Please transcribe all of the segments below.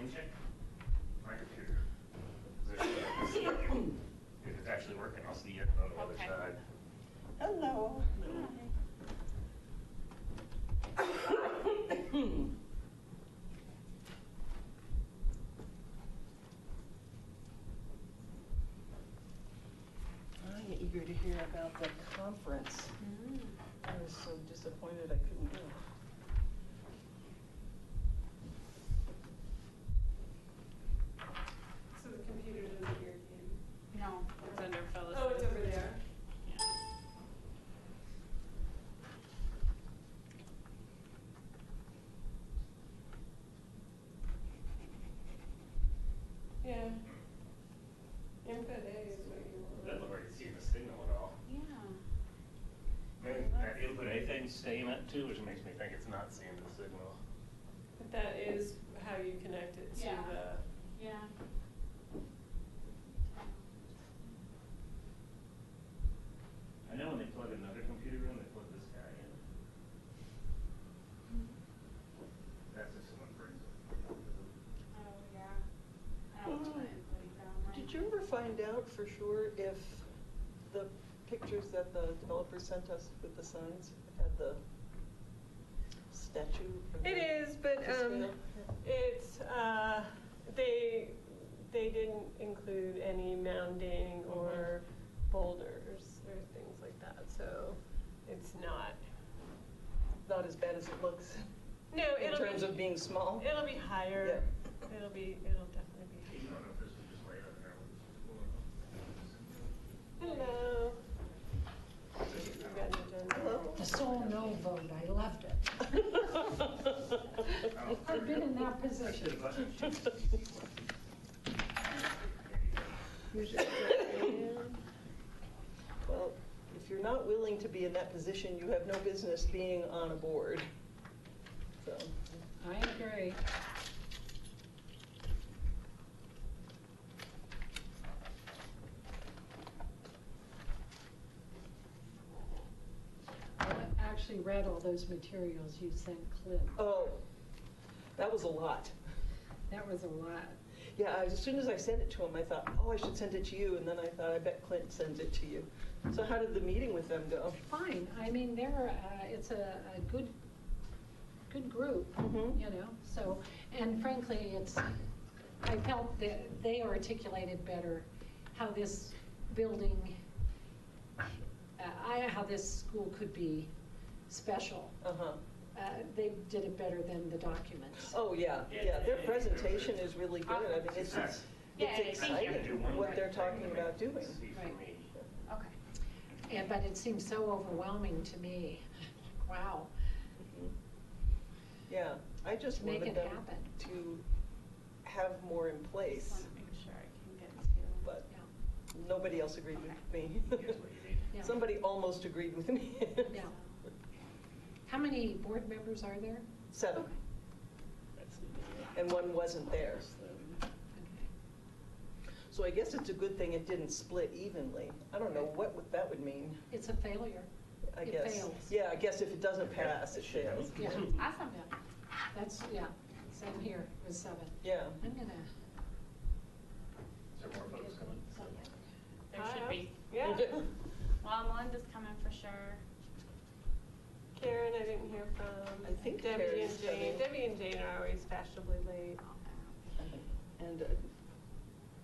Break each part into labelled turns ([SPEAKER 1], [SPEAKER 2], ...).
[SPEAKER 1] can check my computer. If it's actually working, I'll see you on the other
[SPEAKER 2] Okay.
[SPEAKER 1] side.
[SPEAKER 3] Hello. I'm eager to hear about the conference. I was so disappointed I couldn't go.
[SPEAKER 4] So the computer isn't here, Kim.
[SPEAKER 2] No, it's under Phyllis.
[SPEAKER 4] Oh, it's over there. Yeah. Input A is what you want.
[SPEAKER 1] Doesn't look like it's seeing the signal at all.
[SPEAKER 2] Yeah.
[SPEAKER 1] Maybe that input A thing's saying that too, which makes me think it's not seeing the signal.
[SPEAKER 4] But that is how you connect it to
[SPEAKER 2] Yeah.
[SPEAKER 4] the,
[SPEAKER 2] Yeah.
[SPEAKER 1] I know when they plug another computer in, they plug this guy in. That's if someone brings it.
[SPEAKER 2] Oh, yeah. I don't know what input down right
[SPEAKER 3] Did you ever find out for sure if the pictures that the developer sent us with the signs had the statue? of
[SPEAKER 4] it
[SPEAKER 3] the-
[SPEAKER 4] is, but, um, it's, uh, they, they didn't include any mounding or boulders or things like that, so it's not.
[SPEAKER 3] Not as bad as it looks
[SPEAKER 4] No,
[SPEAKER 3] in
[SPEAKER 4] it'll
[SPEAKER 3] terms
[SPEAKER 4] be,
[SPEAKER 3] of being small.
[SPEAKER 4] it'll be higher. It'll be, it'll definitely be
[SPEAKER 1] You don't know if this was just laid on there.
[SPEAKER 4] Hello. You got an agenda?
[SPEAKER 3] Hello.
[SPEAKER 5] The sole no vote, I loved it. I've been in that position.
[SPEAKER 3] Well, if you're not willing to be in that position, you have no business being on a board. So,
[SPEAKER 5] I agree. I actually read all those materials you sent Clint.
[SPEAKER 3] oh, that was a lot.
[SPEAKER 5] That was a lot.
[SPEAKER 3] Yeah, I- as soon as I sent it to him, I thought, oh, I should send it to you, and then I thought, I bet Clint sends it to you. So how did the meeting with them go?
[SPEAKER 5] Fine, I mean, they're, uh, it's a, a good, good group,
[SPEAKER 3] Mhm.
[SPEAKER 5] you know, so, and frankly, it's, I felt that they articulated better how this building, uh, I, how this school could be special.
[SPEAKER 3] Uh-huh.
[SPEAKER 5] Uh, They did it better than the documents.
[SPEAKER 3] Oh, yeah, yeah, their presentation is really good. I mean, it's, it's
[SPEAKER 2] Yeah, I think
[SPEAKER 3] it's
[SPEAKER 2] you
[SPEAKER 3] exciting what they're talking about doing.
[SPEAKER 5] Right.
[SPEAKER 2] Okay.
[SPEAKER 5] And, but it seems so overwhelming to me. Wow.
[SPEAKER 3] Mhm. Yeah, I just
[SPEAKER 5] To make
[SPEAKER 3] wanted
[SPEAKER 5] it
[SPEAKER 3] them
[SPEAKER 5] happen.
[SPEAKER 3] to have more in
[SPEAKER 2] Just
[SPEAKER 3] place,
[SPEAKER 2] want to make sure I can get to.
[SPEAKER 3] but
[SPEAKER 5] Yeah,
[SPEAKER 3] nobody else agreed with me.
[SPEAKER 1] Here's what you need.
[SPEAKER 5] yeah.
[SPEAKER 3] Somebody almost agreed with me.
[SPEAKER 5] Yeah. How many board members are there?
[SPEAKER 3] Seven, and one wasn't there.
[SPEAKER 5] Okay.
[SPEAKER 3] So I guess it's a good thing it didn't split evenly. I don't know what would- that would mean,
[SPEAKER 5] It's a failure.
[SPEAKER 3] I
[SPEAKER 5] It
[SPEAKER 3] guess.
[SPEAKER 5] fails.
[SPEAKER 3] Yeah, I guess if it doesn't pass, it fails.
[SPEAKER 5] Yeah,
[SPEAKER 2] Awesome.
[SPEAKER 5] that's, yeah, same here, it was seven.
[SPEAKER 3] Yeah.
[SPEAKER 5] I'm gonna.
[SPEAKER 1] Is there more folks coming?
[SPEAKER 2] There should be.
[SPEAKER 4] Yeah.
[SPEAKER 2] Well, Melinda's coming for sure.
[SPEAKER 4] Karen, I didn't hear from.
[SPEAKER 3] I think
[SPEAKER 4] Debbie and Jane.
[SPEAKER 3] coming.
[SPEAKER 4] Debbie and Jane are always fashionably late.
[SPEAKER 3] And uh,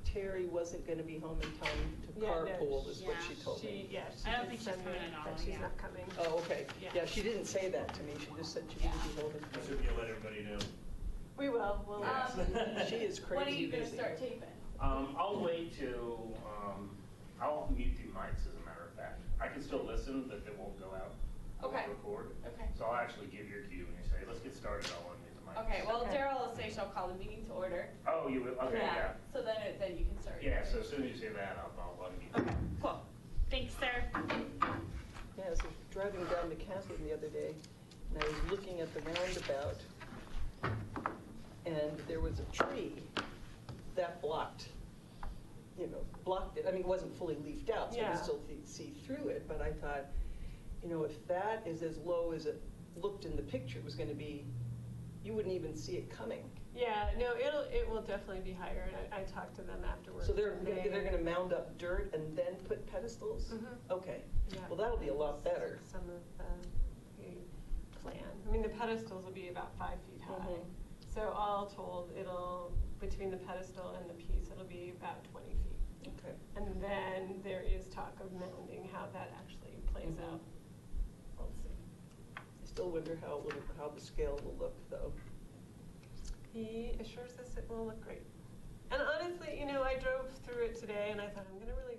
[SPEAKER 3] Terry wasn't going to be home in time to
[SPEAKER 4] Yeah, no,
[SPEAKER 3] carpool, is what
[SPEAKER 2] yeah,
[SPEAKER 3] she told
[SPEAKER 4] She,
[SPEAKER 3] me.
[SPEAKER 4] yeah, she
[SPEAKER 2] I don't
[SPEAKER 4] did
[SPEAKER 2] think she's
[SPEAKER 4] send me
[SPEAKER 2] coming at all,
[SPEAKER 4] that she's
[SPEAKER 2] yeah.
[SPEAKER 4] not coming.
[SPEAKER 3] Oh, okay.
[SPEAKER 4] Yeah.
[SPEAKER 3] Yeah, she didn't say that to me. She just said she didn't be home in
[SPEAKER 1] I
[SPEAKER 3] time.
[SPEAKER 1] should you'll let everybody know.
[SPEAKER 4] We will, we'll.
[SPEAKER 1] Yes.
[SPEAKER 3] She is crazy
[SPEAKER 2] When are you gonna
[SPEAKER 3] busy.
[SPEAKER 2] start taping?
[SPEAKER 1] Um, I'll wait till, um, I'll mute the mics as a matter of fact. I can still listen, but it won't go out. It won't
[SPEAKER 2] Okay.
[SPEAKER 1] Record.
[SPEAKER 2] Okay.
[SPEAKER 1] So I'll actually give your cue and you say, let's get started, I'll unmute the mic.
[SPEAKER 2] Okay, well,
[SPEAKER 4] Okay.
[SPEAKER 2] Daryl will say she'll call the meeting to order.
[SPEAKER 1] Oh, you will, okay, yeah.
[SPEAKER 2] So then, it- then you can start.
[SPEAKER 1] Yeah, so as soon as you say that, I'll, I'll unmute.
[SPEAKER 2] Okay, cool. Thanks, sir.
[SPEAKER 3] Yeah, I was driving down to Catherine the other day, and I was looking at the roundabout, and there was a tree that blocked, you know, blocked it. I mean, it wasn't fully leafed out, so you
[SPEAKER 4] Yeah.
[SPEAKER 3] could still see- see through it, but I thought, you know, if that is as low as it looked in the picture it was gonna be, you wouldn't even see it coming.
[SPEAKER 4] Yeah, no, it'll, it will definitely be higher, and I, I talked to them afterwards.
[SPEAKER 3] So they're, gonna-
[SPEAKER 4] they-
[SPEAKER 3] they're gonna mound up dirt and then put pedestals?
[SPEAKER 4] Mhm.
[SPEAKER 3] Okay,
[SPEAKER 4] Yeah.
[SPEAKER 3] well, that'll be a lot better.
[SPEAKER 4] Some of the, the plan. I mean, the pedestals will be about five feet high.
[SPEAKER 3] Mhm.
[SPEAKER 4] So all told, it'll, between the pedestal and the piece, it'll be about twenty feet.
[SPEAKER 3] Okay.
[SPEAKER 4] And then there is talk of mounding, how that actually plays
[SPEAKER 3] Mhm.
[SPEAKER 4] out.
[SPEAKER 3] Still wonder how, it how the scale will look, though.
[SPEAKER 4] He assures us it will look great. And honestly, you know, I drove through it today and I thought, I'm gonna really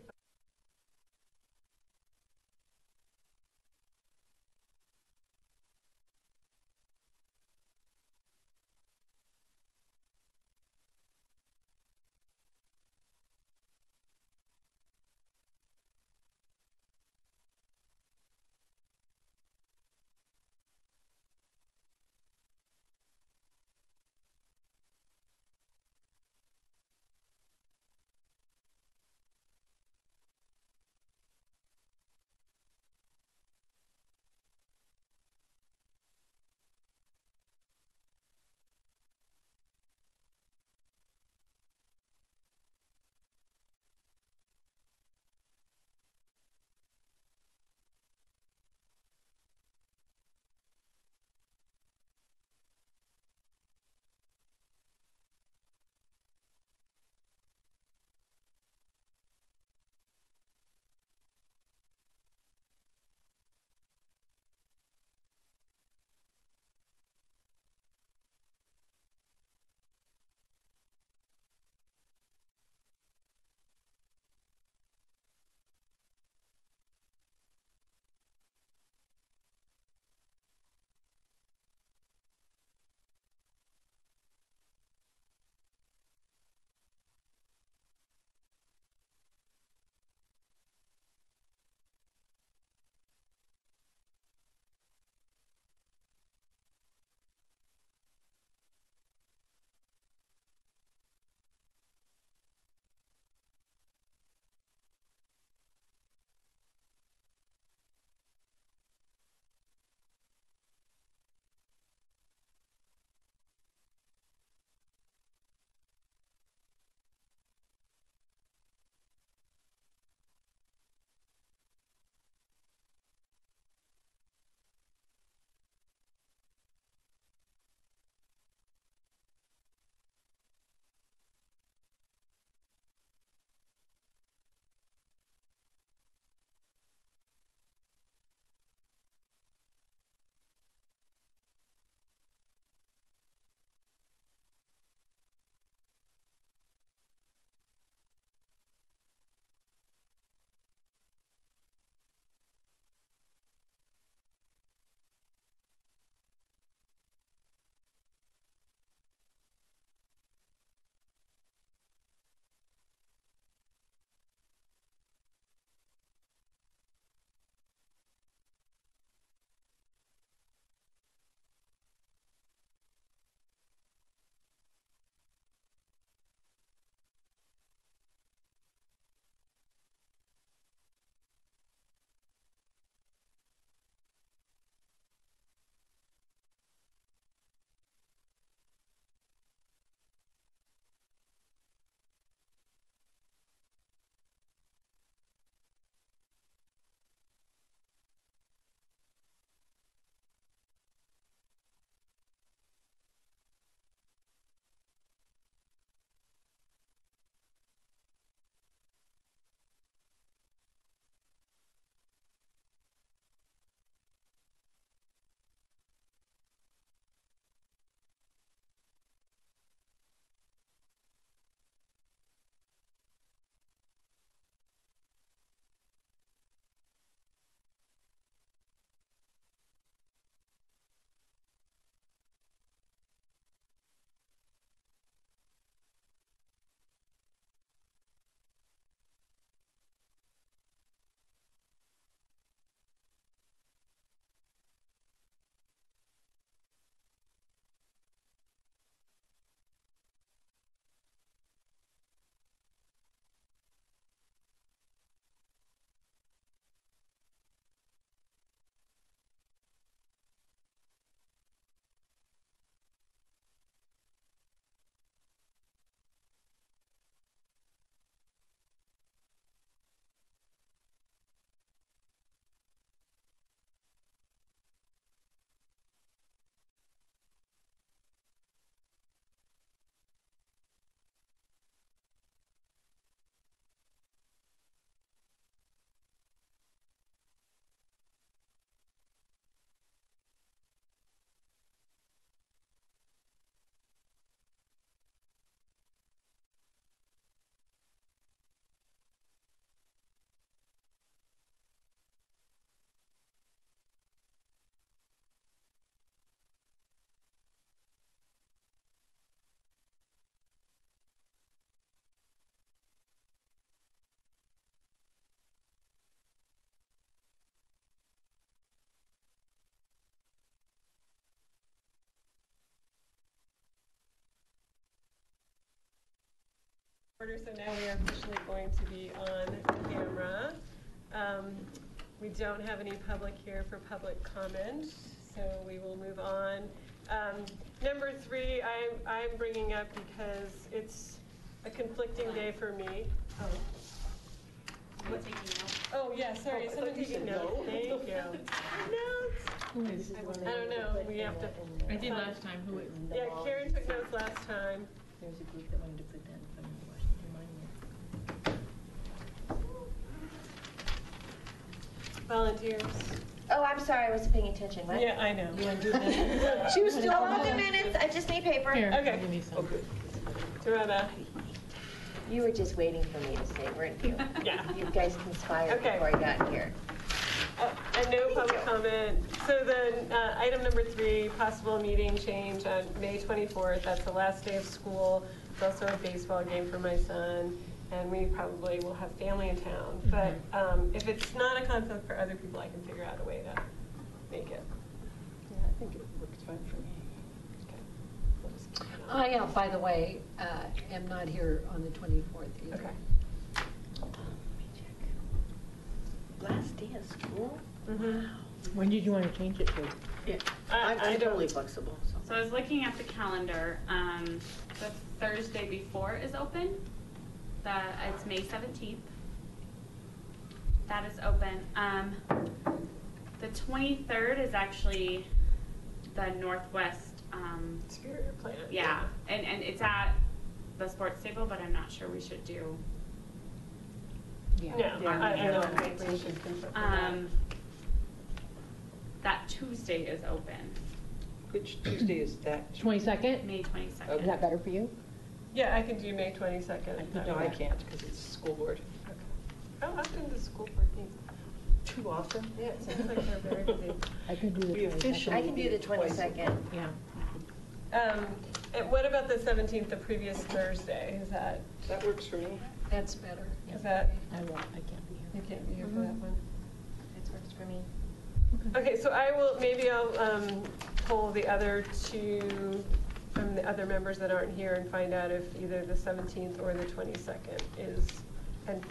[SPEAKER 4] so now we are officially going to be on camera. Um, We don't have any public here for public comment, so we will move on. Um, Number three, I'm, I'm bringing up because it's a conflicting day for me. Oh.
[SPEAKER 2] I'm taking notes.
[SPEAKER 4] Oh, yeah, sorry,
[SPEAKER 3] Oh, I
[SPEAKER 4] someone
[SPEAKER 3] thought you
[SPEAKER 4] taking
[SPEAKER 3] said
[SPEAKER 4] notes,
[SPEAKER 3] no.
[SPEAKER 4] thank you. Notes. I don't know, we have to,
[SPEAKER 6] I did last time, who,
[SPEAKER 4] yeah, Karen took notes last time.
[SPEAKER 7] There's a group that wanted to put that from the Washington Monument.
[SPEAKER 4] Volunteers.
[SPEAKER 8] Oh, I'm sorry, I wasn't paying attention. What?
[SPEAKER 4] Yeah, I know.
[SPEAKER 7] You want to do that?
[SPEAKER 3] She was still
[SPEAKER 8] Oh,
[SPEAKER 3] on
[SPEAKER 8] I'll do minutes. I just need paper.
[SPEAKER 6] here,
[SPEAKER 4] Okay.
[SPEAKER 6] I'll give you some.
[SPEAKER 4] Dorota.
[SPEAKER 8] You were just waiting for me to say, weren't you?
[SPEAKER 4] Yeah.
[SPEAKER 8] You guys conspired
[SPEAKER 4] Okay.
[SPEAKER 8] before I got here.
[SPEAKER 4] Uh, And no public comment. So then, uh, item number three, possible meeting change on May 24th. That's the last day of school. It's also a baseball game for my son, and we probably will have family in town. But um, if it's not a conflict for other people, I can figure out a way to make it.
[SPEAKER 3] Yeah, I think it works fine for me.
[SPEAKER 4] Okay. We'll just keep it on.
[SPEAKER 5] I, uh, by the way, uh, am not here on the 24th either.
[SPEAKER 4] Okay.
[SPEAKER 8] Let me check. Last day of school?
[SPEAKER 4] Mhm.
[SPEAKER 6] When did you want to change it to?
[SPEAKER 7] Yeah,
[SPEAKER 4] I-
[SPEAKER 7] I'm
[SPEAKER 4] I
[SPEAKER 7] I'm totally flexible, so.
[SPEAKER 2] So I was looking at the calendar, um, the Thursday before is open, the, it's May seventeenth. That is open, um, the twenty-third is actually the Northwest, um,
[SPEAKER 4] Superior plan.
[SPEAKER 2] yeah, and, and it's at the sports table, but I'm not sure we should do,
[SPEAKER 5] Yeah.
[SPEAKER 4] No, I, I don't we should that.
[SPEAKER 2] um, that Tuesday is open,
[SPEAKER 3] Which Tuesday is that?
[SPEAKER 6] 22nd?
[SPEAKER 2] May twenty-second.
[SPEAKER 6] Is that better for you?
[SPEAKER 4] Yeah, I can do May 22nd.
[SPEAKER 3] No, I can't because it's school board.
[SPEAKER 4] Okay. How often does school board meet?
[SPEAKER 3] Too often?
[SPEAKER 4] Yeah, it seems like they're very busy.
[SPEAKER 6] I can do the
[SPEAKER 3] We
[SPEAKER 6] 22nd.
[SPEAKER 3] officially-
[SPEAKER 8] I can do the twenty-second.
[SPEAKER 6] Yeah.
[SPEAKER 4] Um, and what about the 17th, the previous Thursday? Is that,
[SPEAKER 3] That works for me.
[SPEAKER 5] That's better.
[SPEAKER 4] is that,
[SPEAKER 6] I won't, I can't be
[SPEAKER 4] you
[SPEAKER 6] here.
[SPEAKER 4] can't be here for that one?
[SPEAKER 8] That works for me.
[SPEAKER 4] Okay, so I will, maybe I'll um, poll the other two, from the other members that aren't here and find out if either the 17th or the 22nd is, and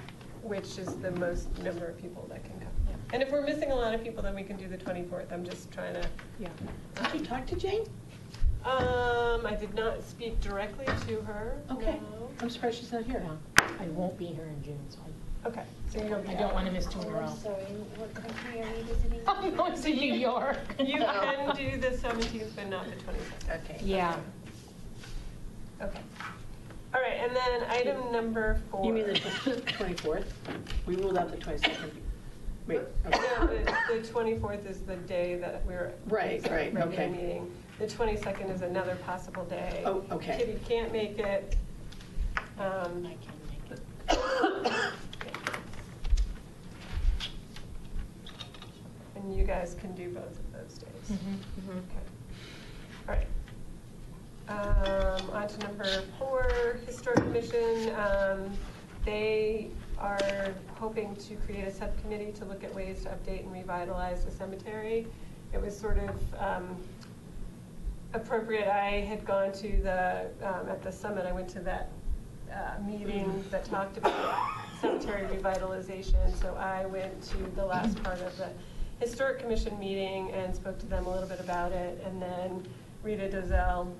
[SPEAKER 4] which is the most number of people that can come. And if we're missing a lot of people, then we can do the 24th. I'm just trying to
[SPEAKER 6] Yeah.
[SPEAKER 7] Did you talk to Jane?
[SPEAKER 4] Um, I did not speak directly to her.
[SPEAKER 7] Okay.
[SPEAKER 4] no.
[SPEAKER 7] I'm surprised she's not here.
[SPEAKER 6] Yeah. I won't be here in June, so
[SPEAKER 4] Okay, so you'll be
[SPEAKER 6] I don't want to miss two in a row.
[SPEAKER 8] I'm sorry, what country are you visiting?
[SPEAKER 6] I'm going to New York.
[SPEAKER 4] You can do the 17th, but not the 22nd.
[SPEAKER 8] Okay.
[SPEAKER 6] Yeah.
[SPEAKER 4] Okay. All right, and then item number four.
[SPEAKER 7] You mean the twenty-fourth? We ruled out the twenty-second. Wait, okay.
[SPEAKER 4] No, the, the 24th is the day that we're.
[SPEAKER 7] Right,
[SPEAKER 4] it's our
[SPEAKER 7] right,
[SPEAKER 4] regular
[SPEAKER 7] okay.
[SPEAKER 4] meeting. The 22nd is another possible day.
[SPEAKER 7] Oh, okay.
[SPEAKER 4] Kitty can't make it. Um,
[SPEAKER 6] I can make it.
[SPEAKER 4] And you guys can do both of those days.
[SPEAKER 6] Mhm.
[SPEAKER 4] Okay. Um, on to number four, Historic Commission. Um, they are hoping to create a subcommittee to look at ways to update and revitalize the cemetery. It was sort of, um, appropriate, I had gone to the, um, at the summit, I went to that, uh, meeting that talked about cemetery revitalization, so I went to the last part of the Historic Commission meeting and spoke to them a little bit about it, and then Rita Dozell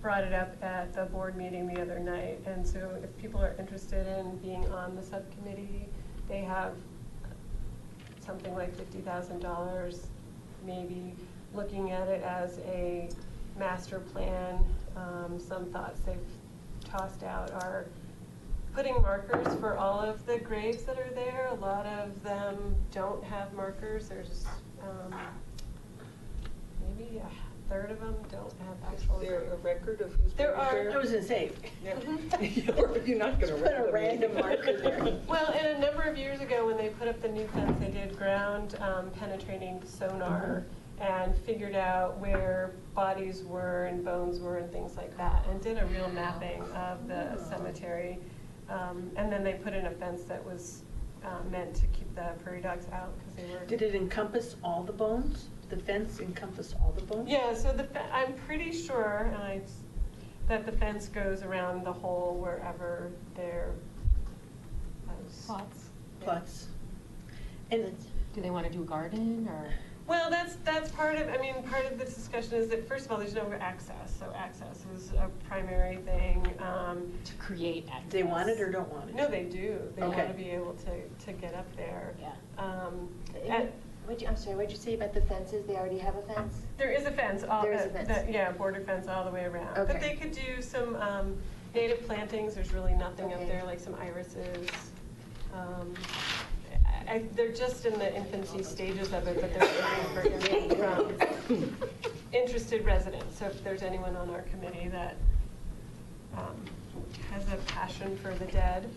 [SPEAKER 4] brought it up at the board meeting the other night, and so if people are interested in being on the subcommittee, they have something like fifty thousand dollars, maybe looking at it as a master plan. Um, some thoughts they've tossed out are putting markers for all of the graves that are there. A lot of them don't have markers. There's, um, maybe a third of them don't have actual.
[SPEAKER 3] Is there a record of who's
[SPEAKER 4] There are-
[SPEAKER 3] there?
[SPEAKER 7] I was gonna say.
[SPEAKER 3] Or You're not gonna.
[SPEAKER 7] Put a random marker there.
[SPEAKER 4] Well, and a number of years ago, when they put up the new fence, they did ground um, penetrating sonar and figured out where bodies were and bones were and things like that, and did a real mapping of the cemetery. Um, And then they put in a fence that was um, meant to keep the prairie dogs out, because they were.
[SPEAKER 7] Did it encompass all the bones? The fence encompass all the bones?
[SPEAKER 4] Yeah, so the, fe- I'm pretty sure, and I that the fence goes around the hole wherever there was.
[SPEAKER 6] Plots.
[SPEAKER 7] Plots. And
[SPEAKER 6] Do they want to do a garden or?
[SPEAKER 4] Well, that's, that's part of, I mean, part of the discussion is that, first of all, there's no access, so access is a primary thing. Um,
[SPEAKER 6] To create access.
[SPEAKER 7] they want it or don't want it?
[SPEAKER 4] No, they do, they
[SPEAKER 7] Okay.
[SPEAKER 4] want to be able to, to get up there.
[SPEAKER 6] Yeah.
[SPEAKER 4] Um,
[SPEAKER 8] And
[SPEAKER 4] and
[SPEAKER 8] What'd you, I'm sorry, what'd you say about the fences? They already have a fence?
[SPEAKER 4] There is a fence, all,
[SPEAKER 8] There is a fence.
[SPEAKER 4] that- yeah, border fence all the way around.
[SPEAKER 8] Okay.
[SPEAKER 4] But they could do some um, native plantings, there's really nothing up
[SPEAKER 8] Okay.
[SPEAKER 4] there, like some irises. Um, I, I- they're just in the infancy stages of it, but they're looking for input from interested residents. So if there's anyone on our committee that um, has a passion for the dead.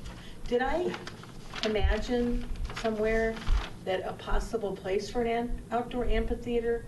[SPEAKER 7] Did I imagine somewhere that a possible place for an an- outdoor amphitheater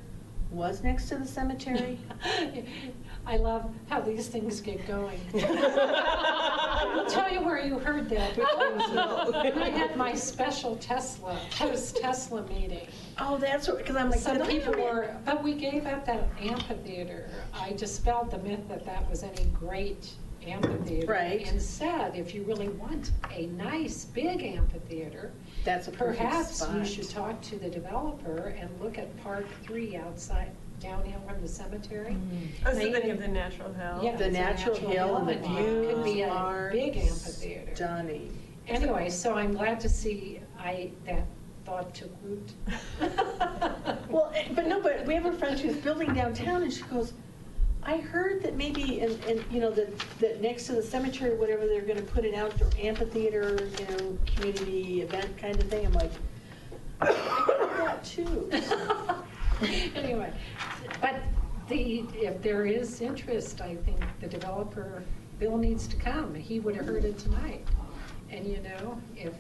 [SPEAKER 7] was next to the cemetery?
[SPEAKER 5] I love how these things get going. I'll tell you where you heard that. When I had my special Tesla, post-Tesla meeting.
[SPEAKER 7] Oh, that's what, because I'm like.
[SPEAKER 5] Some people were, but we gave up that amphitheater. I dispelled the myth that that was any great amphitheater.
[SPEAKER 7] Right.
[SPEAKER 5] And said, if you really want a nice, big amphitheater,
[SPEAKER 7] That's a perfect
[SPEAKER 5] perhaps you should talk to the developer and look at Park Three outside, downhill from the cemetery.
[SPEAKER 4] Oh, so then you have the natural hill.
[SPEAKER 5] Yeah.
[SPEAKER 7] The
[SPEAKER 5] it's a
[SPEAKER 7] natural hill and the
[SPEAKER 5] and it Could be
[SPEAKER 7] views
[SPEAKER 5] a
[SPEAKER 7] are
[SPEAKER 5] big amphitheater.
[SPEAKER 7] stunning.
[SPEAKER 5] Anyway, so I'm glad to see I, that thought took root.
[SPEAKER 7] Well, eh, but no, but we have a friend who's building downtown and she goes, I heard that maybe in, in, you know, that, that next to the cemetery, whatever, they're gonna put an outdoor amphitheater, you know, community event kind of thing. I'm like, I heard that too.
[SPEAKER 5] Anyway, but the, if there is interest, I think the developer, Bill needs to come. He would have heard it tonight. And you know, if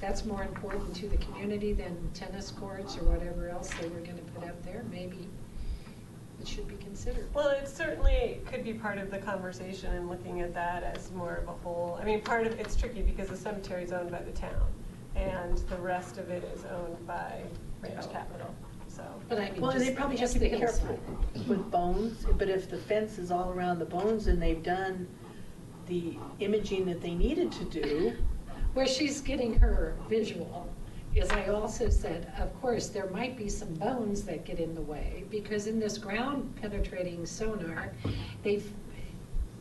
[SPEAKER 5] that's more important to the community than tennis courts or whatever else they were gonna put up there, maybe it should be considered.
[SPEAKER 4] Well, it certainly could be part of the conversation and looking at that as more of a whole. I mean, part of, it's tricky because the cemetery is owned by the town and the rest of it is owned by Ranch Capital, so.
[SPEAKER 5] But I mean,
[SPEAKER 7] Well, and they
[SPEAKER 5] just,
[SPEAKER 7] probably have
[SPEAKER 5] just
[SPEAKER 7] to
[SPEAKER 5] the
[SPEAKER 7] be careful
[SPEAKER 5] hillside.
[SPEAKER 7] with bones, but if the fence is all around the bones and they've done the imaging that they needed to do,
[SPEAKER 5] Where she's getting her visual is I also said, of course, there might be some bones that get in the way, because in this ground penetrating sonar, they've,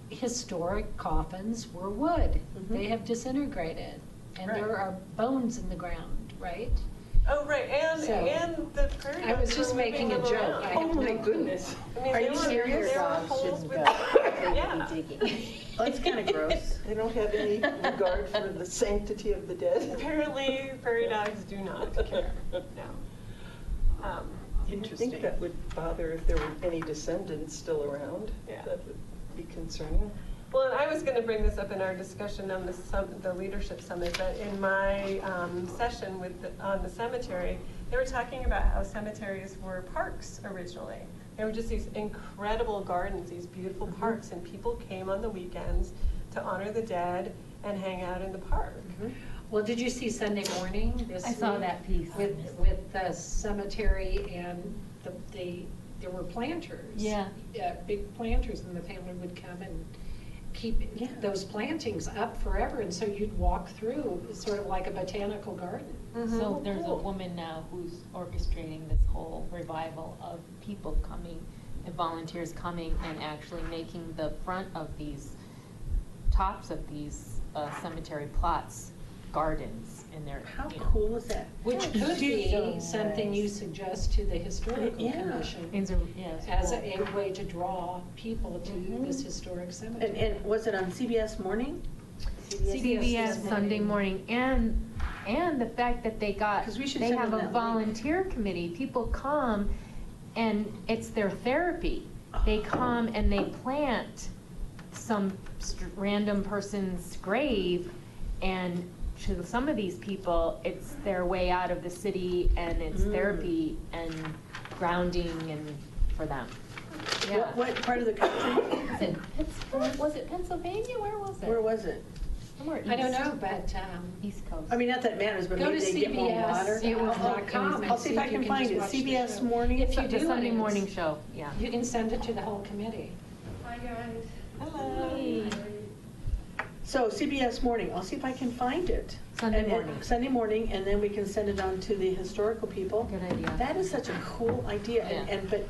[SPEAKER 5] historic coffins were wood.
[SPEAKER 7] Mhm.
[SPEAKER 5] They have disintegrated, and there are bones in the ground, right?
[SPEAKER 4] Oh, right, and,
[SPEAKER 5] So,
[SPEAKER 4] and the prairie
[SPEAKER 5] I was
[SPEAKER 4] dogs
[SPEAKER 5] just
[SPEAKER 4] moving
[SPEAKER 5] making a
[SPEAKER 4] them
[SPEAKER 5] joke. I
[SPEAKER 3] Oh
[SPEAKER 5] have
[SPEAKER 3] my
[SPEAKER 5] no
[SPEAKER 3] goodness.
[SPEAKER 4] I mean,
[SPEAKER 7] Are
[SPEAKER 4] there
[SPEAKER 7] you
[SPEAKER 4] were-
[SPEAKER 7] serious?
[SPEAKER 4] There were
[SPEAKER 8] Dogs
[SPEAKER 4] holes
[SPEAKER 8] shouldn't
[SPEAKER 4] with,
[SPEAKER 8] go. They would be
[SPEAKER 4] yeah.
[SPEAKER 8] digging.
[SPEAKER 7] it's kind of gross.
[SPEAKER 3] They don't have any regard for the sanctity of the dead.
[SPEAKER 4] Apparently, prairie dogs do not care, no. Um,
[SPEAKER 3] I
[SPEAKER 7] Interesting.
[SPEAKER 3] think that would bother if there were any descendants still around.
[SPEAKER 4] Yeah.
[SPEAKER 3] That would be concerning.
[SPEAKER 4] Well, and I was going to bring this up in our discussion on the, sum- the leadership summit, but in my um, session with, the- on the cemetery, they were talking about how cemeteries were parks originally. They were just these incredible gardens, these beautiful
[SPEAKER 3] Mm-hmm.
[SPEAKER 4] parks, and people came on the weekends to honor the dead and hang out in the park.
[SPEAKER 3] Mm-hmm.
[SPEAKER 5] Well, did you see Sunday morning this
[SPEAKER 6] I saw that piece.
[SPEAKER 5] With, with the cemetery and the, the, there were planters.
[SPEAKER 6] Yeah.
[SPEAKER 5] Yeah, big planters, and the family would come and keep
[SPEAKER 7] Yeah.
[SPEAKER 5] those plantings up forever, and so you'd walk through, sort of like a botanical garden.
[SPEAKER 4] Mm-hmm.
[SPEAKER 6] So there's a woman now who's orchestrating this whole revival of people coming, and volunteers coming and actually making the front of these, tops of these uh, cemetery plots gardens in their,
[SPEAKER 7] How
[SPEAKER 6] you know.
[SPEAKER 7] cool is that?
[SPEAKER 5] Which
[SPEAKER 8] Oh,
[SPEAKER 5] could be
[SPEAKER 8] so
[SPEAKER 5] something you
[SPEAKER 8] nice.
[SPEAKER 5] suggest to the historical
[SPEAKER 7] Yeah.
[SPEAKER 5] commission.
[SPEAKER 6] Things are, yeah. it's
[SPEAKER 5] As
[SPEAKER 6] cool.
[SPEAKER 5] a way to draw people to
[SPEAKER 7] Mhm.
[SPEAKER 5] this historic
[SPEAKER 7] And,
[SPEAKER 5] cemetery.
[SPEAKER 7] and was it on CBS Morning?
[SPEAKER 6] CBS Sunday morning, and, and the fact that they got,
[SPEAKER 7] 'Cause we should
[SPEAKER 6] they
[SPEAKER 7] send
[SPEAKER 6] have
[SPEAKER 7] them
[SPEAKER 6] a
[SPEAKER 7] that link.
[SPEAKER 6] volunteer committee, people come, and it's their therapy. They come and they plant some st- random person's grave, and to some of these people, it's their way out of the city, and it's
[SPEAKER 7] Mm.
[SPEAKER 6] therapy and grounding and, for them. Yeah.
[SPEAKER 7] What, what part of the country?
[SPEAKER 6] Was it Pittsburgh, was it Pennsylvania, where was it?
[SPEAKER 7] Where was it?
[SPEAKER 6] Somewhere
[SPEAKER 5] I don't
[SPEAKER 6] east.
[SPEAKER 5] know, but, um,
[SPEAKER 6] East Coast.
[SPEAKER 7] I mean, not that it matters, but
[SPEAKER 5] Go
[SPEAKER 7] maybe
[SPEAKER 5] to
[SPEAKER 7] they get more water.
[SPEAKER 5] CBS It was
[SPEAKER 7] I'll-
[SPEAKER 5] dot and
[SPEAKER 7] I'll see if
[SPEAKER 5] see
[SPEAKER 7] I
[SPEAKER 5] if
[SPEAKER 7] can
[SPEAKER 5] you can
[SPEAKER 7] find
[SPEAKER 5] just
[SPEAKER 7] it.
[SPEAKER 5] watch the
[SPEAKER 7] CBS
[SPEAKER 5] show.
[SPEAKER 7] Morning?
[SPEAKER 5] If you
[SPEAKER 6] The
[SPEAKER 5] do,
[SPEAKER 6] Sunday
[SPEAKER 5] and
[SPEAKER 6] morning show, yeah.
[SPEAKER 5] You can send it to the whole committee. Hi, guys.
[SPEAKER 3] Hello.
[SPEAKER 7] So CBS Morning, I'll see if I can find it.
[SPEAKER 6] Sunday
[SPEAKER 7] And it-
[SPEAKER 6] morning.
[SPEAKER 7] Sunday morning, and then we can send it on to the historical people.
[SPEAKER 6] Good idea.
[SPEAKER 7] That is such a cool idea, and,
[SPEAKER 6] Yeah.
[SPEAKER 7] and, but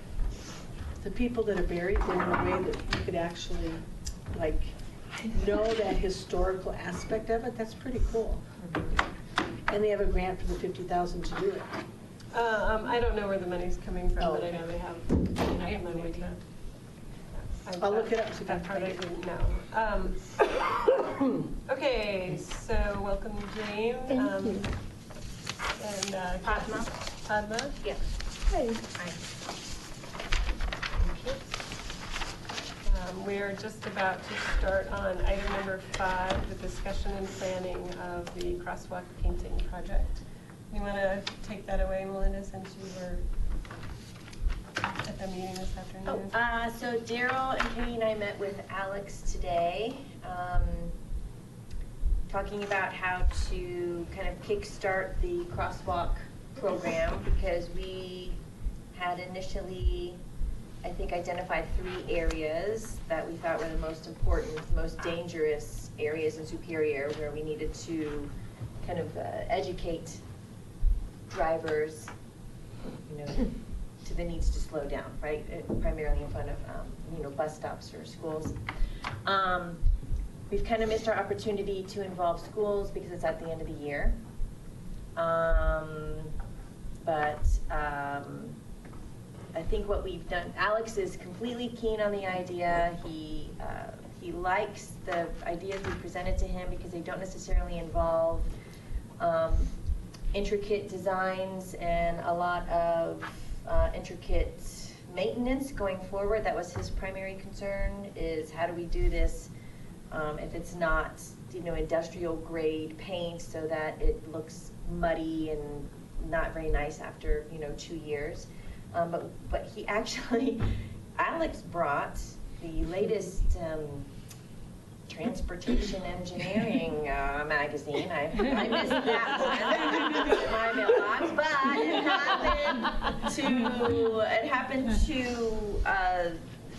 [SPEAKER 7] the people that are buried, they're in a way that you could actually, like, know that historical aspect of it, that's pretty cool. And they have a grant for the fifty thousand to do it.
[SPEAKER 4] Uh, um, I don't know where the money's coming from,
[SPEAKER 7] Oh,
[SPEAKER 4] but I know they have.
[SPEAKER 5] I have no
[SPEAKER 4] money
[SPEAKER 5] idea.
[SPEAKER 4] To-
[SPEAKER 7] I'll look it up, see if I
[SPEAKER 4] That
[SPEAKER 7] can
[SPEAKER 4] part I
[SPEAKER 7] find it.
[SPEAKER 4] didn't know. Um, Okay, so welcome Jane.
[SPEAKER 8] Thank
[SPEAKER 4] um,
[SPEAKER 8] you.
[SPEAKER 4] And uh,
[SPEAKER 2] Padma?
[SPEAKER 4] Padma?
[SPEAKER 8] Yeah.
[SPEAKER 7] Hey.
[SPEAKER 4] Um, We are just about to start on item number five, the discussion and planning of the crosswalk painting project. You want to take that away, Melinda, since you were at the meeting this
[SPEAKER 8] Oh,
[SPEAKER 4] afternoon?
[SPEAKER 8] uh, so Daryl and Katie and I met with Alex today, um, talking about how to kind of kickstart the crosswalk program, because we had initially, I think, identified three areas that we thought were the most important, most dangerous areas in Superior, where we needed to kind of uh, educate drivers, you know, to the needs to slow down, right? Uh, Primarily in front of, um, you know, bus stops or schools. Um, We've kind of missed our opportunity to involve schools because it's at the end of the year. Um, But um, I think what we've done, Alex is completely keen on the idea. He, uh, he likes the ideas we presented to him because they don't necessarily involve um, intricate designs and a lot of uh, intricate maintenance going forward. That was his primary concern, is how do we do this um, if it's not, you know, industrial grade paint so that it looks muddy and not very nice after, you know, two years. Um, But, but he actually, Alex brought the latest um, transportation engineering uh, magazine. I, I missed that one my mailbox, but it happened to, it happened to uh,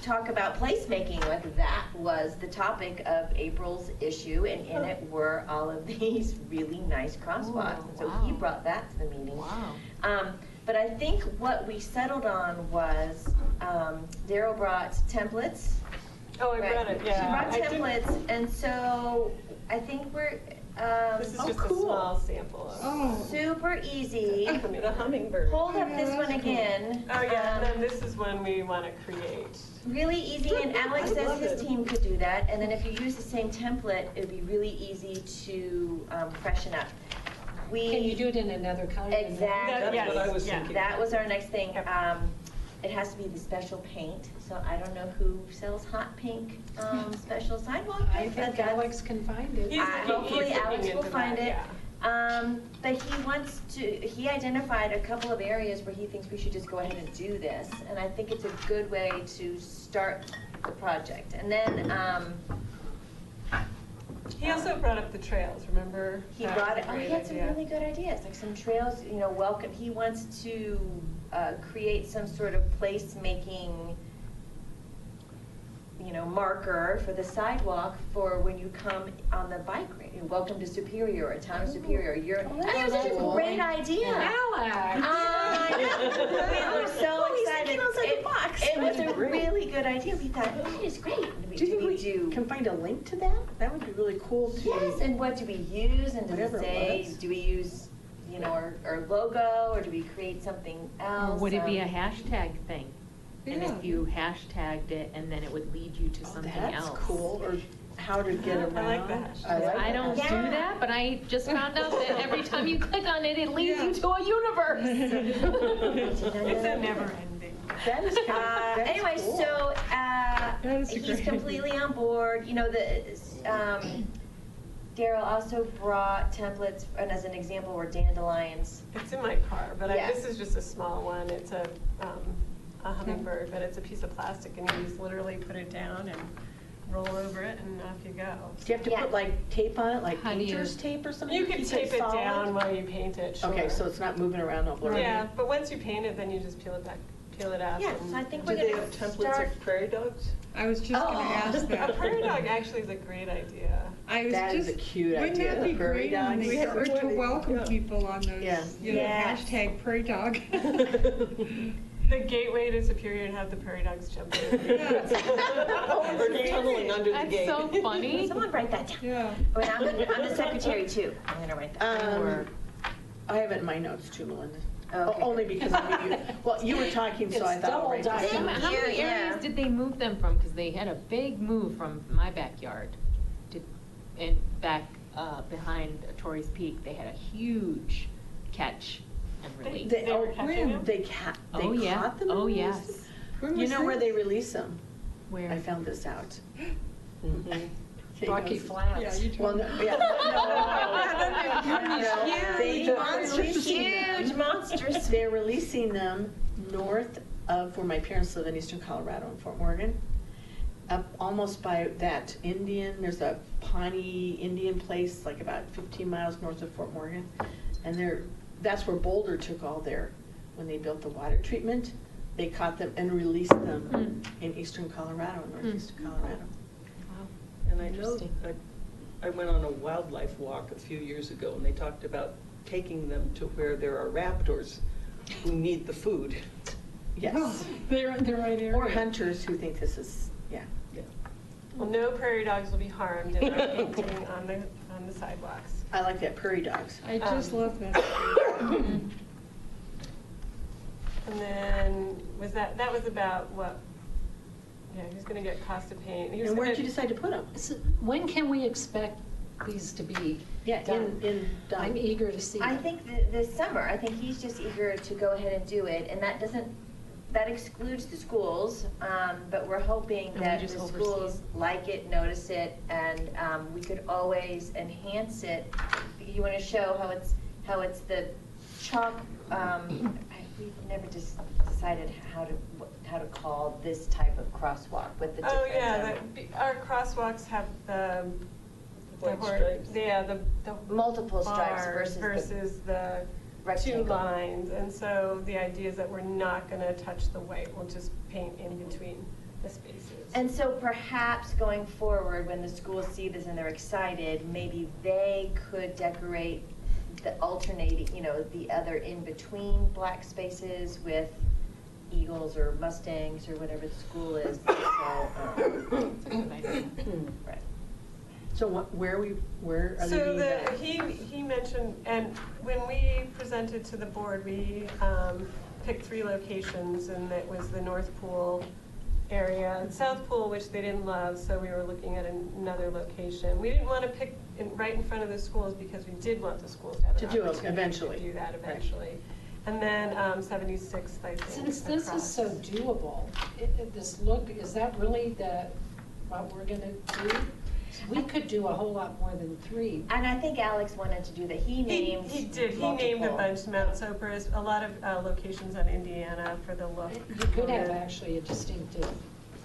[SPEAKER 8] talk about placemaking, whether that was the topic of April's issue, and in it were all of these really nice crosswalks.
[SPEAKER 6] Ooh,
[SPEAKER 8] So he brought that to the meeting.
[SPEAKER 6] Wow.
[SPEAKER 8] Um, but I think what we settled on was, um, Daryl brought templates.
[SPEAKER 4] Oh, I
[SPEAKER 8] Right.
[SPEAKER 4] brought it, yeah.
[SPEAKER 8] She
[SPEAKER 4] I
[SPEAKER 8] brought
[SPEAKER 4] did-
[SPEAKER 8] templates, and so I think we're, um,
[SPEAKER 4] This is
[SPEAKER 7] Oh,
[SPEAKER 4] just a small sample of.
[SPEAKER 8] super easy.
[SPEAKER 3] The hummingbird.
[SPEAKER 8] Hold up this one again.
[SPEAKER 4] Oh, yeah, and then
[SPEAKER 8] Um,
[SPEAKER 4] this is one we want to create.
[SPEAKER 8] Really easy, and Alex
[SPEAKER 3] I
[SPEAKER 8] says
[SPEAKER 3] love
[SPEAKER 8] his
[SPEAKER 3] it.
[SPEAKER 8] team could do that, and then if you use the same template, it'd be really easy to, um, freshen up. We.
[SPEAKER 5] Can you do it in another color? than that?
[SPEAKER 8] Exactly.
[SPEAKER 3] That's what I was
[SPEAKER 4] Yeah.
[SPEAKER 3] thinking.
[SPEAKER 8] That was our next thing. Um, it has to be the special paint, so I don't know who sells hot pink, um, special sidewalk
[SPEAKER 5] I
[SPEAKER 8] paint. but
[SPEAKER 5] think
[SPEAKER 8] that's-
[SPEAKER 5] Alex can find it.
[SPEAKER 4] He's
[SPEAKER 8] Uh, hopefully
[SPEAKER 4] he's looking
[SPEAKER 8] Alex will
[SPEAKER 4] into
[SPEAKER 8] find
[SPEAKER 4] that,
[SPEAKER 8] it.
[SPEAKER 4] yeah.
[SPEAKER 8] Um, but he wants to, he identified a couple of areas where he thinks we should just go ahead and do this. And I think it's a good way to start the project. And then, um,
[SPEAKER 4] He also brought up the trails, remember?
[SPEAKER 8] he
[SPEAKER 4] That
[SPEAKER 8] brought
[SPEAKER 4] was
[SPEAKER 8] it,
[SPEAKER 4] a
[SPEAKER 8] oh, he
[SPEAKER 4] great
[SPEAKER 8] had some
[SPEAKER 4] idea.
[SPEAKER 8] really good ideas, like some trails, you know, welcome, he wants to, uh, create some sort of place-making, you know, marker for the sidewalk for when you come on the bike ride. You know, Welcome to Superior, or Town of Superior, you're,
[SPEAKER 7] Oh,
[SPEAKER 8] I
[SPEAKER 7] that's
[SPEAKER 8] think it was such a
[SPEAKER 7] cool.
[SPEAKER 8] great idea.
[SPEAKER 5] Alex!
[SPEAKER 8] Uh, we were so
[SPEAKER 7] Oh,
[SPEAKER 8] excited.
[SPEAKER 7] thinking outside the
[SPEAKER 8] It-
[SPEAKER 7] box.
[SPEAKER 8] It was a
[SPEAKER 7] great.
[SPEAKER 8] really good idea. We thought, that is great. And
[SPEAKER 7] Do you think
[SPEAKER 8] we
[SPEAKER 7] we
[SPEAKER 8] do?
[SPEAKER 7] can find a link to that? That would be really cool to.
[SPEAKER 8] Yes, and what do we use, and does it
[SPEAKER 7] it
[SPEAKER 8] say,
[SPEAKER 7] was.
[SPEAKER 8] do we use, you know, our, our logo, or do we create something else?
[SPEAKER 6] Or
[SPEAKER 8] else?
[SPEAKER 6] would it be a hashtag thing? And
[SPEAKER 5] Yeah.
[SPEAKER 6] if you hashtagged it, and then it would lead you to
[SPEAKER 7] Oh,
[SPEAKER 6] something
[SPEAKER 7] That's
[SPEAKER 6] else.
[SPEAKER 7] cool, or how to get around.
[SPEAKER 4] I
[SPEAKER 7] around.
[SPEAKER 4] like that.
[SPEAKER 7] I like
[SPEAKER 6] I don't do
[SPEAKER 8] Yeah.
[SPEAKER 6] that, but I just found out that every time you click on it, it leads you to a universe.
[SPEAKER 4] It's a never ending.
[SPEAKER 7] That is kind
[SPEAKER 8] Uh,
[SPEAKER 7] of, that's
[SPEAKER 8] anyway,
[SPEAKER 7] cool.
[SPEAKER 8] so, uh,
[SPEAKER 3] is a
[SPEAKER 8] he's
[SPEAKER 3] great
[SPEAKER 8] completely on board, you know, the, um, Daryl also brought templates, and as an example, were dandelions.
[SPEAKER 4] It's in my car, but I,
[SPEAKER 8] Yeah.
[SPEAKER 4] this is just a small one. It's a, um, a hummingbird, but it's a piece of plastic and you just literally put it down and roll over it and off you go.
[SPEAKER 7] Do you have to
[SPEAKER 8] Yeah.
[SPEAKER 7] put like tape on it, like
[SPEAKER 6] How do you-
[SPEAKER 7] painter's tape or something?
[SPEAKER 4] You can
[SPEAKER 7] keep
[SPEAKER 4] tape it
[SPEAKER 7] solid?
[SPEAKER 4] down while you paint it, sure.
[SPEAKER 7] Okay, so it's not moving around all blurry.
[SPEAKER 4] Yeah, but once you paint it, then you just peel it back, peel it off.
[SPEAKER 8] Yeah,
[SPEAKER 4] and-
[SPEAKER 8] so I think
[SPEAKER 3] Do
[SPEAKER 8] we're
[SPEAKER 3] they
[SPEAKER 8] gonna
[SPEAKER 3] have templates
[SPEAKER 8] start.
[SPEAKER 3] of prairie dogs?
[SPEAKER 9] I was just gonna
[SPEAKER 8] Oh.
[SPEAKER 9] ask
[SPEAKER 4] A
[SPEAKER 9] that.
[SPEAKER 4] prairie dog actually is a great idea.
[SPEAKER 9] I was
[SPEAKER 7] That is
[SPEAKER 9] just,
[SPEAKER 7] a cute
[SPEAKER 9] wouldn't
[SPEAKER 7] idea,
[SPEAKER 9] that be
[SPEAKER 7] prairie
[SPEAKER 9] great when
[SPEAKER 7] dogs.
[SPEAKER 9] they
[SPEAKER 3] We had
[SPEAKER 9] start to welcome
[SPEAKER 3] yeah.
[SPEAKER 9] people on those,
[SPEAKER 7] Yeah.
[SPEAKER 9] you know,
[SPEAKER 8] Yes.
[SPEAKER 9] hashtag prairie dog?
[SPEAKER 4] The gateway to Superior and have the prairie dogs jump in.
[SPEAKER 3] Or tunneling under the
[SPEAKER 6] That's
[SPEAKER 3] gate.
[SPEAKER 6] so funny.
[SPEAKER 8] Someone write that down.
[SPEAKER 9] Yeah.
[SPEAKER 8] Oh, and I'm, I'm the secretary too. I'm gonna write that. down.
[SPEAKER 7] Um, I have it in my notes too, Melinda.
[SPEAKER 8] Oh, okay.
[SPEAKER 7] Only because I knew you, well, you were talking, so I
[SPEAKER 5] It's
[SPEAKER 7] thought I'll
[SPEAKER 5] double
[SPEAKER 7] write this
[SPEAKER 5] dice.
[SPEAKER 6] How
[SPEAKER 7] down.
[SPEAKER 6] how many
[SPEAKER 8] Yeah,
[SPEAKER 6] areas
[SPEAKER 8] yeah.
[SPEAKER 6] did they move them from? Because they had a big move from my backyard to, and back uh, behind Torrey's Peak. They had a huge catch and release.
[SPEAKER 7] They,
[SPEAKER 4] They
[SPEAKER 7] oh,
[SPEAKER 4] catching them?
[SPEAKER 7] they ca, they
[SPEAKER 6] oh yeah.
[SPEAKER 7] caught them? and
[SPEAKER 6] oh yes.
[SPEAKER 7] them? You
[SPEAKER 3] was
[SPEAKER 7] know where they release them?
[SPEAKER 6] Where?
[SPEAKER 7] I found this out.
[SPEAKER 3] Mhm.
[SPEAKER 5] Rocky Flats.
[SPEAKER 9] Yeah, you
[SPEAKER 7] Well, no, yeah, no, no, no. They-
[SPEAKER 8] Huge monsters, huge monsters.
[SPEAKER 7] They're releasing them north of where my parents live in eastern Colorado in Fort Morgan. Up almost by that Indian, there's a Pawnee Indian place, like about fifteen miles north of Fort Morgan. And they're, that's where Boulder took all their, when they built the water treatment, they caught them and released them
[SPEAKER 6] Hmm.
[SPEAKER 7] in eastern Colorado, northeastern Colorado.
[SPEAKER 3] And I know,
[SPEAKER 6] Interesting.
[SPEAKER 3] I, I went on a wildlife walk a few years ago, and they talked about taking them to where there are raptors who need the food.
[SPEAKER 7] Yes.
[SPEAKER 9] They're in the right area.
[SPEAKER 7] Or hunters who think this is, yeah.
[SPEAKER 3] Yeah.
[SPEAKER 4] Well, no prairie dogs will be harmed in our painting on the, on the sidewalks.
[SPEAKER 7] I like that prairie dogs.
[SPEAKER 9] I just
[SPEAKER 4] Um,
[SPEAKER 9] love that.
[SPEAKER 4] And then, was that, that was about what, yeah, who's gonna get cost of paint? He was
[SPEAKER 7] And where'd
[SPEAKER 4] gonna-
[SPEAKER 7] you decide to put them?
[SPEAKER 5] So When can we expect these to be
[SPEAKER 7] Yeah, in,
[SPEAKER 5] done?
[SPEAKER 7] in, done.
[SPEAKER 5] I'm eager to see
[SPEAKER 8] I
[SPEAKER 5] them.
[SPEAKER 8] think th- this summer, I think he's just eager to go ahead and do it, and that doesn't, that excludes the schools, um, but we're hoping
[SPEAKER 6] And we
[SPEAKER 8] that
[SPEAKER 6] just
[SPEAKER 8] the
[SPEAKER 6] oversee
[SPEAKER 8] schools like it, notice it, and, um, we could always enhance it. You wanna show how it's, how it's the chalk, um, I- we've never just decided how to, what- how to call this type of crosswalk with the different.
[SPEAKER 4] Oh, yeah,
[SPEAKER 8] um,
[SPEAKER 4] the, our crosswalks have the. the
[SPEAKER 3] White
[SPEAKER 4] hor-
[SPEAKER 3] stripes.
[SPEAKER 4] Yeah, the, the.
[SPEAKER 8] Multiple stripes
[SPEAKER 4] bars
[SPEAKER 8] versus the
[SPEAKER 4] Versus the two lines, and so the idea is that we're not gonna touch the white, we'll just paint in between the spaces.
[SPEAKER 8] And so perhaps going forward, when the schools see this and they're excited, maybe they could decorate the alternating, you know, the other in-between black spaces with eagles or mustangs or whatever the school is. So, um,
[SPEAKER 6] That's a good idea.
[SPEAKER 8] right.
[SPEAKER 7] So what, where are we, where are they
[SPEAKER 4] So
[SPEAKER 7] being
[SPEAKER 4] the,
[SPEAKER 7] done?
[SPEAKER 4] he, he mentioned, and when we presented to the board, we um, picked three locations, and it was the North Pool area, and South Pool, which they didn't love, so we were looking at another location. We didn't want to pick in, right in front of the schools, because we did want the schools to have
[SPEAKER 7] To
[SPEAKER 4] an
[SPEAKER 7] do it
[SPEAKER 4] opportunity
[SPEAKER 7] eventually.
[SPEAKER 4] to do that
[SPEAKER 7] Right.
[SPEAKER 4] eventually. And then um, 76th, I think.
[SPEAKER 5] Since this is
[SPEAKER 4] across.
[SPEAKER 5] so doable, i- i- this look, is that really the, what we're gonna do? We could do a whole lot more than three.
[SPEAKER 8] And I think Alex wanted to do that. He
[SPEAKER 4] He,
[SPEAKER 8] named
[SPEAKER 4] he did, he named a
[SPEAKER 8] multiple.
[SPEAKER 4] bunch, Mount Sopers, a lot of uh, locations on Indiana for the look.
[SPEAKER 5] You could have actually a distinctive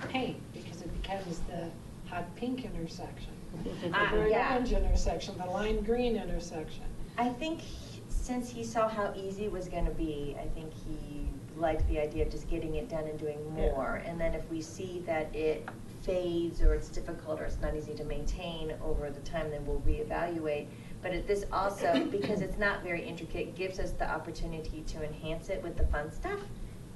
[SPEAKER 5] paint, because it becomes the hot pink intersection, the
[SPEAKER 8] Ah,
[SPEAKER 5] burnt
[SPEAKER 8] yeah.
[SPEAKER 5] orange intersection, the lime green intersection.
[SPEAKER 8] I think he- since he saw how easy it was gonna be, I think he liked the idea of just getting it done and doing
[SPEAKER 4] Yeah.
[SPEAKER 8] more. And then if we see that it fades or it's difficult or it's not easy to maintain over the time, then we'll reevaluate. But it, this also, because it's not very intricate, gives us the opportunity to enhance it with the fun stuff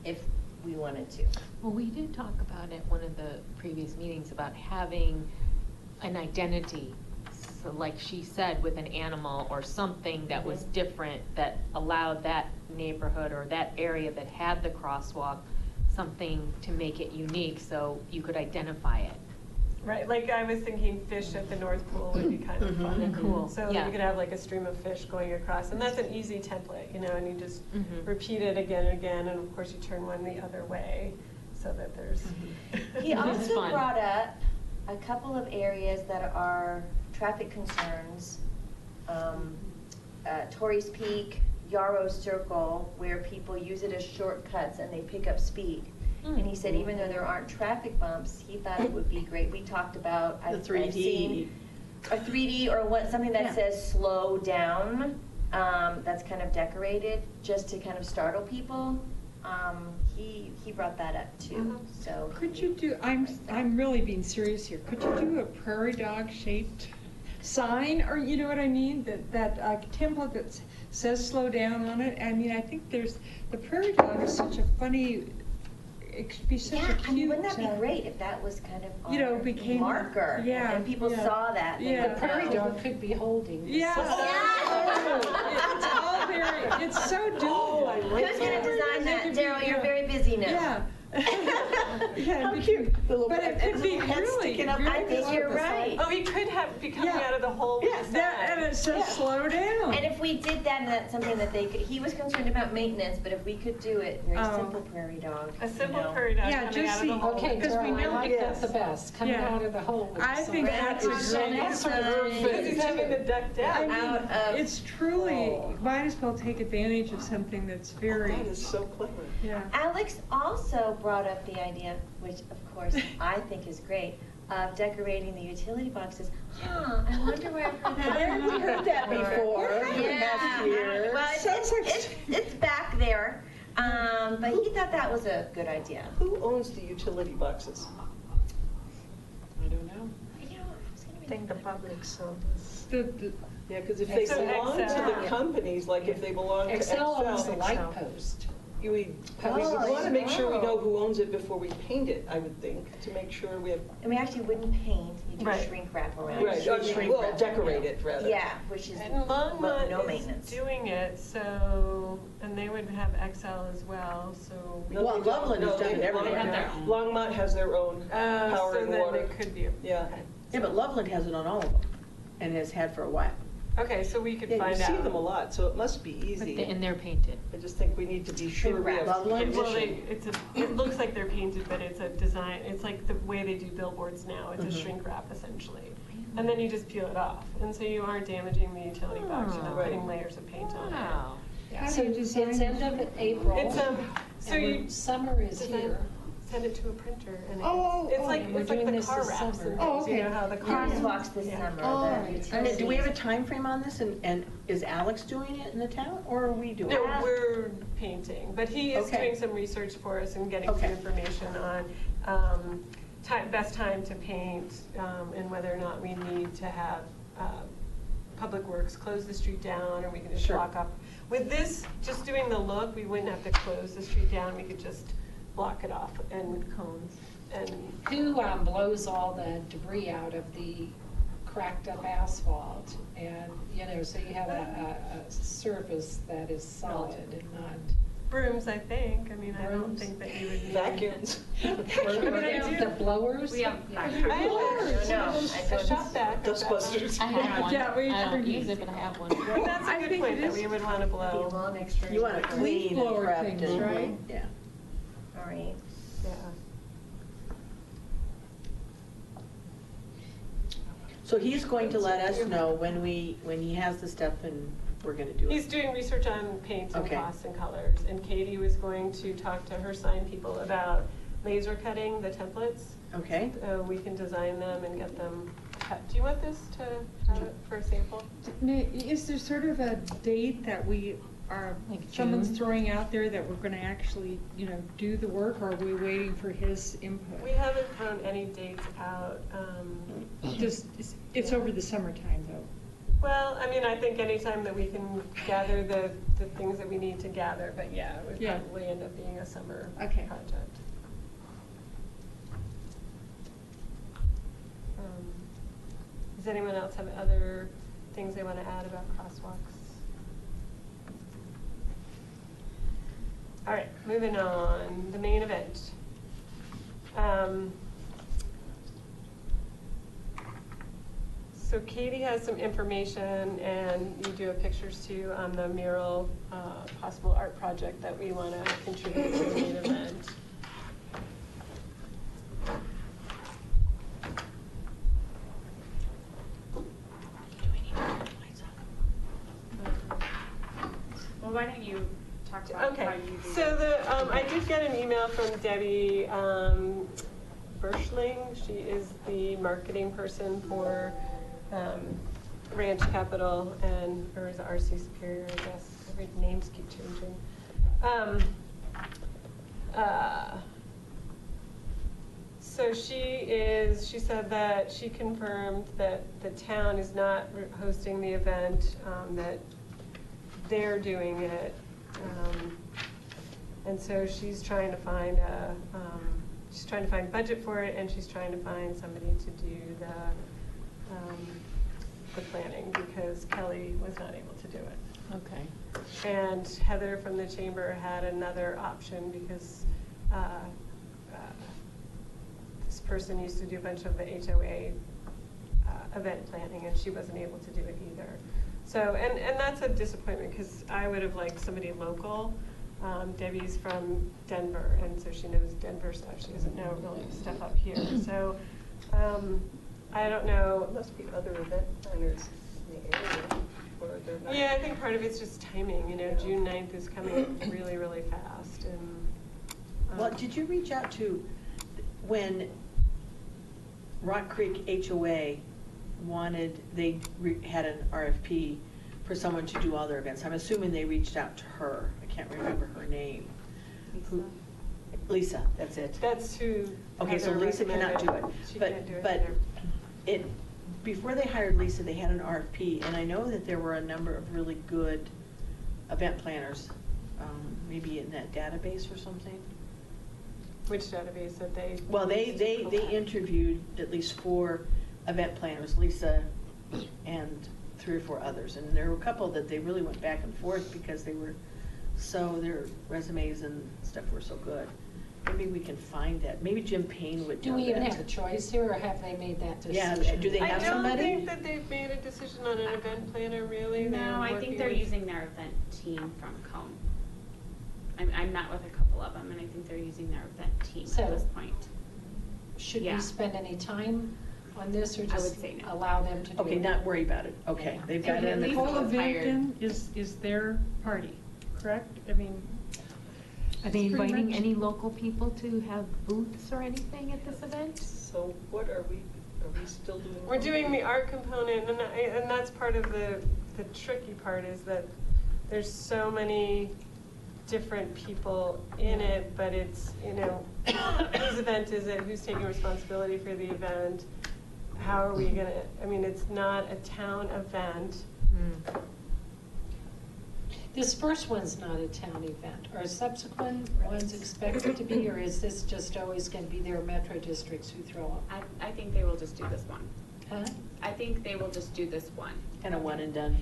[SPEAKER 8] if we wanted to.
[SPEAKER 6] Well, we did talk about at one of the previous meetings about having an identity. So like she said, with an animal or something that was
[SPEAKER 8] Mhm.
[SPEAKER 6] different, that allowed that neighborhood or that area that had the crosswalk, something to make it unique, so you could identify it.
[SPEAKER 4] Right, like I was thinking fish at the North Pole would be kind of
[SPEAKER 7] Mhm.
[SPEAKER 4] fun.
[SPEAKER 6] Cool,
[SPEAKER 4] So
[SPEAKER 6] yeah.
[SPEAKER 4] you could have like a stream of fish going across, and that's an easy template, you know, and you just
[SPEAKER 6] Mhm.
[SPEAKER 4] repeat it again and again, and of course you turn one the other way, so that there's.
[SPEAKER 8] He
[SPEAKER 6] This is
[SPEAKER 8] also
[SPEAKER 6] fun.
[SPEAKER 8] brought up a couple of areas that are traffic concerns. Um, uh, Torrey's Peak, Yarrow Circle, where people use it as shortcuts and they pick up speed. And he said even though there aren't traffic bumps, he thought it would be great. We talked about,
[SPEAKER 7] The
[SPEAKER 8] I've I've
[SPEAKER 7] 3D.
[SPEAKER 8] seen a 3D or what, something that
[SPEAKER 7] Yeah.
[SPEAKER 8] says slow down, um, that's kind of decorated, just to kind of startle people. um, he, he brought that up too, so.
[SPEAKER 9] Could you do, I'm, I'm really being serious here, could you do a prairie dog shaped sign, or you know what I mean? That, that uh, template that s- says slow down on it, I mean, I think there's, the prairie dog is such a funny, it could be such a
[SPEAKER 8] Yeah,
[SPEAKER 9] cute.
[SPEAKER 8] I mean, wouldn't that
[SPEAKER 9] uh,
[SPEAKER 8] be great if that was kind of
[SPEAKER 9] You know,
[SPEAKER 8] our
[SPEAKER 9] became-
[SPEAKER 8] marker?
[SPEAKER 9] yeah,
[SPEAKER 8] And people
[SPEAKER 9] yeah.
[SPEAKER 8] saw that. they
[SPEAKER 9] Yeah.
[SPEAKER 8] would
[SPEAKER 5] The prairie
[SPEAKER 8] know.
[SPEAKER 5] dog could be holding. this.
[SPEAKER 9] Yeah. It's all very, it's so doable.
[SPEAKER 8] Who's gonna design that?
[SPEAKER 9] It could be-
[SPEAKER 8] Daryl, you're very busy now.
[SPEAKER 9] Yeah. Yeah,
[SPEAKER 7] How
[SPEAKER 9] it'd be
[SPEAKER 7] cute. The little-
[SPEAKER 9] But it could
[SPEAKER 7] the
[SPEAKER 9] be
[SPEAKER 7] head
[SPEAKER 9] really,
[SPEAKER 7] sticking up.
[SPEAKER 9] really
[SPEAKER 8] I think you're
[SPEAKER 9] clever.
[SPEAKER 8] right.
[SPEAKER 4] Oh, he could have, be coming
[SPEAKER 9] Yeah.
[SPEAKER 4] out of the hole with
[SPEAKER 7] Yeah,
[SPEAKER 4] the
[SPEAKER 9] That, and
[SPEAKER 4] sign.
[SPEAKER 9] it says slow down.
[SPEAKER 8] And if we did that, and that's something that they could, he was concerned about maintenance, but if we could do it, very
[SPEAKER 9] Oh.
[SPEAKER 8] simple prairie dog.
[SPEAKER 4] A
[SPEAKER 8] you
[SPEAKER 4] simple
[SPEAKER 8] know.
[SPEAKER 4] prairie dog
[SPEAKER 9] Yeah,
[SPEAKER 4] coming
[SPEAKER 9] just
[SPEAKER 4] out of the
[SPEAKER 9] see-
[SPEAKER 4] hole.
[SPEAKER 5] Okay,
[SPEAKER 9] Because we
[SPEAKER 5] Daryl, I
[SPEAKER 9] know-
[SPEAKER 5] like that the best, coming
[SPEAKER 9] Yeah.
[SPEAKER 5] out of the hole. with
[SPEAKER 9] I think
[SPEAKER 5] sign.
[SPEAKER 9] that's a
[SPEAKER 8] Red
[SPEAKER 9] great.
[SPEAKER 8] Ox sign.
[SPEAKER 4] Because he's having to duck
[SPEAKER 9] I
[SPEAKER 4] down.
[SPEAKER 9] mean,
[SPEAKER 8] Out of
[SPEAKER 9] It's truly,
[SPEAKER 8] hole.
[SPEAKER 9] might as well take advantage of something that's very, oh,
[SPEAKER 3] That is so clever.
[SPEAKER 9] yeah.
[SPEAKER 8] Alex also brought up the idea, which of course I think is great, of decorating the utility boxes. Huh, I wonder where I've heard that.
[SPEAKER 7] Where have we heard that before?
[SPEAKER 8] Yeah.
[SPEAKER 7] Last.
[SPEAKER 8] Well, it's,
[SPEAKER 7] Sounds like-
[SPEAKER 8] it's, it's back there, um, but he thought that was a good idea.
[SPEAKER 3] Who owns the utility boxes?
[SPEAKER 5] I don't know.
[SPEAKER 8] You know, I was gonna
[SPEAKER 4] think the public so.
[SPEAKER 9] The, the,
[SPEAKER 3] Yeah, because if they
[SPEAKER 4] So
[SPEAKER 3] belong to the companies, like if they belong to
[SPEAKER 5] Xcel Xcel owns the light
[SPEAKER 4] Xcel.
[SPEAKER 5] post.
[SPEAKER 3] You would, we
[SPEAKER 8] Oh,
[SPEAKER 3] would want to make sure we
[SPEAKER 8] no.
[SPEAKER 3] know who owns it before we paint it, I would think, to make sure we have,
[SPEAKER 8] And we actually wouldn't paint, you do
[SPEAKER 4] Right.
[SPEAKER 8] shrink wrap around.
[SPEAKER 3] right,
[SPEAKER 8] it.
[SPEAKER 3] or
[SPEAKER 8] Shrink
[SPEAKER 3] well,
[SPEAKER 8] wrap.
[SPEAKER 3] decorate it rather.
[SPEAKER 8] Yeah, which is
[SPEAKER 4] And
[SPEAKER 8] mo-
[SPEAKER 4] Longmont
[SPEAKER 8] no
[SPEAKER 4] is
[SPEAKER 8] maintenance.
[SPEAKER 4] doing it, so, and they would have Xcel as well, so.
[SPEAKER 3] No,
[SPEAKER 7] Well,
[SPEAKER 3] they don't.
[SPEAKER 7] Loveland has
[SPEAKER 3] No,
[SPEAKER 7] done
[SPEAKER 3] they-
[SPEAKER 7] it everywhere.
[SPEAKER 3] Longmont-
[SPEAKER 2] They have their own.
[SPEAKER 3] Longmont has their own
[SPEAKER 4] Uh,
[SPEAKER 3] power
[SPEAKER 4] so
[SPEAKER 3] and
[SPEAKER 4] then
[SPEAKER 3] water.
[SPEAKER 4] it could be, a-
[SPEAKER 3] Yeah.
[SPEAKER 4] okay.
[SPEAKER 7] Yeah, but Loveland has it on all of them, and has had for a while.
[SPEAKER 4] Okay, so we could
[SPEAKER 3] Yeah, you
[SPEAKER 4] find out.
[SPEAKER 3] see them a lot, so it must be
[SPEAKER 6] But they-
[SPEAKER 3] easy.
[SPEAKER 6] And they're painted.
[SPEAKER 3] I just think we need to be sure we have
[SPEAKER 7] Loveland?
[SPEAKER 4] Well, they,
[SPEAKER 3] condition.
[SPEAKER 4] it's a, it looks like they're painted, but it's a design, it's like the way they do billboards now, it's a
[SPEAKER 7] Mhm.
[SPEAKER 4] shrink wrap essentially. And then you just peel it off, and so you aren't damaging the utility box, you're not
[SPEAKER 3] Right.
[SPEAKER 4] putting layers of paint on it.
[SPEAKER 6] Wow.
[SPEAKER 5] So
[SPEAKER 9] do you
[SPEAKER 5] it's
[SPEAKER 9] design
[SPEAKER 5] end of April.
[SPEAKER 4] It's, um, so
[SPEAKER 5] and
[SPEAKER 4] you.
[SPEAKER 5] we're- Summer is here.
[SPEAKER 4] Send it to a printer and
[SPEAKER 9] Oh,
[SPEAKER 4] it's, it's
[SPEAKER 9] oh,
[SPEAKER 4] like,
[SPEAKER 5] we're
[SPEAKER 4] it's like
[SPEAKER 5] doing
[SPEAKER 4] the car
[SPEAKER 5] this
[SPEAKER 4] wraps and
[SPEAKER 9] Oh,
[SPEAKER 4] things, you
[SPEAKER 9] okay.
[SPEAKER 4] know how the car.
[SPEAKER 8] Crosswalks this
[SPEAKER 4] Yeah.
[SPEAKER 8] summer,
[SPEAKER 9] Oh, right.
[SPEAKER 8] utility.
[SPEAKER 7] And do we have a time frame on this, and, and is Alex doing it in the town, or are we doing it?
[SPEAKER 4] No, we're painting, but he is
[SPEAKER 7] Okay.
[SPEAKER 4] doing some research for us and getting some information on um, time, best time to paint um, and whether or not we need to have uh, Public Works close the street down or we can just
[SPEAKER 7] Sure.
[SPEAKER 4] block up. With this, just doing the look, we wouldn't have to close the street down, we could just block it off and cones and.
[SPEAKER 5] Who um, blows all the debris out of the cracked up asphalt? And, you know, so you have a, a, a surface that is solid and not.
[SPEAKER 4] Brooms, I think, I mean, I don't
[SPEAKER 5] Brooms.
[SPEAKER 4] think that you would need.
[SPEAKER 3] Vacuums.
[SPEAKER 4] I mean, I do-
[SPEAKER 5] The blowers?
[SPEAKER 2] We have
[SPEAKER 4] I
[SPEAKER 2] vacuum.
[SPEAKER 4] have
[SPEAKER 8] No, no, I
[SPEAKER 4] a
[SPEAKER 8] don't-
[SPEAKER 4] shop vac.
[SPEAKER 3] Dustbusters.
[SPEAKER 6] I have one.
[SPEAKER 9] Yeah, we
[SPEAKER 6] I don't
[SPEAKER 9] never
[SPEAKER 6] use
[SPEAKER 9] use
[SPEAKER 6] it, but I have one.
[SPEAKER 4] Well, That's
[SPEAKER 9] I
[SPEAKER 4] a good
[SPEAKER 9] think
[SPEAKER 4] point,
[SPEAKER 9] it
[SPEAKER 4] that
[SPEAKER 9] is-
[SPEAKER 4] we would want to blow.
[SPEAKER 8] long exchange.
[SPEAKER 7] You want to
[SPEAKER 8] of-
[SPEAKER 7] clean and
[SPEAKER 9] blower
[SPEAKER 7] prepped
[SPEAKER 9] things,
[SPEAKER 7] and,
[SPEAKER 9] right?
[SPEAKER 7] yeah.
[SPEAKER 8] All right.
[SPEAKER 4] Yeah.
[SPEAKER 7] So he's going to let us know when we, when he has the stuff and we're gonna do it.
[SPEAKER 4] He's doing research on paints and
[SPEAKER 7] Okay.
[SPEAKER 4] costs and colors, and Katie was going to talk to her sign people about laser cutting the templates.
[SPEAKER 7] Okay?
[SPEAKER 4] Uh, we can design them and get them cut. Do you want this to have it for a sample?
[SPEAKER 9] May- Is there sort of a date that we are,
[SPEAKER 6] Like
[SPEAKER 9] someone's
[SPEAKER 6] June?
[SPEAKER 9] throwing out there that we're gonna actually, you know, do the work, or are we waiting for his input?
[SPEAKER 4] We haven't thrown any dates out. Um,
[SPEAKER 9] Just, it's- it's over the summertime, though.
[SPEAKER 4] well, I mean, I think anytime that we can gather the, the things that we need to gather, but yeah, it would
[SPEAKER 9] Yeah.
[SPEAKER 4] probably end up being a summer
[SPEAKER 9] Okay.
[SPEAKER 4] project. Um, Does anyone else have other things they want to add about crosswalks? All right, moving on, the main event. Um, So Katie has some information, and you do have pictures too, on the mural, uh, possible art project that we want to contribute to the main event.
[SPEAKER 2] Well, why don't you talk about how
[SPEAKER 4] Okay,
[SPEAKER 2] you do
[SPEAKER 4] so the, um, I did get an email from Debbie, um, Berschling. She is the marketing person for, um, Ranch Capital and, or is it RC Superior, I guess, every names keep changing. Um, Uh, So she is, she said that she confirmed that the town is not hosting the event, um, that they're doing it. Um, And so she's trying to find a, um, she's trying to find budget for it, and she's trying to find somebody to do the, um, the planning, because Kelly was not able to do it.
[SPEAKER 3] Okay.
[SPEAKER 4] And Heather from the chamber had another option because uh, uh, this person used to do a bunch of the HOA uh, event planning and she wasn't able to do it either. So, and, and that's a disappointment because I would have liked somebody local. Um, Debbie's from Denver and so she knows Denver stuff. She doesn't know really stuff up here. So um, I don't know.
[SPEAKER 3] There must be other event planners in the area, or they're not.
[SPEAKER 4] Yeah, I think part of it's just timing, you know, June 9th is coming really, really fast and. um,
[SPEAKER 7] Well, did you reach out to, when Rock Creek HOA wanted, they re- had an RFP for someone to do all their events? I'm assuming they reached out to her. I can't remember her name. Who- Lisa, that's it.
[SPEAKER 4] That's who.
[SPEAKER 7] Okay, so
[SPEAKER 4] Heather
[SPEAKER 7] Lisa cannot do it.
[SPEAKER 4] recommended. She
[SPEAKER 7] But-
[SPEAKER 4] can't do it
[SPEAKER 7] but
[SPEAKER 4] either.
[SPEAKER 7] It, before they hired Lisa, they had an RFP, and I know that there were a number of really good event planners, um, maybe in that database or something.
[SPEAKER 4] Which database that they?
[SPEAKER 7] Well, they,
[SPEAKER 4] used
[SPEAKER 7] they, they interviewed at least four event planners, Lisa and three or four others. And there were a couple that they really went back and forth because they were so, their resumes and stuff were so good. Maybe we can find that. Maybe Jim Payne would
[SPEAKER 5] Do
[SPEAKER 7] know
[SPEAKER 5] we even
[SPEAKER 7] that.
[SPEAKER 5] have a choice here, or have they made that
[SPEAKER 7] Yeah,
[SPEAKER 5] decision?
[SPEAKER 7] do they have somebody?
[SPEAKER 4] I don't
[SPEAKER 7] somebody?
[SPEAKER 4] think that they've made a decision on an event planner, really. They're
[SPEAKER 2] No, I
[SPEAKER 4] working
[SPEAKER 2] think they're
[SPEAKER 4] with-
[SPEAKER 2] using their event team from Cohn. I'm, I met with a couple of them, and I think they're using their event team
[SPEAKER 5] So-
[SPEAKER 2] at this point.
[SPEAKER 5] Should
[SPEAKER 2] Yeah.
[SPEAKER 5] we spend any time on this, or
[SPEAKER 2] would
[SPEAKER 5] just
[SPEAKER 2] say no.
[SPEAKER 5] allow them to do it?
[SPEAKER 7] Okay, not worry about it. Okay,
[SPEAKER 5] Yeah.
[SPEAKER 7] they've got
[SPEAKER 2] And
[SPEAKER 7] it in the.
[SPEAKER 2] least
[SPEAKER 9] Whole
[SPEAKER 2] was
[SPEAKER 9] event is, is their party, correct? I mean.
[SPEAKER 6] Are they
[SPEAKER 9] pretty
[SPEAKER 6] inviting
[SPEAKER 9] much-
[SPEAKER 6] any local people to have booths or anything at this event?
[SPEAKER 3] So what are we, are we still doing?
[SPEAKER 4] We're doing the art component, and I, and that's part of the, the tricky part is that there's so many different people in it, but it's, you know, whose event is it, who's taking responsibility for the event? How are we gonna, I mean, it's not a town event.
[SPEAKER 6] Hmm.
[SPEAKER 5] This first one's not a town event. Are subsequent ones expected to be, or is this just always going to be their metro districts who throw them?
[SPEAKER 2] I, I think they will just do this one.
[SPEAKER 5] Huh?
[SPEAKER 2] I think they will just do this one.
[SPEAKER 7] Kind of one and done.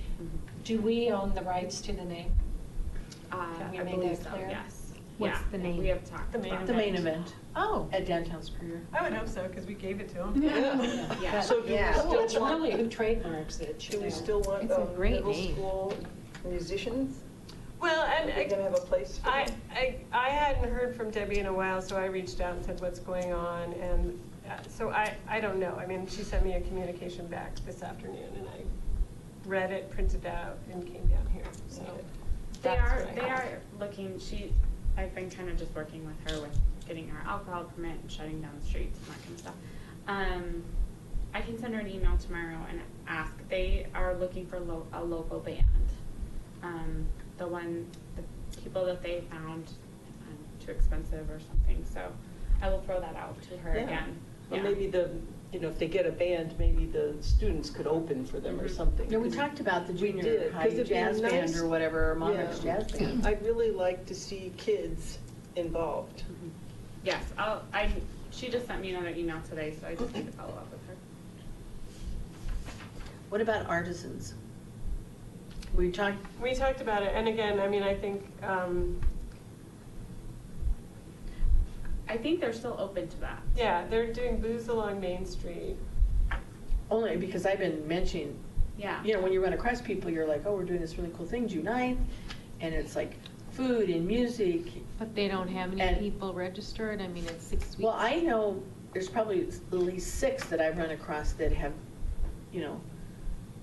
[SPEAKER 5] Do we own the rights to the name?
[SPEAKER 2] Uh,
[SPEAKER 5] Can we
[SPEAKER 2] I
[SPEAKER 5] make
[SPEAKER 2] believe
[SPEAKER 5] that
[SPEAKER 2] so,
[SPEAKER 5] clear?
[SPEAKER 2] yes.
[SPEAKER 6] What's
[SPEAKER 2] Yeah,
[SPEAKER 6] the name?
[SPEAKER 2] We have talked
[SPEAKER 4] The main
[SPEAKER 2] about
[SPEAKER 7] The
[SPEAKER 2] it.
[SPEAKER 7] main event
[SPEAKER 6] Oh.
[SPEAKER 7] at Downtown Superior.
[SPEAKER 4] I would hope so, because we gave it to them.
[SPEAKER 2] Yeah.
[SPEAKER 3] So do we
[SPEAKER 8] Yeah.
[SPEAKER 5] Oh, it's
[SPEAKER 3] still
[SPEAKER 5] really who
[SPEAKER 3] want,
[SPEAKER 5] trademarks it.
[SPEAKER 3] do we still want
[SPEAKER 6] It's a
[SPEAKER 3] um,
[SPEAKER 6] great
[SPEAKER 3] middle
[SPEAKER 6] name.
[SPEAKER 3] school musicians?
[SPEAKER 4] Well,
[SPEAKER 3] Are
[SPEAKER 4] and.
[SPEAKER 3] we gonna have a place for
[SPEAKER 4] I,
[SPEAKER 3] them?
[SPEAKER 4] I, I hadn't heard from Debbie in a while, so I reached out and said, what's going on? And uh, so I, I don't know. I mean, she sent me a communication back this afternoon, and I read it, printed out, and came down here, so.
[SPEAKER 2] They
[SPEAKER 4] that's
[SPEAKER 2] are,
[SPEAKER 4] what I
[SPEAKER 2] they
[SPEAKER 4] have.
[SPEAKER 2] are looking, she, I've been kind of just working with her with getting her alcohol permit and shutting down the streets and that kind of stuff. Um, I can send her an email tomorrow and ask, they are looking for lo- a local band. Um, the one, the people that they found, um, too expensive or something, so I will throw that out to her
[SPEAKER 3] Yeah.
[SPEAKER 2] again.
[SPEAKER 3] Or
[SPEAKER 2] Yeah.
[SPEAKER 3] maybe the, you know, if they get a band, maybe the students could open for them or
[SPEAKER 2] Mhm.
[SPEAKER 3] something.
[SPEAKER 7] Yeah, we
[SPEAKER 3] 'Cause
[SPEAKER 7] talked about the
[SPEAKER 3] we
[SPEAKER 7] junior
[SPEAKER 3] did,
[SPEAKER 7] high
[SPEAKER 3] 'cause it'd be
[SPEAKER 7] jazz band
[SPEAKER 3] nice-
[SPEAKER 7] or whatever, or Monarch's
[SPEAKER 3] Yeah.
[SPEAKER 7] Jazz Band.
[SPEAKER 3] I'd really like to see kids involved.
[SPEAKER 2] Yes, I'll, I, she just sent me another email today, so I just need to follow up with her.
[SPEAKER 7] What about artisans? We talked,
[SPEAKER 4] We talked about it, and again, I mean, I think, um,
[SPEAKER 2] I think they're still open to that.
[SPEAKER 4] yeah, they're doing booths along Main Street.
[SPEAKER 7] only because I've been mentioning,
[SPEAKER 2] Yeah.
[SPEAKER 7] you know, when you run across people, you're like, oh, we're doing this really cool thing, June 9th, and it's like food and music.
[SPEAKER 6] But they don't have
[SPEAKER 7] And-
[SPEAKER 6] any people registered? I mean, it's six weeks.
[SPEAKER 7] Well, I know there's probably at least six that I've run across that have, you know,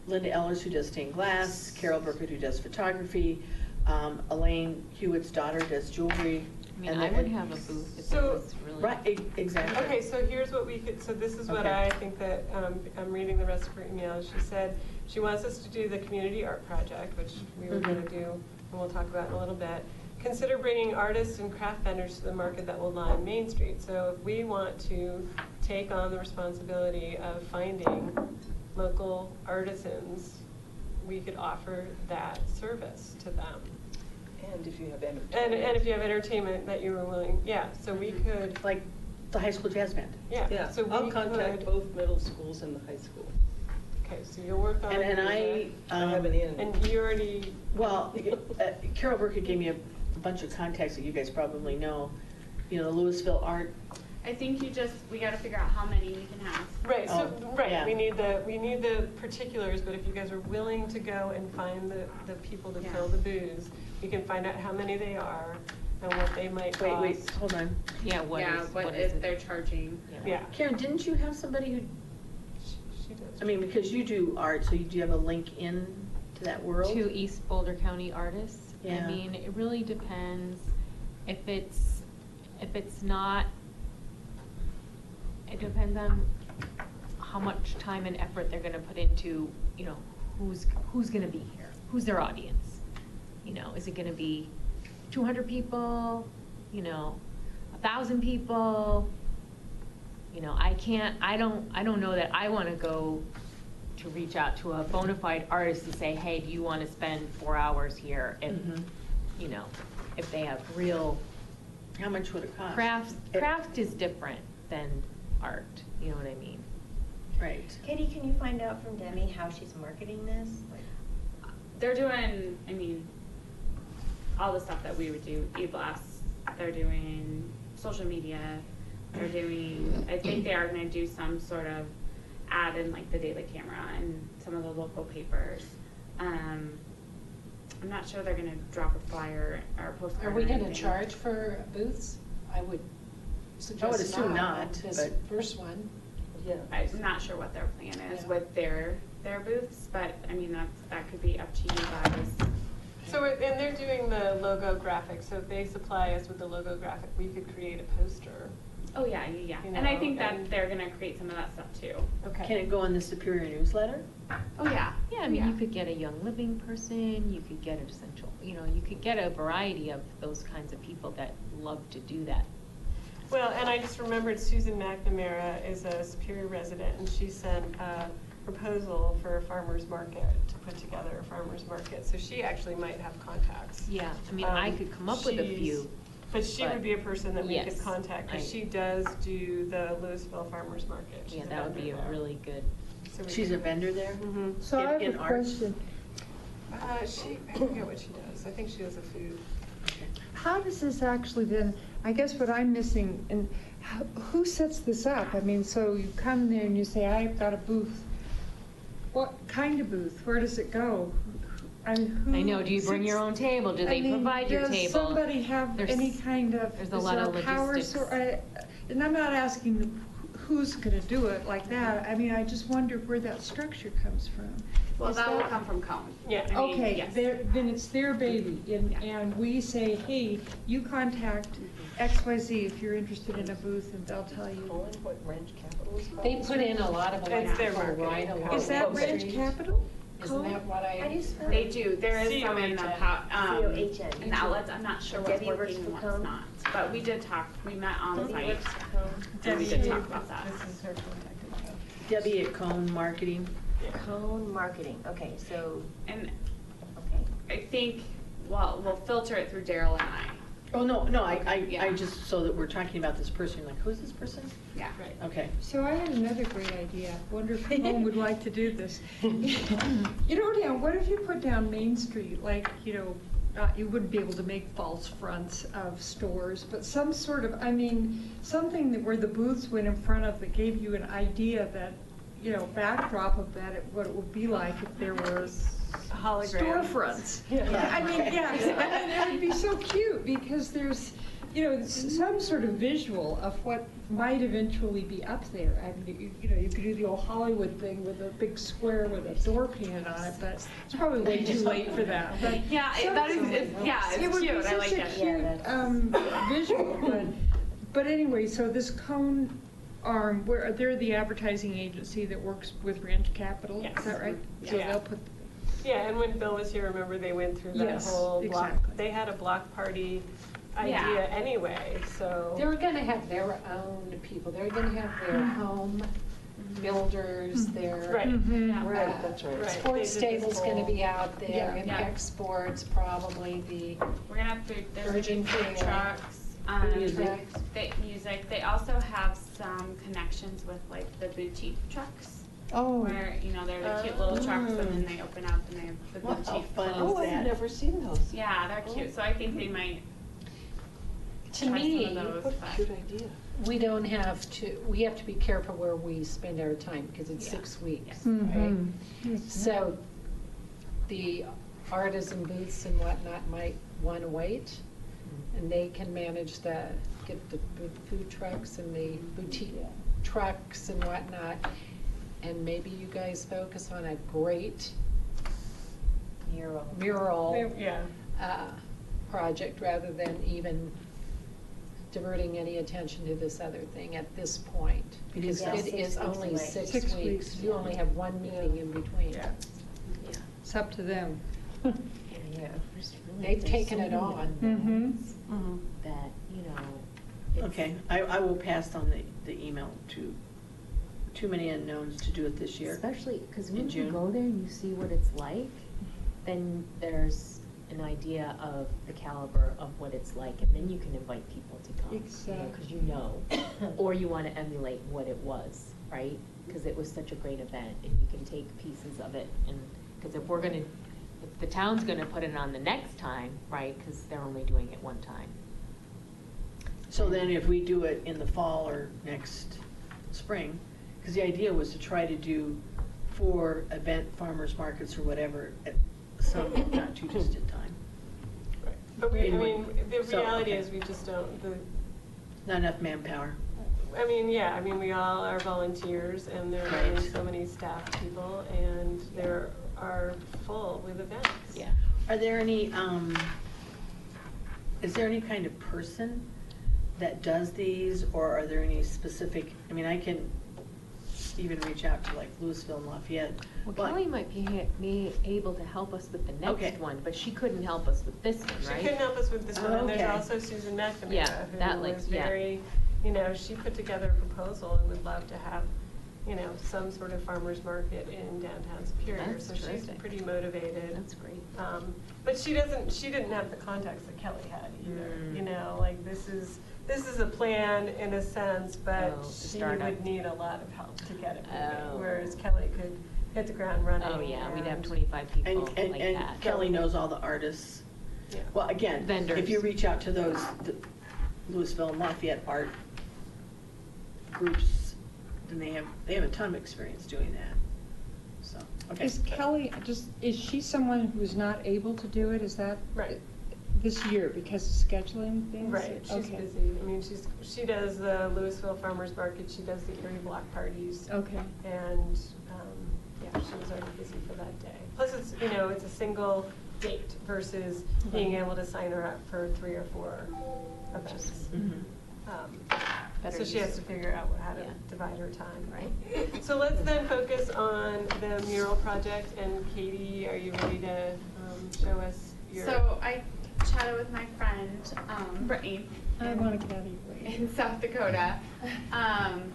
[SPEAKER 7] Linda Ellers who does stained glass, Carol Burkett who does photography, um, Elaine Hewitt's daughter does jewelry.
[SPEAKER 6] I mean,
[SPEAKER 7] and
[SPEAKER 6] I
[SPEAKER 7] then-
[SPEAKER 6] would have a booth if it
[SPEAKER 4] So-
[SPEAKER 6] was really.
[SPEAKER 7] Right, e- exactly.
[SPEAKER 4] Okay, so here's what we could, so this is what
[SPEAKER 7] Okay.
[SPEAKER 4] I think that, um, I'm reading the rest of her email. She said she wants us to do the community art project, which we were gonna
[SPEAKER 7] Mhm.
[SPEAKER 4] do, and we'll talk about in a little bit. consider bringing artists and craft vendors to the market that will line Main Street. So if we want to take on the responsibility of finding local artisans, we could offer that service to them.
[SPEAKER 3] And if you have entertainment.
[SPEAKER 4] And, and if you have entertainment that you were willing, yeah, so we could,
[SPEAKER 7] Like the high school jazz band.
[SPEAKER 4] yeah.
[SPEAKER 3] Yeah,
[SPEAKER 4] so
[SPEAKER 3] I'll
[SPEAKER 4] we
[SPEAKER 3] contact
[SPEAKER 4] could-
[SPEAKER 3] both middle schools and the high school.
[SPEAKER 4] Okay, so you'll work on.
[SPEAKER 7] And, and I,
[SPEAKER 4] music,
[SPEAKER 3] I have an
[SPEAKER 7] um,
[SPEAKER 3] in.
[SPEAKER 4] And you already.
[SPEAKER 7] well, uh, Carol Burkett gave me a bunch of contacts that you guys probably know. You know, the Louisville Art,
[SPEAKER 2] I think you just, we gotta figure out how many we can have.
[SPEAKER 4] Right, so,
[SPEAKER 7] Oh,
[SPEAKER 4] right,
[SPEAKER 7] yeah.
[SPEAKER 4] we need the, we need the particulars, but if you guys are willing to go and find the, the people to
[SPEAKER 2] Yeah.
[SPEAKER 4] fill the booths, we can find out how many they are and what they might
[SPEAKER 7] wait,
[SPEAKER 4] cost.
[SPEAKER 7] wait, hold on.
[SPEAKER 6] Yeah, what
[SPEAKER 2] Yeah,
[SPEAKER 6] is,
[SPEAKER 2] what
[SPEAKER 6] what is
[SPEAKER 2] if
[SPEAKER 6] it?
[SPEAKER 2] they're charging?
[SPEAKER 4] Yeah,
[SPEAKER 7] Karen, didn't you have somebody who,
[SPEAKER 4] she she does.
[SPEAKER 7] I mean, because you do art, so you- do have a link in to that world?
[SPEAKER 6] To East Boulder County artists. I
[SPEAKER 7] Yeah.
[SPEAKER 6] mean, it really depends. If it's, if it's not, it depends on how much time and effort they're gonna put into, you know, who's, who's gonna be here? Who's their audience? You know, is it gonna be two hundred people, you know, a thousand people? You know, I can't, I don't, I don't know that I wanna go to reach out to a bona fide artist to say, hey, do you wanna spend four hours here? If,
[SPEAKER 7] Mhm.
[SPEAKER 6] you know, if they have real
[SPEAKER 7] How much would it cost?
[SPEAKER 6] craft, craft is different than art, you know what I mean?
[SPEAKER 7] Right.
[SPEAKER 8] Katie, can you find out from Demi how she's marketing this? Like,
[SPEAKER 2] They're doing, I mean, all the stuff that we would do, e-blasts, they're doing social media, they're doing, I think they are gonna do some sort of ad in like the Daily Camera and some of the local papers. Um, I'm not sure they're gonna drop a flyer or a postcard
[SPEAKER 5] Are
[SPEAKER 2] or
[SPEAKER 5] we gonna
[SPEAKER 2] anything.
[SPEAKER 5] charge for booths? I would suggest
[SPEAKER 7] assume
[SPEAKER 5] not,
[SPEAKER 7] not,
[SPEAKER 5] This
[SPEAKER 7] but-
[SPEAKER 5] first one.
[SPEAKER 3] Yeah.
[SPEAKER 2] I'm not sure what their plan is
[SPEAKER 5] Yeah.
[SPEAKER 2] with their, their booths, but I mean, that's, that could be up to you guys.
[SPEAKER 4] So, and they're doing the logo graphic, so if they supply us with the logo graphic, we could create a poster.
[SPEAKER 2] Oh, yeah, yeah, yeah.
[SPEAKER 4] You
[SPEAKER 2] And I
[SPEAKER 4] know,
[SPEAKER 2] think that
[SPEAKER 4] and-
[SPEAKER 2] they're gonna create some of that stuff too.
[SPEAKER 4] Okay.
[SPEAKER 7] Can it go in the Superior newsletter?
[SPEAKER 2] Oh, yeah.
[SPEAKER 6] Yeah, I mean, you could get a young living person, you could get a essential, you know, you could get a variety of those kinds of people that love to do that.
[SPEAKER 4] Well, and I just remembered Susan McNamara is a Superior resident, and she sent a uh, proposal for a farmer's market, to put together a farmer's market, so she actually might have contacts.
[SPEAKER 6] Yeah, I mean, I
[SPEAKER 4] Um,
[SPEAKER 6] could come up with a
[SPEAKER 4] she's-
[SPEAKER 6] few.
[SPEAKER 4] But she
[SPEAKER 6] but-
[SPEAKER 4] would be a person that we could
[SPEAKER 6] Yes,
[SPEAKER 4] contact, because she does do the Louisville Farmers Market. She's
[SPEAKER 6] Yeah,
[SPEAKER 4] a
[SPEAKER 6] that would be
[SPEAKER 4] vendor
[SPEAKER 6] a
[SPEAKER 4] there.
[SPEAKER 6] really good,
[SPEAKER 4] So we
[SPEAKER 7] She's a
[SPEAKER 4] could-
[SPEAKER 7] vendor there?
[SPEAKER 4] Mhm.
[SPEAKER 9] So I have
[SPEAKER 7] in
[SPEAKER 9] a
[SPEAKER 7] arts?
[SPEAKER 9] question.
[SPEAKER 4] Uh, she, I forget what she does, I think she does a food.
[SPEAKER 9] How does this actually then, I guess what I'm missing, and how- who sets this up? I mean, so you come there and you say, I've got a booth. What kind of booth? Where does it go? I mean, who?
[SPEAKER 6] I know, do you bring your own table? Do
[SPEAKER 9] I
[SPEAKER 6] they
[SPEAKER 9] mean,
[SPEAKER 6] provide your table?
[SPEAKER 9] Does somebody have
[SPEAKER 6] There's-
[SPEAKER 9] any kind of?
[SPEAKER 6] there's a
[SPEAKER 9] is
[SPEAKER 6] lot
[SPEAKER 9] there
[SPEAKER 6] of
[SPEAKER 9] power
[SPEAKER 6] logistics.
[SPEAKER 9] sor- I- And I'm not asking who's gonna do it like that. I mean, I just wonder where that structure comes from.
[SPEAKER 2] Well,
[SPEAKER 9] Is
[SPEAKER 2] that will come from Cohn.
[SPEAKER 4] Yeah.
[SPEAKER 2] I mean,
[SPEAKER 9] Okay,
[SPEAKER 2] yes.
[SPEAKER 9] there, then it's their baby, and,
[SPEAKER 2] Yeah.
[SPEAKER 9] and we say, hey, you contact XYZ if you're interested in a booth, and they'll tell you.
[SPEAKER 3] Colin, what Ranch Capital is called?
[SPEAKER 5] They put in a lot of
[SPEAKER 4] It's their
[SPEAKER 5] electrical
[SPEAKER 4] marketing.
[SPEAKER 5] right along
[SPEAKER 9] Is that
[SPEAKER 5] the
[SPEAKER 9] Ranch
[SPEAKER 5] street.
[SPEAKER 9] Capital?
[SPEAKER 5] Isn't that what
[SPEAKER 8] How do you
[SPEAKER 5] I,
[SPEAKER 8] spell
[SPEAKER 2] They
[SPEAKER 8] it?
[SPEAKER 2] do, there is some in the,
[SPEAKER 4] C-O-H-N.
[SPEAKER 2] po- um,
[SPEAKER 8] C-O-H-N.
[SPEAKER 2] in the outlets, I'm not sure what's
[SPEAKER 8] Debbie works
[SPEAKER 2] working and
[SPEAKER 8] for
[SPEAKER 2] what's
[SPEAKER 8] Cohn?
[SPEAKER 2] not. But we did talk, we met on
[SPEAKER 8] Debbie
[SPEAKER 2] site,
[SPEAKER 8] works for Cohn.
[SPEAKER 2] and we
[SPEAKER 4] Debbie,
[SPEAKER 2] did talk about that.
[SPEAKER 4] This is her contact info.
[SPEAKER 7] Debbie at Cohn Marketing.
[SPEAKER 8] Cohn marketing, okay, so,
[SPEAKER 2] And
[SPEAKER 8] okay.
[SPEAKER 2] I think, well, we'll filter it through Daryl and I.
[SPEAKER 7] Oh, no, no, I, I,
[SPEAKER 2] Yeah.
[SPEAKER 7] I just, so that we're talking about this person, like, who's this person?
[SPEAKER 2] Yeah.
[SPEAKER 4] Right.
[SPEAKER 7] Okay.
[SPEAKER 9] So I had another great idea. Wonder if Cohn would like to do this. You know, Dan, what if you put down Main Street, like, you know, uh, you wouldn't be able to make false fronts of stores, but some sort of, I mean, something that where the booths went in front of that gave you an idea that, you know, backdrop of that, it- what it would be like if there was storefronts.
[SPEAKER 7] Yeah.
[SPEAKER 9] I mean, yeah, I mean, it would be so cute because there's, you know, s- some sort of visual of what might eventually be up there. I mean, you, you know, you could do the old Hollywood thing with a big square with a door painted on it, but it's probably way too late for that. But
[SPEAKER 2] Yeah, it- that is, it's, yeah,
[SPEAKER 9] it
[SPEAKER 2] it's
[SPEAKER 9] would be
[SPEAKER 2] cute, I
[SPEAKER 9] such
[SPEAKER 2] like
[SPEAKER 9] a
[SPEAKER 2] it.
[SPEAKER 8] Yeah,
[SPEAKER 9] cute
[SPEAKER 8] that's-
[SPEAKER 9] um, visual, but, but anyway, so this Cohn Um, arm, where, they're the advertising agency that works with Ranch Capital, is
[SPEAKER 2] Yes.
[SPEAKER 9] that right? So
[SPEAKER 4] Yeah.
[SPEAKER 9] they'll put,
[SPEAKER 4] Yeah, and when Bill was here, remember they went through that
[SPEAKER 9] Yes,
[SPEAKER 4] whole block,
[SPEAKER 9] exactly.
[SPEAKER 4] they had a block party
[SPEAKER 2] Yeah.
[SPEAKER 4] idea anyway, so.
[SPEAKER 5] They're gonna have their own people, they're gonna have their mm-hmm. home mm-hmm. builders, mm-hmm. their.
[SPEAKER 4] Right.
[SPEAKER 2] Yeah.
[SPEAKER 3] Right, that's right.
[SPEAKER 4] Right. They
[SPEAKER 5] Sports
[SPEAKER 4] did this
[SPEAKER 5] stable's gonna
[SPEAKER 4] whole-
[SPEAKER 5] be out there,
[SPEAKER 3] Yeah.
[SPEAKER 5] Impact Sports, probably the,
[SPEAKER 2] We're gonna have food, there's gonna be
[SPEAKER 5] Urgent
[SPEAKER 2] food
[SPEAKER 5] care.
[SPEAKER 2] trucks, um,
[SPEAKER 5] Music.
[SPEAKER 2] they, music. They also have some connections with like the boutique trucks.
[SPEAKER 9] Oh,
[SPEAKER 2] Where, you know, they're the cute little trucks and then they open up and they have the
[SPEAKER 7] Wow,
[SPEAKER 2] boutique
[SPEAKER 7] fun is
[SPEAKER 2] clothes.
[SPEAKER 3] Oh, I've never seen those.
[SPEAKER 2] Yeah, they're cute, so I think they might
[SPEAKER 5] to
[SPEAKER 2] try
[SPEAKER 5] me,
[SPEAKER 2] some of those,
[SPEAKER 3] What a
[SPEAKER 2] but-
[SPEAKER 3] cute idea.
[SPEAKER 5] we don't have to, we have to be careful where we spend our time, because it's
[SPEAKER 2] Yeah.
[SPEAKER 5] six weeks,
[SPEAKER 9] Mhm.
[SPEAKER 5] right? So, the artisan booths and whatnot might wanna wait, and they can manage the, get the bu- food trucks and the boutique trucks and whatnot. And maybe you guys focus on a great
[SPEAKER 8] Mural.
[SPEAKER 5] mural
[SPEAKER 4] Yeah,
[SPEAKER 5] uh, project rather than even diverting any attention to this other thing at this point. Because
[SPEAKER 8] Yeah,
[SPEAKER 5] it
[SPEAKER 8] six
[SPEAKER 5] is
[SPEAKER 8] weeks
[SPEAKER 5] only
[SPEAKER 8] away.
[SPEAKER 5] six
[SPEAKER 9] Six
[SPEAKER 5] weeks.
[SPEAKER 9] weeks.
[SPEAKER 5] You only have one meeting in between.
[SPEAKER 4] yeah.
[SPEAKER 9] it's up to them.
[SPEAKER 8] Yeah.
[SPEAKER 5] They've taken it on.
[SPEAKER 9] Mm-hmm.
[SPEAKER 10] that, you know. it's-
[SPEAKER 7] Okay, I, I will pass on the, the email to, too many unknowns to do it this year.
[SPEAKER 10] Especially, because
[SPEAKER 7] in
[SPEAKER 10] when you
[SPEAKER 7] June.
[SPEAKER 10] go there and you see what it's like, then there's an idea of the caliber of what it's like, and then you can invite people to come. Because you know, or you want to emulate what it was, right? Because it was such a great event, and you can take pieces of it, and, because if we're gonna, if the town's gonna put it on the next time, right, because they're only doing it one time.
[SPEAKER 7] So then if we do it in the fall or next spring, because the idea was to try to do four event farmers markets or whatever at some not too distant time.
[SPEAKER 4] Right. But we, I mean, the
[SPEAKER 7] so,
[SPEAKER 4] reality
[SPEAKER 7] okay.
[SPEAKER 4] is we just don't, the,
[SPEAKER 7] Not enough manpower.
[SPEAKER 4] I mean, yeah, I mean, we all are volunteers and there are only
[SPEAKER 7] Right.
[SPEAKER 4] so many staff people and there are full with events.
[SPEAKER 10] Yeah.
[SPEAKER 7] Are there any, um, is there any kind of person that does these, or are there any specific, I mean, I can even reach out to like Louisville and Lafayette.
[SPEAKER 10] Well,
[SPEAKER 7] but-
[SPEAKER 10] Kelly might be, ha- be able to help us with the
[SPEAKER 7] Okay.
[SPEAKER 10] next one, but she couldn't help us with this one,
[SPEAKER 4] She
[SPEAKER 10] right?
[SPEAKER 4] couldn't help us with this one, and there's
[SPEAKER 7] Okay.
[SPEAKER 4] also Susan McNamara,
[SPEAKER 10] Yeah, that
[SPEAKER 4] who
[SPEAKER 10] links,
[SPEAKER 4] was
[SPEAKER 10] yeah.
[SPEAKER 4] very, you know, she put together a proposal and would love to have, you know, some sort of farmer's market in downtown Superior,
[SPEAKER 10] That's
[SPEAKER 4] so she's pretty motivated.
[SPEAKER 10] That's great.
[SPEAKER 4] Um, But she doesn't, she didn't have the contacts that Kelly had either,
[SPEAKER 10] Mm.
[SPEAKER 4] you know, like, this is, this is a plan in a sense, but
[SPEAKER 10] Oh,
[SPEAKER 4] she
[SPEAKER 10] start
[SPEAKER 4] would need a lot of help to get it
[SPEAKER 10] Oh.
[SPEAKER 4] moving, whereas Kelly could hit the ground running.
[SPEAKER 10] Oh, yeah, we'd have twenty-five people
[SPEAKER 7] And, and,
[SPEAKER 10] like
[SPEAKER 7] and
[SPEAKER 10] that.
[SPEAKER 7] Kelly knows all the artists.
[SPEAKER 4] Yeah.
[SPEAKER 7] Well, again,
[SPEAKER 10] Vendors.
[SPEAKER 7] if you reach out to those, the Louisville Lafayette art groups, then they have, they have a ton of experience doing that, so, okay.
[SPEAKER 9] Is Kelly, just, is she someone who's not able to do it? Is that?
[SPEAKER 4] Right.
[SPEAKER 9] This year because of scheduling things?
[SPEAKER 4] Right, she's
[SPEAKER 9] Okay.
[SPEAKER 4] busy. I mean, she's, she does the Louisville Farmers Market, she does the Erie Block Parties.
[SPEAKER 9] Okay.
[SPEAKER 4] And, um, yeah, she was already busy for that day. Plus, it's, you know, it's a single date versus being able to sign her up for three or four events.
[SPEAKER 7] Mhm.
[SPEAKER 4] Um,
[SPEAKER 10] Better
[SPEAKER 4] So she has
[SPEAKER 10] use-
[SPEAKER 4] to figure out how to
[SPEAKER 10] Yeah.
[SPEAKER 4] divide her time.
[SPEAKER 10] Right.
[SPEAKER 4] So let's then focus on the mural project, and Katie, are you ready to um, show us your?
[SPEAKER 2] So I chatted with my friend, um, Brittany.
[SPEAKER 9] I
[SPEAKER 2] in-
[SPEAKER 9] want to get out of your way.
[SPEAKER 2] in South Dakota, um,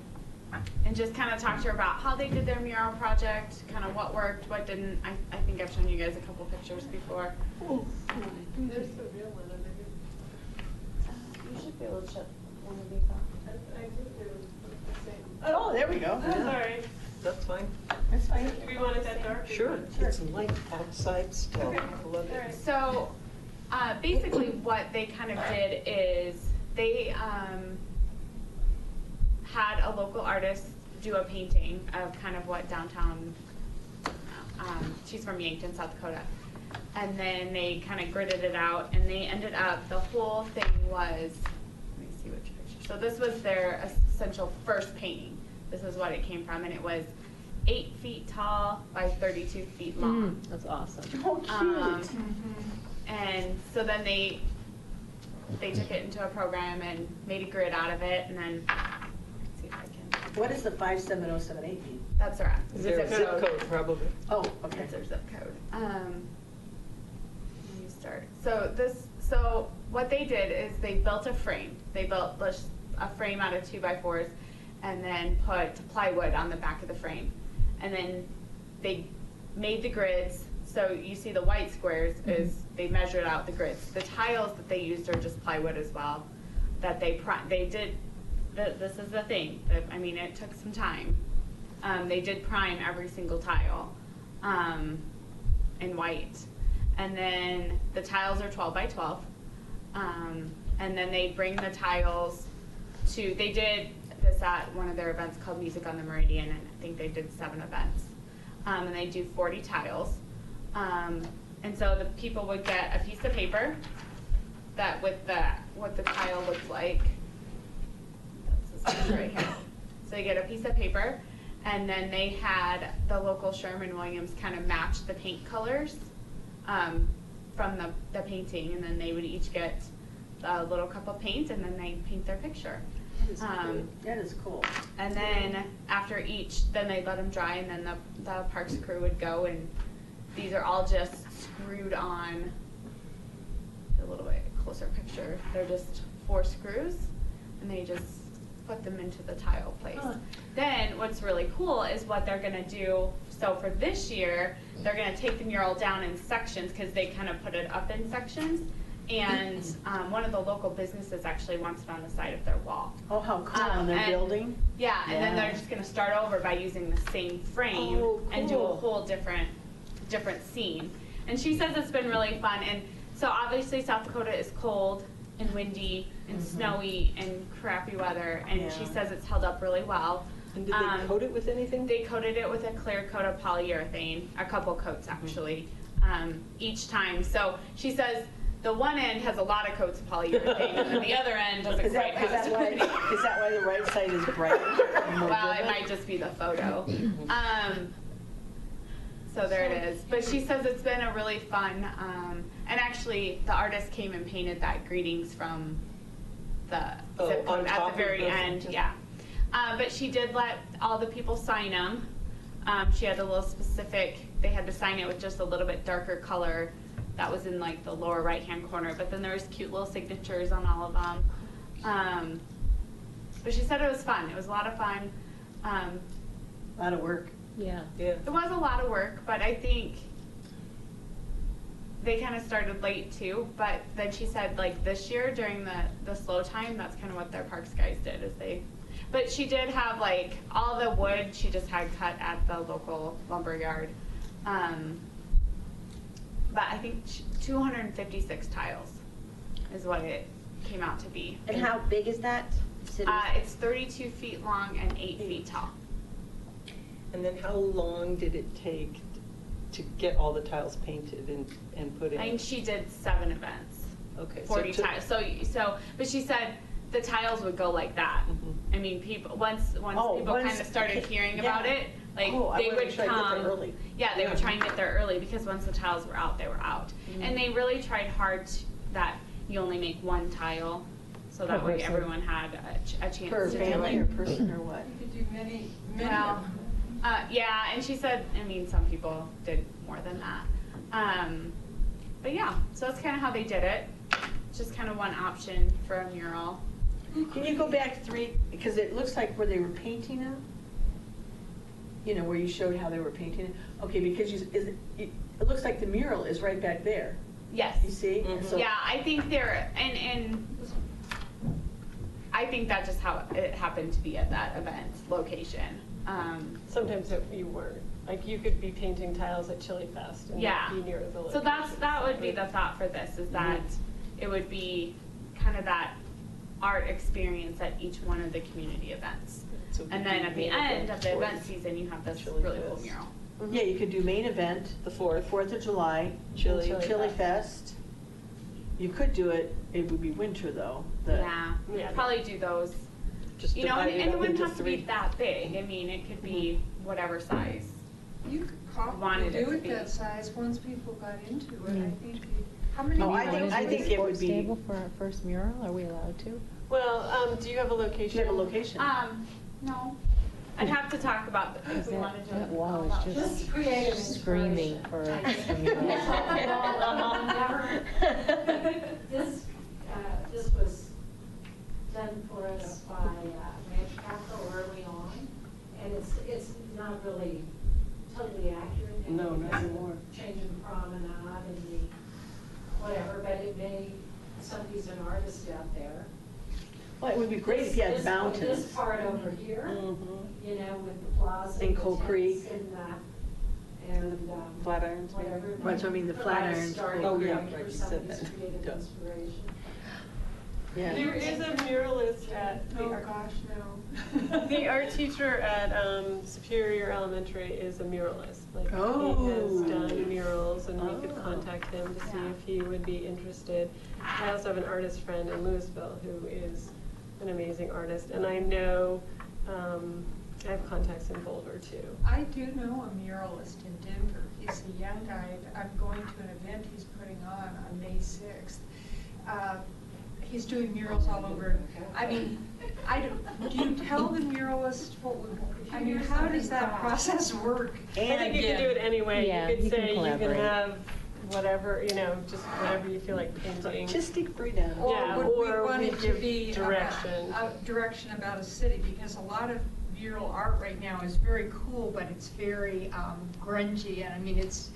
[SPEAKER 2] and just kind of talk to her about how they did their mural project, kind of what worked, what didn't. I, I think I've shown you guys a couple pictures before.
[SPEAKER 4] There's the real one over here.
[SPEAKER 2] You should be able to shut one of these off.
[SPEAKER 4] I- I think they were the same.
[SPEAKER 7] Oh, there we go.
[SPEAKER 4] Oh, sorry.
[SPEAKER 7] That's fine. That's fine.
[SPEAKER 4] Do we want it that dark? or
[SPEAKER 3] Sure,
[SPEAKER 4] not?
[SPEAKER 3] it's light outside still.
[SPEAKER 4] Okay.
[SPEAKER 3] I love
[SPEAKER 4] All right.
[SPEAKER 3] it.
[SPEAKER 2] So, uh, basically what they kind of did is they, um, had a local artist do a painting of kind of what downtown, um, she's from Yankton, South Dakota. And then they kind of gridded it out and they ended up, the whole thing was, let me see which picture. So this was their essential first painting. This is what it came from and it was eight feet tall by thirty-two feet long.
[SPEAKER 10] Mm, That's awesome.
[SPEAKER 7] Oh,
[SPEAKER 2] Um,
[SPEAKER 7] cute.
[SPEAKER 2] and so then they, they took it into a program and made a grid out of it and then, let's see if I can.
[SPEAKER 7] What does the five seven oh seven eight mean?
[SPEAKER 2] That's their,
[SPEAKER 3] Is
[SPEAKER 2] the
[SPEAKER 3] there a zip code, probably?
[SPEAKER 7] Oh, okay.
[SPEAKER 2] That's their zip code. Um, let start. So this, so what they did is they built a frame. They built a frame out of two by fours and then put plywood on the back of the frame. And then they made the grids. So you see the white squares is, they measured out the grids. The tiles that they used are just plywood as well, that they, they did, th- this is the thing, that, I mean, it took some time. Um, they did prime every single tile, um, in white. And then the tiles are twelve by twelve. Um, and then they bring the tiles to, they did this at one of their events called Music on the Meridian, and I think they did seven events. Um, and they do forty tiles. Um, and so the people would get a piece of paper that with the, what the tile looks like. Right here. So you get a piece of paper, and then they had the local Sherwin-Williams kind of match the paint colors um, from the, the painting, and then they would each get a little cup of paint, and then they paint their picture.
[SPEAKER 7] That is cool.
[SPEAKER 2] Um,
[SPEAKER 7] That is cool.
[SPEAKER 2] And then after each, then they let them dry, and then the, the parks crew would go, and these are all just screwed on. A little bit closer picture. They're just four screws, and they just put them into the tile place.
[SPEAKER 7] Huh.
[SPEAKER 2] Then what's really cool is what they're gonna do. So for this year, they're gonna take the mural down in sections because they kind of put it up in sections. And um, one of the local businesses actually wants it on the side of their wall.
[SPEAKER 7] Oh, how cool,
[SPEAKER 2] Um,
[SPEAKER 7] on their
[SPEAKER 2] and-
[SPEAKER 7] building?
[SPEAKER 2] Yeah, and then they're
[SPEAKER 7] Yeah.
[SPEAKER 2] just gonna start over by using the same frame
[SPEAKER 7] Oh,
[SPEAKER 2] and do a
[SPEAKER 7] cool.
[SPEAKER 2] whole different, different scene. And she says it's been really fun, and so obviously South Dakota is cold and windy and snowy and crappy weather, and she
[SPEAKER 7] Mm-hmm. Yeah.
[SPEAKER 2] says it's held up really well.
[SPEAKER 3] And did
[SPEAKER 2] Um,
[SPEAKER 3] they coat it with anything?
[SPEAKER 2] They coated it with a clear coat of polyurethane, a couple coats
[SPEAKER 7] Mm-hmm.
[SPEAKER 2] actually, um, each time. So she says the one end has a lot of coats of polyurethane, and then the other end doesn't
[SPEAKER 7] Is
[SPEAKER 2] quite
[SPEAKER 7] that, is
[SPEAKER 2] have
[SPEAKER 7] that
[SPEAKER 2] so
[SPEAKER 7] why,
[SPEAKER 2] many.
[SPEAKER 7] is that why the right side is bright?
[SPEAKER 2] Well, it might just be the photo. Um, so there it is. But she says it's been a really fun, um, and actually the artist came and painted that greetings from the
[SPEAKER 3] Oh,
[SPEAKER 2] zip
[SPEAKER 3] on
[SPEAKER 2] code at
[SPEAKER 3] top
[SPEAKER 2] the very
[SPEAKER 3] the-
[SPEAKER 2] end, yeah. Uh, but she did let all the people sign them. Um, she had a little specific, they had to sign it with just a little bit darker color. That was in like the lower right-hand corner, but then there was cute little signatures on all of them. Um, but she said it was fun. It was a lot of fun. Um,
[SPEAKER 7] Lot of work.
[SPEAKER 10] Yeah.
[SPEAKER 3] Yeah.
[SPEAKER 2] it was a lot of work, but I think they kind of started late too. But then she said like this year during the the slow time, that's kind of what their parks guys did is they. But she did have like all the wood she just had cut at the local lumber yard. Um, but I think 256 tiles is what it came out to be.
[SPEAKER 8] And how big is that? You said it was-
[SPEAKER 2] Uh, it's 32 feet long and 8 feet tall.
[SPEAKER 3] And then how long did it take to get all the tiles painted and, and put in?
[SPEAKER 2] I think she did seven events.
[SPEAKER 3] Okay, so
[SPEAKER 2] 40
[SPEAKER 3] to-
[SPEAKER 2] tiles. So, so, but she said the tiles would go like that.
[SPEAKER 3] Mhm.
[SPEAKER 2] I mean, people, once, once
[SPEAKER 7] Oh,
[SPEAKER 2] people
[SPEAKER 7] once-
[SPEAKER 2] kind of started hearing about it, like,
[SPEAKER 7] Oh,
[SPEAKER 2] they
[SPEAKER 7] wanna
[SPEAKER 2] would
[SPEAKER 7] make sure get there
[SPEAKER 2] come.
[SPEAKER 7] early.
[SPEAKER 2] Yeah, they would try and get there early because once the tiles were out, they were out.
[SPEAKER 7] Mm-hmm.
[SPEAKER 2] And they really tried hard to- that you only make one tile, so that way
[SPEAKER 6] person.
[SPEAKER 2] everyone had a, ch- a chance
[SPEAKER 7] Per
[SPEAKER 2] to do
[SPEAKER 7] family
[SPEAKER 2] it.
[SPEAKER 7] or person or what?
[SPEAKER 9] You could do many, many
[SPEAKER 2] Well, uh, yeah, and she said, I mean, some people did more than that. Um, but yeah, so that's kind of how they did it. Just kind of one option for a mural.
[SPEAKER 7] Can you go back three, because it looks like where they were painting them? You know, where you showed how they were painting it? Okay, because you, is, it it it looks like the mural is right back there,
[SPEAKER 2] Yes.
[SPEAKER 7] you see? And so-
[SPEAKER 2] Yeah, I think they're, and, and I think that just how it happened to be at that event location. Um,
[SPEAKER 4] Sometimes it- you weren't, like you could be painting tiles at Chili Fest and
[SPEAKER 2] Yeah.
[SPEAKER 4] be near the
[SPEAKER 2] So
[SPEAKER 4] location.
[SPEAKER 2] that's, that would be the thought for this, is that it would be kind of that art experience at each one of the community events.
[SPEAKER 3] So it
[SPEAKER 2] And
[SPEAKER 3] could
[SPEAKER 2] then
[SPEAKER 3] be
[SPEAKER 2] at the
[SPEAKER 3] main
[SPEAKER 2] end
[SPEAKER 3] event
[SPEAKER 2] of the event
[SPEAKER 3] fourth.
[SPEAKER 2] season, you have this
[SPEAKER 3] Chili
[SPEAKER 2] really cool
[SPEAKER 3] Fest.
[SPEAKER 2] mural.
[SPEAKER 7] Yeah, you could do main event,
[SPEAKER 3] The fourth.
[SPEAKER 7] Fourth of July,
[SPEAKER 3] Chili.
[SPEAKER 7] Chili Chili Fest. You could do it, it would be winter though. the-
[SPEAKER 2] Yeah, we'd
[SPEAKER 4] Yeah.
[SPEAKER 2] probably do those,
[SPEAKER 3] Just
[SPEAKER 2] you know, and
[SPEAKER 3] divide it
[SPEAKER 2] and it
[SPEAKER 3] up
[SPEAKER 2] wouldn't
[SPEAKER 3] into
[SPEAKER 2] have to be
[SPEAKER 3] three.
[SPEAKER 2] that big. I mean, it could be whatever size.
[SPEAKER 9] You could probably
[SPEAKER 2] wanted it
[SPEAKER 9] do
[SPEAKER 2] to
[SPEAKER 9] it
[SPEAKER 2] be.
[SPEAKER 9] that size once people got into it. I
[SPEAKER 6] Mm.
[SPEAKER 9] think, you- how many?
[SPEAKER 7] Oh, I
[SPEAKER 9] people
[SPEAKER 7] think-
[SPEAKER 9] do
[SPEAKER 7] I
[SPEAKER 9] you
[SPEAKER 7] think it would be-
[SPEAKER 6] Stable for our first mural, are we allowed to?
[SPEAKER 4] Well, um, do you have a
[SPEAKER 7] Do
[SPEAKER 4] location?
[SPEAKER 7] you have a location?
[SPEAKER 2] Um, no, I'd have to talk about the, if we
[SPEAKER 10] That-
[SPEAKER 2] wanted to.
[SPEAKER 10] that wall is just-
[SPEAKER 2] the-
[SPEAKER 5] Just creative
[SPEAKER 10] Screaming for
[SPEAKER 5] inspiration.
[SPEAKER 10] a mural.
[SPEAKER 5] This, uh, this was done for us by uh, Ranch Capital early on, and it's, it's not really totally accurate.
[SPEAKER 3] No, not
[SPEAKER 5] because
[SPEAKER 3] anymore.
[SPEAKER 5] Changing the promenade and the, whatever, but it may, somebody's an artist out there.
[SPEAKER 7] Well, it would be great if you had
[SPEAKER 5] This-
[SPEAKER 7] mountains.
[SPEAKER 5] This part over here,
[SPEAKER 3] Mhm.
[SPEAKER 5] you know, with the plaza.
[SPEAKER 7] And
[SPEAKER 5] the
[SPEAKER 7] Coal
[SPEAKER 5] tents
[SPEAKER 7] Creek.
[SPEAKER 5] And, uh, and, um.
[SPEAKER 3] Flatirons, maybe?
[SPEAKER 5] Whatever.
[SPEAKER 7] Right, so I mean the
[SPEAKER 5] Provide a
[SPEAKER 7] Flatirons,
[SPEAKER 3] Oh, yeah, right, you said that.
[SPEAKER 5] creative
[SPEAKER 3] Yeah.
[SPEAKER 7] Yeah.
[SPEAKER 4] There is a muralist at, the
[SPEAKER 9] Oh,
[SPEAKER 4] art-
[SPEAKER 9] gosh, no.
[SPEAKER 4] the art teacher at um, Superior Elementary is a muralist. Like, he
[SPEAKER 7] Oh.
[SPEAKER 4] has done murals, and we could
[SPEAKER 7] Oh.
[SPEAKER 4] contact him to see
[SPEAKER 2] Yeah.
[SPEAKER 4] if he would be interested. I also have an artist friend in Louisville who is an amazing artist, and I know, um, I have contacts in Boulder too.
[SPEAKER 9] I do know a muralist in Denver. He's a young guy. I'm going to an event he's putting on on May 6th. Uh, He's doing murals all over. I mean, I don't, do you tell the muralist, what would- I mean, how does that process work?
[SPEAKER 4] I think you can do it anyway.
[SPEAKER 10] Yeah,
[SPEAKER 4] You could
[SPEAKER 10] you can
[SPEAKER 4] say you can have whatever, you know, just whatever you feel like painting.
[SPEAKER 7] Artistic freedom.
[SPEAKER 4] Yeah,
[SPEAKER 9] Or would we
[SPEAKER 4] or
[SPEAKER 9] want
[SPEAKER 4] we
[SPEAKER 9] it to
[SPEAKER 4] give
[SPEAKER 9] be about-
[SPEAKER 4] direction.
[SPEAKER 9] a Direction about a city, because a lot of mural art right now is very cool, but it's very um, grungy, and I mean, it's,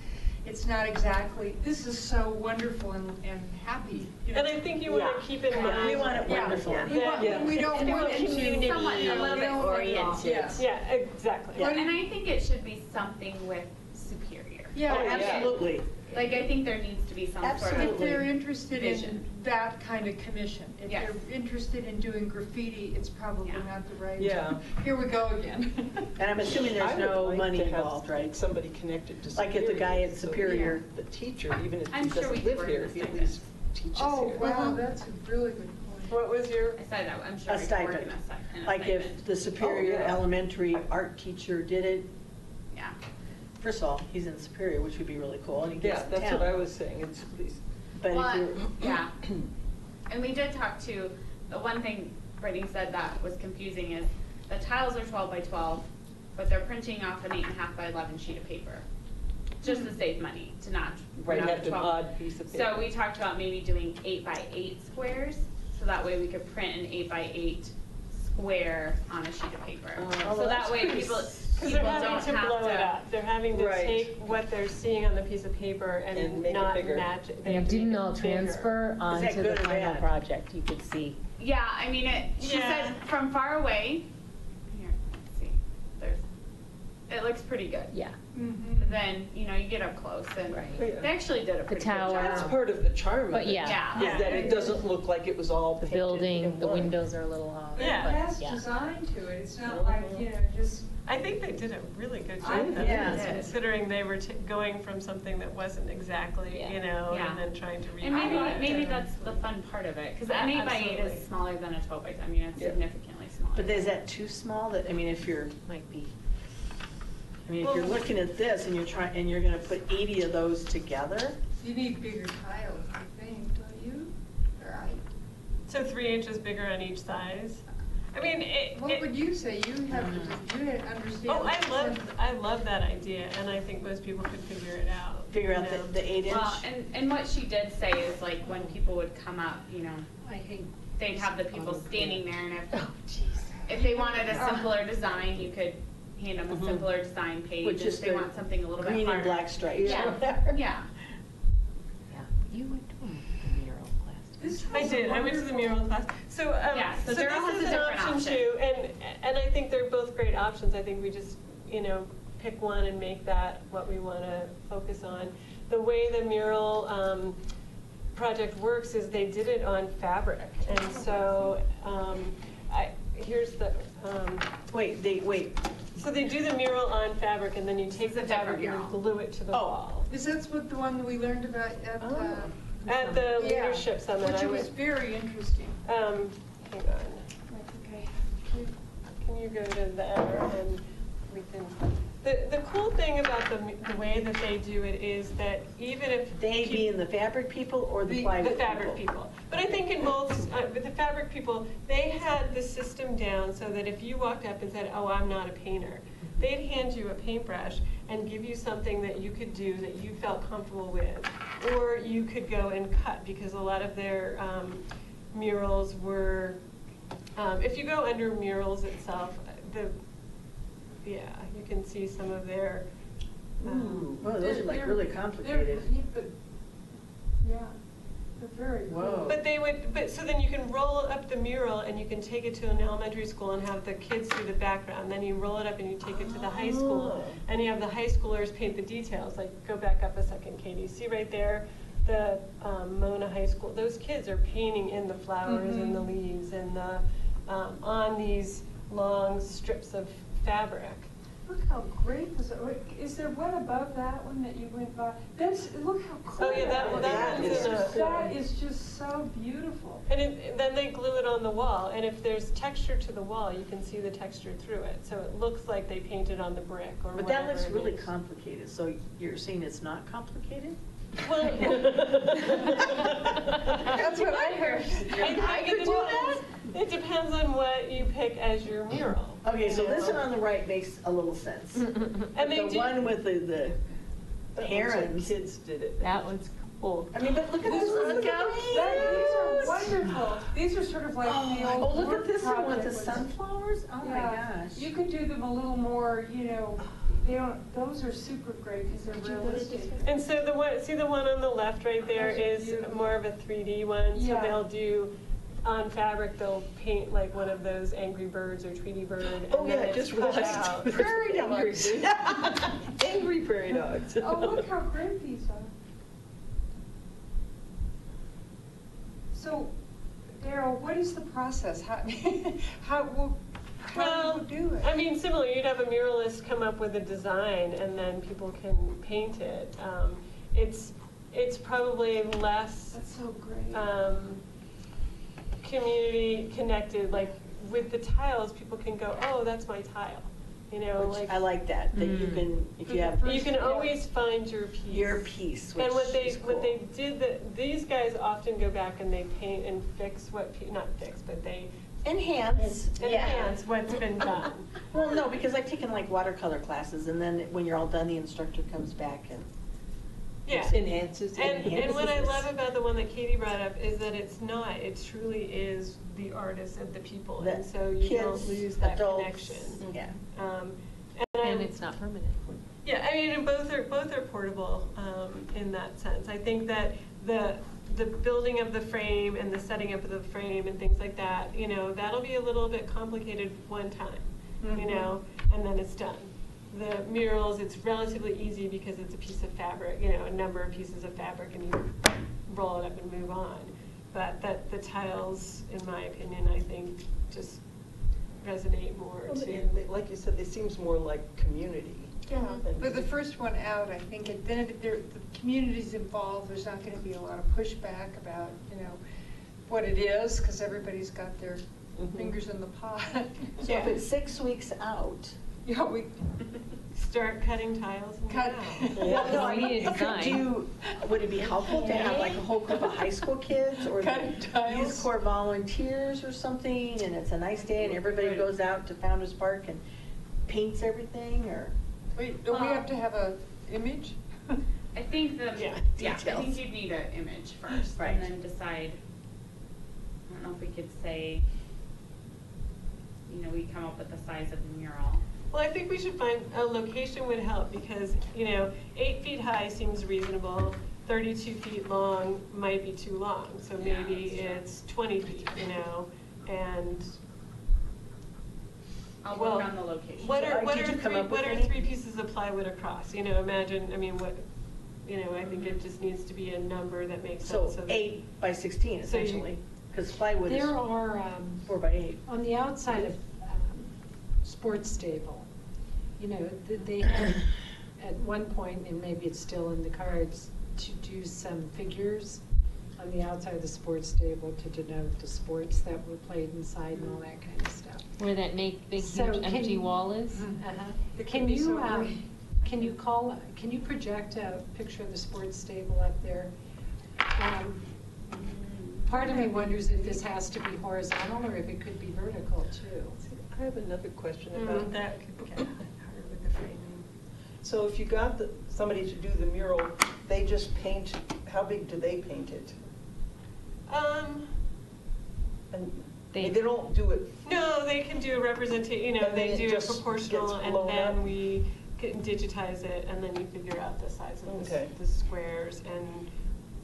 [SPEAKER 9] it's not exactly, this is so wonderful and, and happy. you know.
[SPEAKER 4] And I think you want
[SPEAKER 7] Yeah.
[SPEAKER 4] to keep in
[SPEAKER 7] Yeah,
[SPEAKER 4] mind.
[SPEAKER 7] we want it
[SPEAKER 9] Yeah.
[SPEAKER 7] wonderful.
[SPEAKER 9] We want-
[SPEAKER 4] Yeah.
[SPEAKER 9] We don't
[SPEAKER 4] And
[SPEAKER 9] want it
[SPEAKER 4] want
[SPEAKER 9] to.
[SPEAKER 4] community.
[SPEAKER 2] Somewhat, a little bit oriented.
[SPEAKER 9] Yeah.
[SPEAKER 4] Yeah, exactly.
[SPEAKER 2] And I think it should be something with Superior.
[SPEAKER 9] Yeah,
[SPEAKER 7] Oh, absolutely.
[SPEAKER 2] Like, I think there needs to be some sort
[SPEAKER 7] Absolutely.
[SPEAKER 2] of.
[SPEAKER 9] If they're interested in
[SPEAKER 2] Vision.
[SPEAKER 9] that kind of commission, if
[SPEAKER 2] Yes.
[SPEAKER 9] they're interested in doing graffiti, it's probably
[SPEAKER 2] Yeah.
[SPEAKER 9] not the right.
[SPEAKER 3] Yeah.
[SPEAKER 9] Here we go again.
[SPEAKER 7] And I'm assuming there's
[SPEAKER 3] I would
[SPEAKER 7] no
[SPEAKER 3] like
[SPEAKER 7] money
[SPEAKER 3] to have
[SPEAKER 7] involved, right?
[SPEAKER 3] Somebody connected to
[SPEAKER 7] Like if the guy at
[SPEAKER 3] so
[SPEAKER 7] Superior,
[SPEAKER 3] The teacher, even if
[SPEAKER 2] I'm
[SPEAKER 3] he
[SPEAKER 2] sure we
[SPEAKER 3] doesn't
[SPEAKER 2] could
[SPEAKER 3] live
[SPEAKER 2] work
[SPEAKER 3] here,
[SPEAKER 2] with
[SPEAKER 3] he at
[SPEAKER 2] stipends.
[SPEAKER 3] least teaches
[SPEAKER 9] Oh,
[SPEAKER 3] here.
[SPEAKER 9] wow, that's a really good point.
[SPEAKER 4] What was your,
[SPEAKER 2] I said that, I'm sure
[SPEAKER 7] a
[SPEAKER 2] we could work
[SPEAKER 7] stipend.
[SPEAKER 2] in a stipend.
[SPEAKER 7] Like if the Superior
[SPEAKER 3] Oh, yeah.
[SPEAKER 7] Elementary art teacher did it,
[SPEAKER 2] Yeah.
[SPEAKER 7] First of all, he's in Superior, which would be really cool, and he
[SPEAKER 3] Yeah,
[SPEAKER 7] gets the
[SPEAKER 3] that's
[SPEAKER 7] town.
[SPEAKER 3] what I was saying, it's, please.
[SPEAKER 7] But
[SPEAKER 2] Well,
[SPEAKER 7] if you're,
[SPEAKER 2] Yeah. And we did talk to, the one thing Brittany said that was confusing is the tiles are twelve by twelve, but they're printing off an eight and a half by eleven sheet of paper. Just to save money, to not,
[SPEAKER 3] Right,
[SPEAKER 2] not
[SPEAKER 3] have
[SPEAKER 2] the
[SPEAKER 3] an
[SPEAKER 2] 12.
[SPEAKER 3] odd piece of
[SPEAKER 2] So we talked about maybe doing eight by eight squares, so that way we could print an eight by eight square on a sheet of paper.
[SPEAKER 3] Oh,
[SPEAKER 2] So
[SPEAKER 7] well,
[SPEAKER 2] that way
[SPEAKER 7] pretty
[SPEAKER 2] people,
[SPEAKER 7] s-
[SPEAKER 4] because
[SPEAKER 2] people
[SPEAKER 4] they're
[SPEAKER 2] don't
[SPEAKER 4] having to
[SPEAKER 2] have
[SPEAKER 4] blow it up. They're having to
[SPEAKER 3] Right.
[SPEAKER 4] take what they're seeing on the piece of paper
[SPEAKER 3] And
[SPEAKER 4] and
[SPEAKER 3] make it
[SPEAKER 4] not
[SPEAKER 3] bigger.
[SPEAKER 4] match it. They
[SPEAKER 10] And
[SPEAKER 4] have
[SPEAKER 10] it
[SPEAKER 4] to make
[SPEAKER 10] didn't all
[SPEAKER 4] bigger.
[SPEAKER 10] transfer onto the
[SPEAKER 7] good or
[SPEAKER 10] final
[SPEAKER 7] bad?
[SPEAKER 10] project, you could see.
[SPEAKER 2] Yeah, I mean, it, she
[SPEAKER 4] Yeah.
[SPEAKER 2] said from far away, here, let's see, there's, it looks pretty good.
[SPEAKER 10] Yeah.
[SPEAKER 9] Mhm.
[SPEAKER 2] But then, you know, you get up close and
[SPEAKER 10] Right.
[SPEAKER 2] they actually did a pretty good
[SPEAKER 10] tower.
[SPEAKER 2] job.
[SPEAKER 3] That's part of the charm of
[SPEAKER 10] But
[SPEAKER 3] it.
[SPEAKER 10] yeah.
[SPEAKER 2] Yeah.
[SPEAKER 3] Is that it doesn't look like it was all
[SPEAKER 10] The
[SPEAKER 3] painted
[SPEAKER 10] building, the
[SPEAKER 3] one.
[SPEAKER 10] windows are a little off.
[SPEAKER 4] Yeah.
[SPEAKER 10] but
[SPEAKER 9] It has
[SPEAKER 10] yeah.
[SPEAKER 9] design to it, it's not like, you know, just,
[SPEAKER 4] I think they did a really good
[SPEAKER 9] I
[SPEAKER 4] job, though,
[SPEAKER 7] Yeah.
[SPEAKER 4] considering they were t- going from something that wasn't exactly,
[SPEAKER 10] Yeah.
[SPEAKER 4] you know,
[SPEAKER 2] Yeah.
[SPEAKER 4] and then trying to redo
[SPEAKER 2] And maybe,
[SPEAKER 4] it.
[SPEAKER 2] maybe that's the fun part of it, cause an eight by eight
[SPEAKER 4] absolutely.
[SPEAKER 2] is smaller than a twelve by, I mean, it's
[SPEAKER 3] Yeah.
[SPEAKER 2] significantly smaller.
[SPEAKER 7] but is that too small that, I mean, if you're,
[SPEAKER 10] Might be.
[SPEAKER 7] I mean, if you're looking at this and you're trying, and you're gonna put eighty of those together,
[SPEAKER 9] you need bigger tiles, I think, don't you? Or I,
[SPEAKER 4] So three inches bigger on each size. I mean, it.
[SPEAKER 9] what
[SPEAKER 4] it-
[SPEAKER 9] would you say? You have to, you understand.
[SPEAKER 4] Oh, I love. I love that idea, and I think most people could figure it out.
[SPEAKER 7] figure
[SPEAKER 4] you
[SPEAKER 7] out the,
[SPEAKER 4] know.
[SPEAKER 7] the eight inch.
[SPEAKER 2] Well, and, and what she did say is like when people would come up, you know,
[SPEAKER 5] I hate.
[SPEAKER 2] they'd have the people standing there and if,
[SPEAKER 10] Oh, jeez.
[SPEAKER 2] if they wanted a ah. simpler design, you could hand them a
[SPEAKER 7] Mhm.
[SPEAKER 2] simpler design page.
[SPEAKER 7] With
[SPEAKER 2] If
[SPEAKER 7] just
[SPEAKER 2] they
[SPEAKER 7] the
[SPEAKER 2] want something a little bit
[SPEAKER 7] Green
[SPEAKER 2] harder.
[SPEAKER 7] and black stripes or
[SPEAKER 2] Yeah,
[SPEAKER 7] whatever.
[SPEAKER 2] yeah.
[SPEAKER 10] Yeah, you went to a mural class.
[SPEAKER 4] I did, I went to the mural class. So, um,
[SPEAKER 2] Yeah, so
[SPEAKER 4] so
[SPEAKER 2] they're
[SPEAKER 4] this
[SPEAKER 2] has
[SPEAKER 4] is
[SPEAKER 2] a
[SPEAKER 4] an
[SPEAKER 2] different
[SPEAKER 4] option
[SPEAKER 2] option.
[SPEAKER 4] too, and, and I think they're both great options. I think we just, you know, pick one and make that what we want to focus on. The way the mural, um, project works is they did it on fabric, and so, um, I, here's the, um,
[SPEAKER 7] Wait, they, wait,
[SPEAKER 4] so they do the mural on fabric, and then you take
[SPEAKER 2] is
[SPEAKER 4] the
[SPEAKER 2] a different
[SPEAKER 4] fabric and
[SPEAKER 2] mural.
[SPEAKER 4] glue it to the
[SPEAKER 7] Oh.
[SPEAKER 4] wall.
[SPEAKER 9] Is that what the one that we learned about at, uh?
[SPEAKER 7] Oh.
[SPEAKER 4] At the
[SPEAKER 9] Yeah,
[SPEAKER 4] leadership summit,
[SPEAKER 9] Which
[SPEAKER 4] I
[SPEAKER 9] was
[SPEAKER 4] went,
[SPEAKER 9] very interesting.
[SPEAKER 4] um, hang on. Can you go to there and we can The, the cool thing about the, m- the way that they do it is that even if.
[SPEAKER 7] They
[SPEAKER 4] peop-
[SPEAKER 7] being the fabric people or the
[SPEAKER 4] The,
[SPEAKER 7] plywood
[SPEAKER 4] the
[SPEAKER 7] people?
[SPEAKER 4] fabric people. But I think in both, uh, with the fabric people, they had the system down so that if you walked up and said, oh, I'm not a painter, they'd hand you a paintbrush and give you something that you could do that you felt comfortable with. Or you could go and cut, because a lot of their um, murals were, um, if you go under murals itself, the, yeah, you can see some of their. um,
[SPEAKER 7] Ooh, well, those are like really complicated.
[SPEAKER 9] yeah, but- Yeah, very cool.
[SPEAKER 7] Whoa.
[SPEAKER 4] But they would, but, so then you can roll up the mural and you can take it to an elementary school and have the kids do the background. Then you roll it up and you take it to the high school.
[SPEAKER 7] Oh.
[SPEAKER 4] And you have the high schoolers paint the details, like, go back up a second, Katie. See right there, the um, Monarch High School, those kids are painting in the flowers and the
[SPEAKER 9] Mhm.
[SPEAKER 4] leaves and the, um, on these long strips of fabric.
[SPEAKER 9] Look how great this, wait, is there one above that one that you went by? That's, look how oh, cool
[SPEAKER 4] Oh, yeah, that-
[SPEAKER 9] is.
[SPEAKER 4] that
[SPEAKER 7] one's in a-
[SPEAKER 9] That is just so beautiful.
[SPEAKER 4] And it, then they glue it on the wall, and if there's texture to the wall, you can see the texture through it. So it looks like they painted on the brick or
[SPEAKER 7] But that looks really
[SPEAKER 4] is.
[SPEAKER 7] complicated, so you're saying it's not complicated?
[SPEAKER 4] Well,
[SPEAKER 9] That's what I heard.
[SPEAKER 4] I
[SPEAKER 7] could
[SPEAKER 4] think
[SPEAKER 7] do
[SPEAKER 4] it
[SPEAKER 7] that?
[SPEAKER 4] depends, it depends on what you pick as your mural.
[SPEAKER 7] Okay, so this one on the right makes a little sense.
[SPEAKER 4] And
[SPEAKER 7] But
[SPEAKER 4] they
[SPEAKER 7] the
[SPEAKER 4] do-
[SPEAKER 7] one with the, the
[SPEAKER 3] That looks like. Kids did it.
[SPEAKER 6] That one's cool.
[SPEAKER 7] I mean, but look at this one, look how
[SPEAKER 9] That- These are wonderful. These are sort of like
[SPEAKER 7] oh, the
[SPEAKER 9] old.
[SPEAKER 7] Oh, look at this one with the
[SPEAKER 9] ones.
[SPEAKER 7] sunflowers, oh my gosh.
[SPEAKER 9] You could do them a little more, you know, they don't, those are super great because they're realistic.
[SPEAKER 4] And so the one, see the one on the left right there
[SPEAKER 9] Those are
[SPEAKER 4] is
[SPEAKER 9] beautiful.
[SPEAKER 4] more of a 3D one. So
[SPEAKER 9] Yeah.
[SPEAKER 4] they'll do, on fabric, they'll paint like one of those Angry Birds or Tweety Bird. and
[SPEAKER 7] Oh, yeah,
[SPEAKER 4] then
[SPEAKER 7] I
[SPEAKER 4] it's
[SPEAKER 7] just
[SPEAKER 4] cut
[SPEAKER 7] realized.
[SPEAKER 4] out.
[SPEAKER 7] Prairie dogs. Angry prairie dogs.
[SPEAKER 9] Oh, look how great these are. So, Daryl, what is the process? How, how, will- how
[SPEAKER 4] Well,
[SPEAKER 9] do you do it?
[SPEAKER 4] I mean, similar, you'd have a muralist come up with a design and then people can paint it. Um, It's, it's probably less
[SPEAKER 9] That's so great.
[SPEAKER 4] um, community connected, like with the tiles, people can go, oh, that's my tile, you know,
[SPEAKER 7] Which
[SPEAKER 4] like.
[SPEAKER 7] I like that, that you
[SPEAKER 6] Mm.
[SPEAKER 7] can, if you have
[SPEAKER 4] You can
[SPEAKER 9] Yeah.
[SPEAKER 4] always find your piece.
[SPEAKER 7] your piece, which
[SPEAKER 4] And what they,
[SPEAKER 7] is
[SPEAKER 4] what they did, that, these guys often go back and they paint and fix what, pe- not fix, but they
[SPEAKER 7] Enhance.
[SPEAKER 4] enhance what's been done.
[SPEAKER 7] Well, no, because I've taken like watercolor classes, and then when you're all done, the instructor comes back and,
[SPEAKER 4] Yeah.
[SPEAKER 3] Enhances.
[SPEAKER 4] And, and what I
[SPEAKER 7] enhances.
[SPEAKER 4] love about the one that Katie brought up is that it's not, it truly is the artist and the people, and
[SPEAKER 7] That
[SPEAKER 4] so you don't
[SPEAKER 7] kids,
[SPEAKER 4] lose that
[SPEAKER 7] adults,
[SPEAKER 4] connection.
[SPEAKER 7] Yeah.
[SPEAKER 4] Um, And
[SPEAKER 6] And it's not permanent.
[SPEAKER 4] yeah, I mean, and both are, both are portable, um, in that sense. I think that the, the building of the frame and the setting up of the frame and things like that, you know, that'll be a little bit complicated one time, you
[SPEAKER 9] Mhm.
[SPEAKER 4] know, and then it's done. The murals, it's relatively easy because it's a piece of fabric, you know, a number of pieces of fabric and you roll it up and move on. But that, the tiles, in my opinion, I think just resonate more
[SPEAKER 3] Well,
[SPEAKER 4] to.
[SPEAKER 3] Like you said, it seems more like community.
[SPEAKER 9] Yeah, but the first one out, I think, it- then it- there, the community's involved, there's not gonna be a lot of pushback about, you know, what it is, because everybody's got their
[SPEAKER 3] Mhm.
[SPEAKER 9] fingers in the pot.
[SPEAKER 7] So if it's six weeks out,
[SPEAKER 9] Yeah, we,
[SPEAKER 4] Start cutting tiles and
[SPEAKER 9] Cut.
[SPEAKER 4] now.
[SPEAKER 7] well, no, I
[SPEAKER 6] We need
[SPEAKER 7] mean,
[SPEAKER 6] a
[SPEAKER 7] could
[SPEAKER 6] design.
[SPEAKER 7] you, would it be helpful to have like a whole group of high school kids or
[SPEAKER 9] Cutting
[SPEAKER 7] the
[SPEAKER 9] tiles?
[SPEAKER 7] youth corps volunteers or something, and it's a nice day and everybody goes out to Founder's Park and paints everything, or?
[SPEAKER 9] Wait, don't we have to have a image?
[SPEAKER 2] I think the,
[SPEAKER 7] Yeah,
[SPEAKER 2] yeah, I
[SPEAKER 7] details.
[SPEAKER 2] think you'd need an image first,
[SPEAKER 7] Right.
[SPEAKER 2] and then decide, I don't know if we could say, you know, we come up with the size of the mural.
[SPEAKER 4] Well, I think we should find, a location would help, because, you know, eight feet high seems reasonable, thirty-two feet long might be too long, so
[SPEAKER 2] Yeah,
[SPEAKER 4] maybe
[SPEAKER 2] that's true.
[SPEAKER 4] it's twenty feet, you know, and
[SPEAKER 2] I'll
[SPEAKER 4] Well,
[SPEAKER 2] work on the location.
[SPEAKER 4] what are,
[SPEAKER 7] Did
[SPEAKER 4] what
[SPEAKER 7] you
[SPEAKER 4] are
[SPEAKER 7] come
[SPEAKER 4] three,
[SPEAKER 7] up with
[SPEAKER 4] what are
[SPEAKER 7] any?
[SPEAKER 4] three pieces of plywood across, you know, imagine, I mean, what, you know, I think it just needs to be a number that makes
[SPEAKER 7] So
[SPEAKER 4] sense. that-
[SPEAKER 7] eight by sixteen
[SPEAKER 4] So you-
[SPEAKER 7] essentially, because plywood is
[SPEAKER 5] There are, um,
[SPEAKER 7] four by eight.
[SPEAKER 5] on the outside of um, Sports Stable, you know, th- they had at one point, and maybe it's still in the cards, to do some figures on the outside of the sports stable to denote the sports that were played inside and all that kind of stuff.
[SPEAKER 6] Where that na- big
[SPEAKER 5] So
[SPEAKER 6] huge
[SPEAKER 5] can
[SPEAKER 6] empty
[SPEAKER 5] you-
[SPEAKER 6] wall is?
[SPEAKER 5] Uh-huh.
[SPEAKER 4] It
[SPEAKER 5] Can
[SPEAKER 4] could be
[SPEAKER 5] you,
[SPEAKER 4] so
[SPEAKER 5] um,
[SPEAKER 4] great.
[SPEAKER 5] can you call, can you project a picture of the sports stable up there? Um, Part of me wonders if this has to be horizontal or if it could be vertical too.
[SPEAKER 3] I have another question
[SPEAKER 4] Mm,
[SPEAKER 3] about,
[SPEAKER 4] That could get hard with the framing.
[SPEAKER 3] so if you got the, somebody to do the mural, they just paint, how big do they paint it?
[SPEAKER 4] Um,
[SPEAKER 3] And
[SPEAKER 6] They-
[SPEAKER 3] they don't do it,
[SPEAKER 4] no, they can do a representation, you know,
[SPEAKER 3] And
[SPEAKER 4] they do it proportional and then
[SPEAKER 3] up?
[SPEAKER 4] we can digitize it and then you figure out the size of the,
[SPEAKER 3] Okay.
[SPEAKER 4] s- the squares and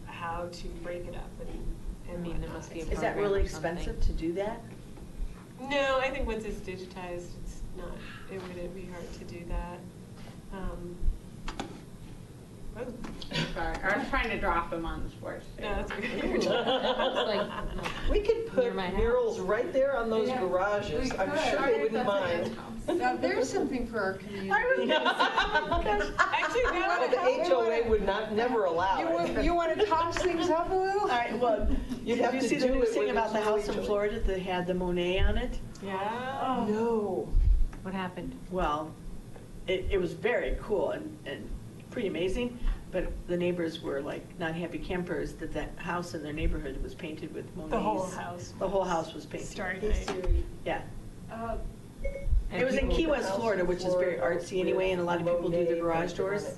[SPEAKER 4] how to break it up and,
[SPEAKER 6] I mean, there must be a
[SPEAKER 7] Is that really expensive to do that?
[SPEAKER 4] No, I think once it's digitized, it's not, it wouldn't be hard to do that. Um,
[SPEAKER 2] Sorry, I was trying to drop him on the sports.
[SPEAKER 4] No, that's okay.
[SPEAKER 6] That's like-
[SPEAKER 3] we could
[SPEAKER 6] Near
[SPEAKER 3] put
[SPEAKER 6] my house.
[SPEAKER 3] murals right there on those
[SPEAKER 9] Yeah,
[SPEAKER 3] garages.
[SPEAKER 9] we
[SPEAKER 3] I'm
[SPEAKER 9] could.
[SPEAKER 3] sure they wouldn't mind.
[SPEAKER 9] Now, there's something for our community.
[SPEAKER 4] I Actually,
[SPEAKER 3] But
[SPEAKER 4] no,
[SPEAKER 3] the HOA would not, never allow
[SPEAKER 9] You
[SPEAKER 3] it.
[SPEAKER 9] want, you want to toss things up a little?
[SPEAKER 7] All right, well,
[SPEAKER 3] You'd have
[SPEAKER 7] did
[SPEAKER 3] to
[SPEAKER 7] you see the
[SPEAKER 3] do
[SPEAKER 7] new
[SPEAKER 3] it
[SPEAKER 7] thing
[SPEAKER 3] with
[SPEAKER 7] about the
[SPEAKER 3] a
[SPEAKER 7] house in
[SPEAKER 3] usually.
[SPEAKER 7] Florida that had the Monet on it?
[SPEAKER 4] yeah.
[SPEAKER 3] Oh No.
[SPEAKER 6] What happened?
[SPEAKER 7] Well, it, it was very cool and, and pretty amazing, but the neighbors were like not happy campers that that house in their neighborhood was painted with Monet's.
[SPEAKER 4] The whole house.
[SPEAKER 7] The whole house was painted.
[SPEAKER 4] Starry night.
[SPEAKER 7] Yeah.
[SPEAKER 9] Uh,
[SPEAKER 7] It was in Key West, Florida, which is very artsy anyway, and a lot of people do the garage doors.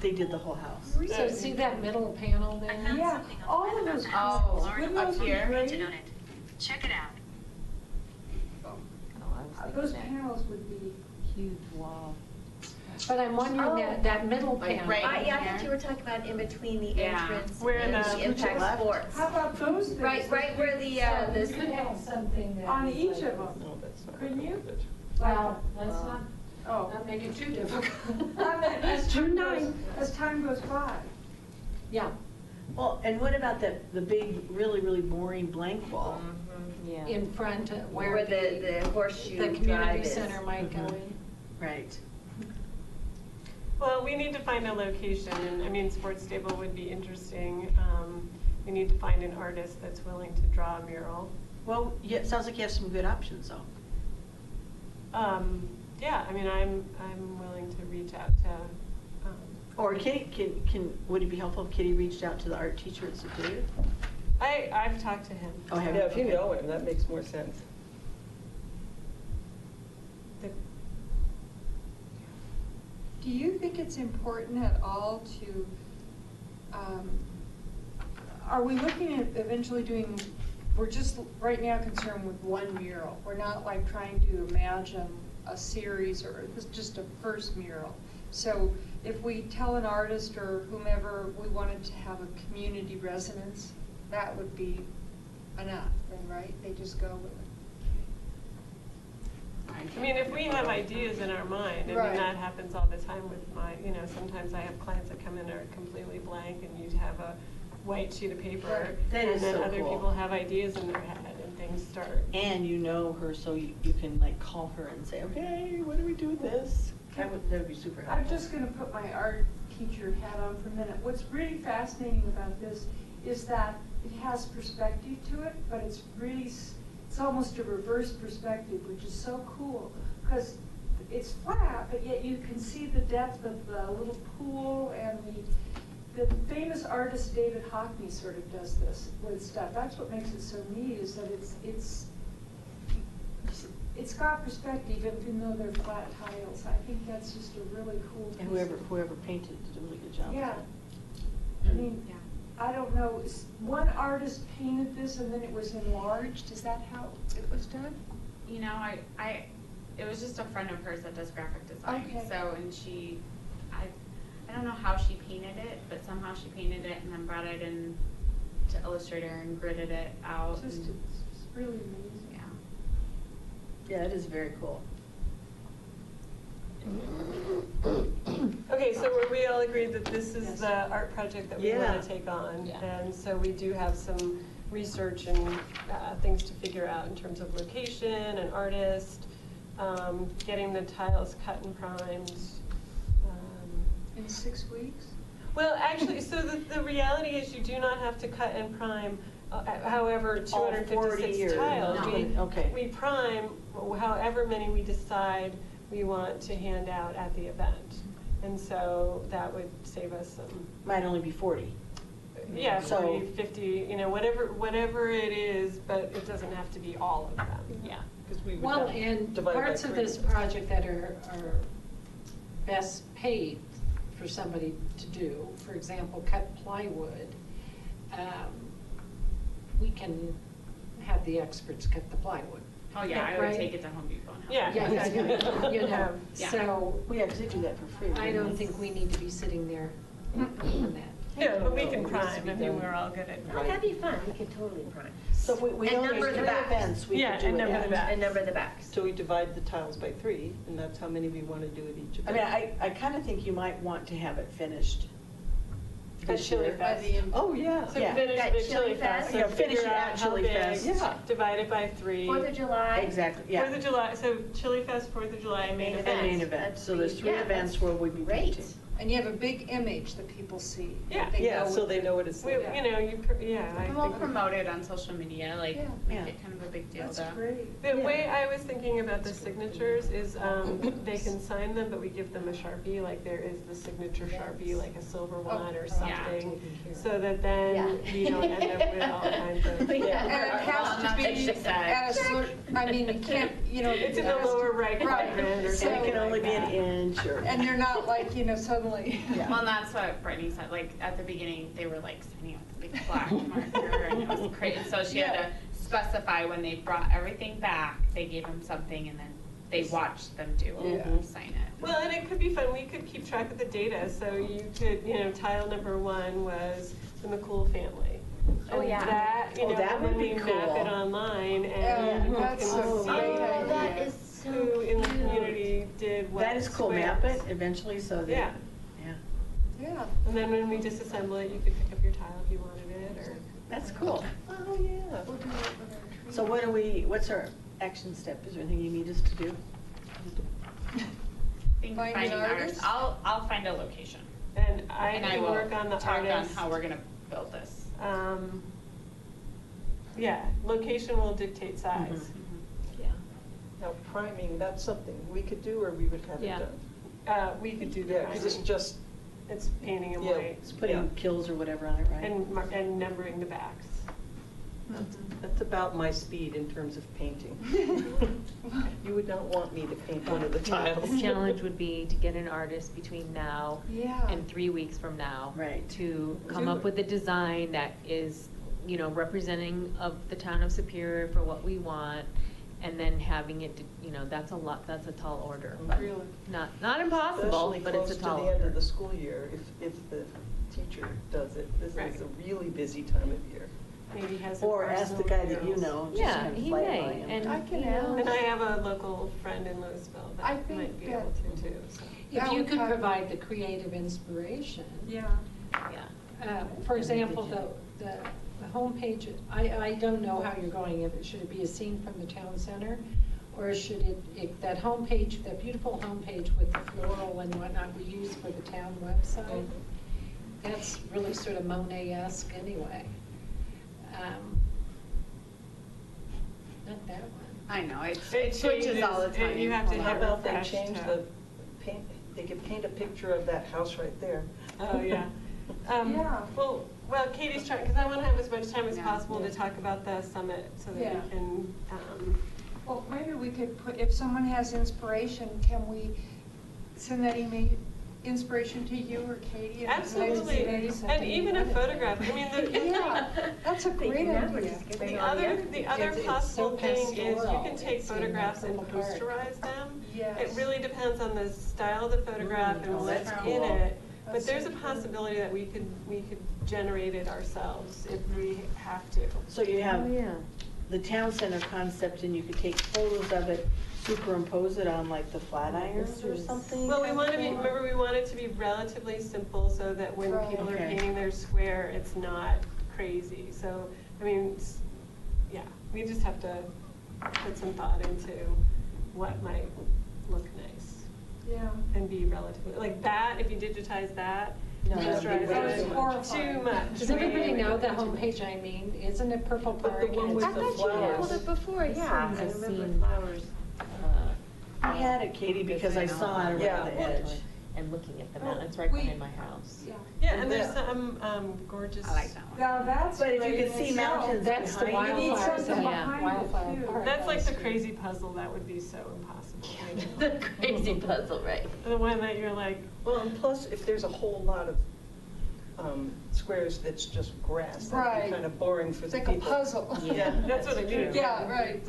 [SPEAKER 7] They did the whole house.
[SPEAKER 5] So see that middle panel there?
[SPEAKER 9] Yeah, all of those.
[SPEAKER 2] Oh,
[SPEAKER 9] wouldn't
[SPEAKER 2] up
[SPEAKER 9] those be
[SPEAKER 2] here?
[SPEAKER 9] great?
[SPEAKER 11] Check it out.
[SPEAKER 6] Oh, I was thinking
[SPEAKER 9] Those
[SPEAKER 6] that
[SPEAKER 9] panels would be,
[SPEAKER 6] Huge wall.
[SPEAKER 5] But I'm wondering that, that middle
[SPEAKER 2] Like
[SPEAKER 5] panel.
[SPEAKER 2] right
[SPEAKER 8] I, yeah, I thought you were talking about in between the
[SPEAKER 2] Yeah.
[SPEAKER 8] entrance
[SPEAKER 4] Where
[SPEAKER 8] and
[SPEAKER 4] the-
[SPEAKER 8] the impact
[SPEAKER 7] left?
[SPEAKER 8] sports.
[SPEAKER 9] how about those things?
[SPEAKER 8] Right, right where the, uh,
[SPEAKER 5] So
[SPEAKER 8] the.
[SPEAKER 5] you could have something that.
[SPEAKER 9] On
[SPEAKER 5] is
[SPEAKER 9] each
[SPEAKER 5] like-
[SPEAKER 9] of them?
[SPEAKER 3] No, that's not.
[SPEAKER 9] Couldn't you?
[SPEAKER 3] good.
[SPEAKER 5] Well, let's not,
[SPEAKER 9] Oh.
[SPEAKER 5] not make it too difficult.
[SPEAKER 9] I meant As time goes, as time goes by.
[SPEAKER 5] Yeah,
[SPEAKER 7] Well, and what about that, the big, really, really boring blank wall?
[SPEAKER 6] Yeah.
[SPEAKER 5] in front of
[SPEAKER 8] Where
[SPEAKER 5] where
[SPEAKER 8] the,
[SPEAKER 5] the,
[SPEAKER 8] the horseshoe
[SPEAKER 5] the
[SPEAKER 8] drive
[SPEAKER 5] community
[SPEAKER 8] is.
[SPEAKER 5] center might go
[SPEAKER 7] Mhm.
[SPEAKER 5] in.
[SPEAKER 7] Right.
[SPEAKER 4] Well, we need to find a location, and, I mean, sports stable would be interesting. Um, We need to find an artist that's willing to draw a mural.
[SPEAKER 7] Well, yeah, it sounds like you have some good options, though.
[SPEAKER 4] Um, Yeah, I mean, I'm, I'm willing to reach out to, um,
[SPEAKER 7] Or Kitty, can, can, would it be helpful if Kitty reached out to the art teacher at Superior?
[SPEAKER 4] I, I've talked to him.
[SPEAKER 7] Oh, have
[SPEAKER 3] Yeah, if you
[SPEAKER 7] Okay.
[SPEAKER 3] know him, that makes more sense.
[SPEAKER 9] Do you think it's important at all to, um, are we looking at eventually doing, we're just right now concerned with one mural. We're not like trying to imagine a series or just a first mural. So if we tell an artist or whomever we wanted to have a community resonance, that would be enough, then, right? They just go with it.
[SPEAKER 4] I mean, if we have ideas in our mind, I mean,
[SPEAKER 9] Right.
[SPEAKER 4] that happens all the time with my, you know, sometimes I have clients that come in that are completely blank and you have a white sheet of paper.
[SPEAKER 9] Right.
[SPEAKER 7] That is
[SPEAKER 4] And
[SPEAKER 7] so
[SPEAKER 4] then other
[SPEAKER 7] cool.
[SPEAKER 4] people have ideas in their head and things start.
[SPEAKER 7] And you know her, so you, you can like call her and say, okay, what do we do with this? That would, that would be super helpful.
[SPEAKER 9] I'm just gonna put my art teacher hat on for a minute. What's really fascinating about this is that it has perspective to it, but it's really, s- it's almost a reverse perspective, which is so cool. Because it's flat, but yet you can see the depth of the little pool and the, the famous artist David Hockney sort of does this with stuff. That's what makes it so neat, is that it's, it's, it's got perspective even though they're flat tiles. I think that's just a really cool piece.
[SPEAKER 7] And whoever, whoever painted did a really good job. with
[SPEAKER 9] Yeah.
[SPEAKER 7] it.
[SPEAKER 9] I mean,
[SPEAKER 2] Yeah.
[SPEAKER 9] I don't know, one artist painted this and then it was enlarged, is that how it was done?
[SPEAKER 2] You know, I, I, it was just a friend of hers that does graphic design.
[SPEAKER 9] Okay.
[SPEAKER 2] So, and she, I, I don't know how she painted it, but somehow she painted it and then brought it in to Illustrator and gridded it out.
[SPEAKER 9] Just,
[SPEAKER 2] and-
[SPEAKER 9] it's it's really amazing.
[SPEAKER 2] Yeah.
[SPEAKER 7] Yeah, it is very cool.
[SPEAKER 4] Okay, so were we all agreed that this is
[SPEAKER 9] Yes.
[SPEAKER 4] the art project that we
[SPEAKER 7] Yeah.
[SPEAKER 4] want to take on?
[SPEAKER 6] Yeah.
[SPEAKER 4] And so we do have some research and uh, things to figure out in terms of location and artist, um, getting the tiles cut and primed. um,
[SPEAKER 9] In six weeks?
[SPEAKER 4] Well, actually, so the, the reality is you do not have to cut and prime uh, however,
[SPEAKER 7] All 40
[SPEAKER 4] 256
[SPEAKER 7] or-
[SPEAKER 4] tiles.
[SPEAKER 7] No.
[SPEAKER 4] We-
[SPEAKER 7] Okay.
[SPEAKER 4] We prime however many we decide we want to hand out at the event. And so that would save us some,
[SPEAKER 7] Might only be 40.
[SPEAKER 4] yeah,
[SPEAKER 7] So-
[SPEAKER 4] 40, 50, you know, whatever, whatever it is, but it doesn't have to be all of them.
[SPEAKER 2] Yeah.
[SPEAKER 3] Because we would
[SPEAKER 5] Well,
[SPEAKER 3] have
[SPEAKER 5] and
[SPEAKER 3] divided by
[SPEAKER 5] parts of
[SPEAKER 3] three.
[SPEAKER 5] this project that are, are best paid for somebody to do, for example, cut plywood, um, we can have the experts cut the plywood.
[SPEAKER 2] Oh, yeah, I would
[SPEAKER 5] Right?
[SPEAKER 2] take it to Home Depot and have
[SPEAKER 4] Yeah.
[SPEAKER 2] them.
[SPEAKER 5] Yeah, yeah, yeah, you know, um,
[SPEAKER 2] Yeah.
[SPEAKER 5] so
[SPEAKER 7] We actually do that for free.
[SPEAKER 5] I don't think we need to be sitting there on that.
[SPEAKER 4] No, but we can
[SPEAKER 3] it
[SPEAKER 4] prime,
[SPEAKER 3] be
[SPEAKER 4] I mean, we're all good at
[SPEAKER 8] Oh, that'd be fun, we could totally prime.
[SPEAKER 7] So we, we
[SPEAKER 8] And
[SPEAKER 7] know
[SPEAKER 8] number
[SPEAKER 7] there's
[SPEAKER 8] the
[SPEAKER 7] three
[SPEAKER 8] backs.
[SPEAKER 7] events we
[SPEAKER 4] Yeah,
[SPEAKER 7] could do
[SPEAKER 4] and
[SPEAKER 7] it
[SPEAKER 4] number
[SPEAKER 7] at.
[SPEAKER 4] the backs.
[SPEAKER 8] And number the backs.
[SPEAKER 3] So we divide the tiles by three, and that's how many we want to do at each
[SPEAKER 7] I
[SPEAKER 3] event.
[SPEAKER 7] mean, I, I kind of think you might want to have it finished
[SPEAKER 4] At
[SPEAKER 7] this
[SPEAKER 4] Chili
[SPEAKER 7] year.
[SPEAKER 4] Fest.
[SPEAKER 3] Oh, yeah.
[SPEAKER 4] So
[SPEAKER 7] Yeah.
[SPEAKER 4] finish
[SPEAKER 8] At
[SPEAKER 4] the
[SPEAKER 8] Chili
[SPEAKER 4] Chili
[SPEAKER 8] Fest.
[SPEAKER 4] Fest, so
[SPEAKER 7] Yeah, finish
[SPEAKER 4] figure
[SPEAKER 7] it
[SPEAKER 4] out
[SPEAKER 7] at
[SPEAKER 4] how
[SPEAKER 7] Chili
[SPEAKER 4] big,
[SPEAKER 7] Fest.
[SPEAKER 3] Yeah.
[SPEAKER 4] divide it by three.
[SPEAKER 8] Fourth of July.
[SPEAKER 7] Exactly, yeah.
[SPEAKER 4] Fourth of July, so Chili Fest, Fourth of July, main
[SPEAKER 8] Main
[SPEAKER 4] event.
[SPEAKER 7] And main event,
[SPEAKER 8] That's
[SPEAKER 7] so there's three
[SPEAKER 8] yeah,
[SPEAKER 7] events
[SPEAKER 8] that's
[SPEAKER 7] where we'd be
[SPEAKER 8] great.
[SPEAKER 7] painting.
[SPEAKER 9] And you have a big image that people see.
[SPEAKER 4] Yeah.
[SPEAKER 9] They
[SPEAKER 3] Yeah,
[SPEAKER 9] know
[SPEAKER 3] so
[SPEAKER 9] what-
[SPEAKER 3] they know what it's
[SPEAKER 4] We,
[SPEAKER 3] like.
[SPEAKER 4] you know, you, pr- yeah, I
[SPEAKER 2] And we'll
[SPEAKER 4] think.
[SPEAKER 2] promote it on social media, like,
[SPEAKER 9] Yeah.
[SPEAKER 2] make
[SPEAKER 7] Yeah.
[SPEAKER 2] it kind of a big deal
[SPEAKER 9] That's
[SPEAKER 2] though.
[SPEAKER 9] great.
[SPEAKER 4] The way I was thinking about the signatures is, um, they can sign them, but we give them a Sharpie, like there is the signature Sharpie, like a silver one or
[SPEAKER 9] Oh,
[SPEAKER 4] something.
[SPEAKER 5] yeah.
[SPEAKER 4] So that then
[SPEAKER 8] Yeah.
[SPEAKER 4] we don't end up with all kinds of.
[SPEAKER 8] Yeah.
[SPEAKER 9] And it has to be
[SPEAKER 2] that she said.
[SPEAKER 9] at a cer, I mean, you can't, you know.
[SPEAKER 4] It's in the
[SPEAKER 9] has to-
[SPEAKER 4] lower right
[SPEAKER 9] Right.
[SPEAKER 4] quadrant or
[SPEAKER 7] And
[SPEAKER 4] something
[SPEAKER 7] it can only
[SPEAKER 4] like
[SPEAKER 7] be an
[SPEAKER 4] that.
[SPEAKER 7] inch or.
[SPEAKER 9] And they're not like, you know, suddenly.
[SPEAKER 7] Yeah.
[SPEAKER 2] Well, and that's what Brittany said, like, at the beginning, they were like signing with the big black marker, and it was crazy, so she had to specify when they brought everything back, they gave them something, and then they watched them do it,
[SPEAKER 7] Yeah.
[SPEAKER 2] sign it.
[SPEAKER 4] Well, and it could be fun, we could keep track of the data, so you could, you know, tile number one was the McCool family.
[SPEAKER 2] Oh,
[SPEAKER 4] And
[SPEAKER 2] yeah.
[SPEAKER 4] That, you
[SPEAKER 7] Oh,
[SPEAKER 4] know,
[SPEAKER 7] that would
[SPEAKER 4] we
[SPEAKER 7] be
[SPEAKER 4] map it online
[SPEAKER 9] Yeah,
[SPEAKER 4] and you
[SPEAKER 9] that's
[SPEAKER 4] can
[SPEAKER 9] a
[SPEAKER 4] see
[SPEAKER 9] great
[SPEAKER 8] Oh, that
[SPEAKER 9] idea.
[SPEAKER 8] is so
[SPEAKER 4] who in the community did what
[SPEAKER 7] That is cool, map it eventually so that.
[SPEAKER 4] Yeah.
[SPEAKER 7] Yeah,
[SPEAKER 9] Yeah.
[SPEAKER 4] And then when we disassemble it, you could pick up your tile if you wanted it, or.
[SPEAKER 7] that's cool.
[SPEAKER 3] Oh, yeah.
[SPEAKER 7] So what do we, what's our action step? Is there anything you need us to do?
[SPEAKER 2] I think
[SPEAKER 9] Find an
[SPEAKER 2] finding artists,
[SPEAKER 9] artist?
[SPEAKER 2] I'll, I'll find a location.
[SPEAKER 4] And I
[SPEAKER 2] And I
[SPEAKER 4] can
[SPEAKER 2] will
[SPEAKER 4] work on the
[SPEAKER 2] talk on how we're gonna build this.
[SPEAKER 4] Um, yeah, location will dictate size.
[SPEAKER 2] Mm-hmm.
[SPEAKER 10] Yeah.
[SPEAKER 3] Now, priming, that's something we could do or we would have it
[SPEAKER 10] Yeah.
[SPEAKER 3] done?
[SPEAKER 4] Uh, we could do
[SPEAKER 3] Yeah,
[SPEAKER 4] that.
[SPEAKER 3] because it's just,
[SPEAKER 4] It's painting in
[SPEAKER 3] Yeah.
[SPEAKER 4] white
[SPEAKER 7] It's putting
[SPEAKER 3] Yeah.
[SPEAKER 7] Kilz or whatever on it, right?
[SPEAKER 4] and, mar- and numbering the backs.
[SPEAKER 3] that's- mm-hmm. that's about my speed in terms of painting. You would not want me to paint one of the tiles.
[SPEAKER 10] The challenge would be to get an artist between now
[SPEAKER 9] Yeah.
[SPEAKER 10] and three weeks from now.
[SPEAKER 7] Right.
[SPEAKER 10] To come up with a design that is, you know, representing of the town of Superior for what we want, and then having it, you know, that's a lot, that's a tall order. but
[SPEAKER 3] Really?
[SPEAKER 10] Not, not impossible,
[SPEAKER 3] Especially
[SPEAKER 10] but it's a tall
[SPEAKER 3] close to the end
[SPEAKER 10] order.
[SPEAKER 3] of the school year, if, if the teacher does it. This
[SPEAKER 4] Right.
[SPEAKER 3] is a really busy time of year.
[SPEAKER 4] Maybe has some
[SPEAKER 7] Or ask the
[SPEAKER 4] personal
[SPEAKER 7] guy that you know, just
[SPEAKER 10] Yeah,
[SPEAKER 7] kind of
[SPEAKER 10] he
[SPEAKER 7] play it by
[SPEAKER 10] may,
[SPEAKER 7] him.
[SPEAKER 10] and,
[SPEAKER 9] I can
[SPEAKER 10] you know,
[SPEAKER 4] And I have a local friend in Louisville
[SPEAKER 9] I
[SPEAKER 4] that
[SPEAKER 9] think
[SPEAKER 4] might be
[SPEAKER 9] that-
[SPEAKER 4] able to too, so.
[SPEAKER 5] If
[SPEAKER 9] That
[SPEAKER 5] you
[SPEAKER 9] would
[SPEAKER 5] could
[SPEAKER 9] probably-
[SPEAKER 5] provide the creative inspiration,
[SPEAKER 9] Yeah.
[SPEAKER 10] yeah.
[SPEAKER 5] Uh, For example, the, the the homepage, I, I don't know how you're going, if it, should it be a scene from the town center? Or should it, it, that homepage, that beautiful homepage with the floral and whatnot we use for the town website? That's really sort of Monet-esque anyway. Um, Not that one.
[SPEAKER 2] I know, it,
[SPEAKER 4] It
[SPEAKER 2] it switches all the
[SPEAKER 4] changes. It-
[SPEAKER 2] time.
[SPEAKER 4] you have to
[SPEAKER 3] How
[SPEAKER 4] have
[SPEAKER 3] about they
[SPEAKER 4] refresh
[SPEAKER 3] change
[SPEAKER 4] tab.
[SPEAKER 3] the, paint, they could paint a picture of that house right there.
[SPEAKER 4] Oh, yeah. Um,
[SPEAKER 9] Yeah.
[SPEAKER 4] Well, well, Katie's trying, because I want to have as much time as
[SPEAKER 2] Yeah.
[SPEAKER 4] possible to talk about the summit so that
[SPEAKER 9] Yeah.
[SPEAKER 4] we can, um,
[SPEAKER 9] Well, maybe we could put, if someone has inspiration, can we send that email, inspiration to you or Katie? in the next few
[SPEAKER 4] absolutely.
[SPEAKER 9] days?
[SPEAKER 4] And even a photograph, I mean, the.
[SPEAKER 9] Yeah, that's a great idea.
[SPEAKER 4] The other, the other
[SPEAKER 5] It's- it's
[SPEAKER 4] possible
[SPEAKER 5] so
[SPEAKER 4] thing is you
[SPEAKER 5] pastoral.
[SPEAKER 4] can take
[SPEAKER 5] It's, you know,
[SPEAKER 4] photographs and
[SPEAKER 5] from apart.
[SPEAKER 4] posterize them. It really depends on the style of the photograph
[SPEAKER 7] Mm,
[SPEAKER 4] and what's
[SPEAKER 7] that's
[SPEAKER 4] in it. But there's a possibility that we could, we could generate it ourselves if we have to.
[SPEAKER 7] So you have
[SPEAKER 10] Oh, yeah.
[SPEAKER 7] the town center concept and you could take photos of it, superimpose it on like the Flatirons or
[SPEAKER 10] is-
[SPEAKER 7] something?
[SPEAKER 4] Well, we want to be, remember, we want it to be relatively simple so that when
[SPEAKER 9] Right.
[SPEAKER 4] people are
[SPEAKER 7] Okay.
[SPEAKER 4] painting their square, it's not crazy. So, I mean, s- yeah, we just have to put some thought into what might look nice. Yeah. And be relatively, like that, if you digitize that,
[SPEAKER 3] No,
[SPEAKER 4] just
[SPEAKER 3] that'd be
[SPEAKER 4] drives
[SPEAKER 3] way
[SPEAKER 4] it
[SPEAKER 3] too
[SPEAKER 9] much.
[SPEAKER 4] Too much.
[SPEAKER 5] Does everybody
[SPEAKER 4] Way,
[SPEAKER 5] know
[SPEAKER 4] way
[SPEAKER 5] the
[SPEAKER 4] too much.
[SPEAKER 5] homepage I mean? Isn't it Purple
[SPEAKER 3] But
[SPEAKER 5] Park?
[SPEAKER 3] the one
[SPEAKER 5] and
[SPEAKER 3] with
[SPEAKER 5] it's-
[SPEAKER 3] the
[SPEAKER 2] I thought you had pulled it before,
[SPEAKER 10] This
[SPEAKER 2] yeah.
[SPEAKER 10] one's
[SPEAKER 2] I
[SPEAKER 10] a
[SPEAKER 2] remember
[SPEAKER 10] scene.
[SPEAKER 2] flowers.
[SPEAKER 10] uh,
[SPEAKER 7] I had it, Katie, because I saw it
[SPEAKER 3] Yeah.
[SPEAKER 7] around the edge.
[SPEAKER 10] And looking at the
[SPEAKER 4] mountains
[SPEAKER 10] mountain, right
[SPEAKER 9] we-
[SPEAKER 10] behind my house.
[SPEAKER 9] Yeah.
[SPEAKER 4] Yeah, and there's
[SPEAKER 3] Yeah.
[SPEAKER 4] some um, gorgeous.
[SPEAKER 2] I like that one.
[SPEAKER 9] Now, that's.
[SPEAKER 7] But if you
[SPEAKER 9] great
[SPEAKER 7] can see mountains
[SPEAKER 5] That's the
[SPEAKER 7] behind
[SPEAKER 9] You need
[SPEAKER 5] wildflower.
[SPEAKER 9] something
[SPEAKER 10] Yeah.
[SPEAKER 5] Wildflower
[SPEAKER 9] it.
[SPEAKER 5] Park.
[SPEAKER 4] That's like the crazy puzzle that would be so impossible.
[SPEAKER 10] The crazy puzzle, right?
[SPEAKER 4] The one that you're like,
[SPEAKER 3] Well, and plus, if there's a whole lot of um, squares that's just grass, that'd
[SPEAKER 9] Right.
[SPEAKER 3] be kind of boring for
[SPEAKER 9] It's
[SPEAKER 3] the
[SPEAKER 9] like a
[SPEAKER 3] people.
[SPEAKER 9] puzzle.
[SPEAKER 3] Yeah.
[SPEAKER 4] that's what I mean.
[SPEAKER 9] Yeah, right.
[SPEAKER 4] Like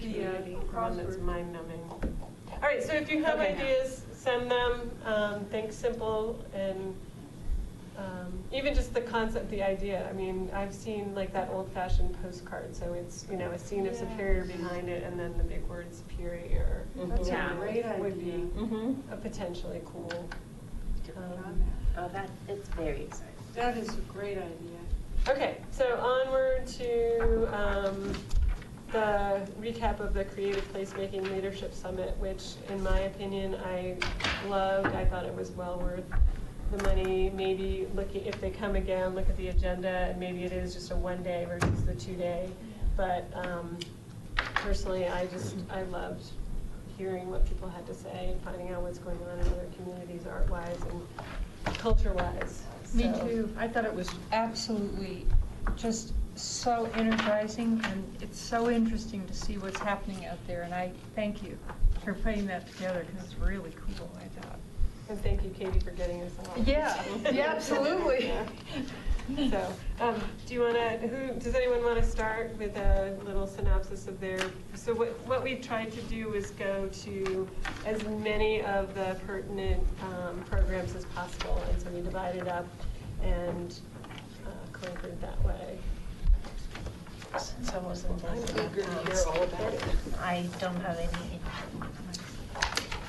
[SPEAKER 4] the, uh,
[SPEAKER 9] true.
[SPEAKER 4] one that's mind numbing. All right, so if you have
[SPEAKER 3] Okay.
[SPEAKER 4] ideas, send them, um, think simple and, um, even just the concept, the idea. I mean, I've seen like that old fashioned postcard, so it's, you know, a scene of Superior behind it and then the big word Superior.
[SPEAKER 3] That's
[SPEAKER 9] a
[SPEAKER 4] Yeah,
[SPEAKER 9] great
[SPEAKER 4] Would be
[SPEAKER 3] Mhm.
[SPEAKER 4] a potentially cool. um,
[SPEAKER 10] Oh, that, it's very exciting.
[SPEAKER 9] That is a great idea.
[SPEAKER 4] Okay, so onward to um, the recap of the Creative Placemaking Leadership Summit, which in my opinion, I loved. I thought it was well worth the money. Maybe looking, if they come again, look at the agenda, and maybe it is just a one-day versus the two-day. But um, personally, I just, I loved hearing what people had to say and finding out what's going on in other communities art-wise and culture-wise.
[SPEAKER 9] Me
[SPEAKER 4] So-
[SPEAKER 9] too. I thought it was absolutely just so energizing, and it's so interesting to see what's happening out there, and I thank you for putting that together, because it's really cool, I.
[SPEAKER 4] And thank you, Katie, for getting us all.
[SPEAKER 9] Yeah, yeah, absolutely.
[SPEAKER 4] So, um, do you want to, who, does anyone want to start with a little synopsis of their, so what, what we tried to do was go to as many of the pertinent, um, programs as possible, and so we divided up and, uh, conquered that way.
[SPEAKER 8] Since I wasn't
[SPEAKER 3] I'm eager to hear all about it.
[SPEAKER 8] I don't have any.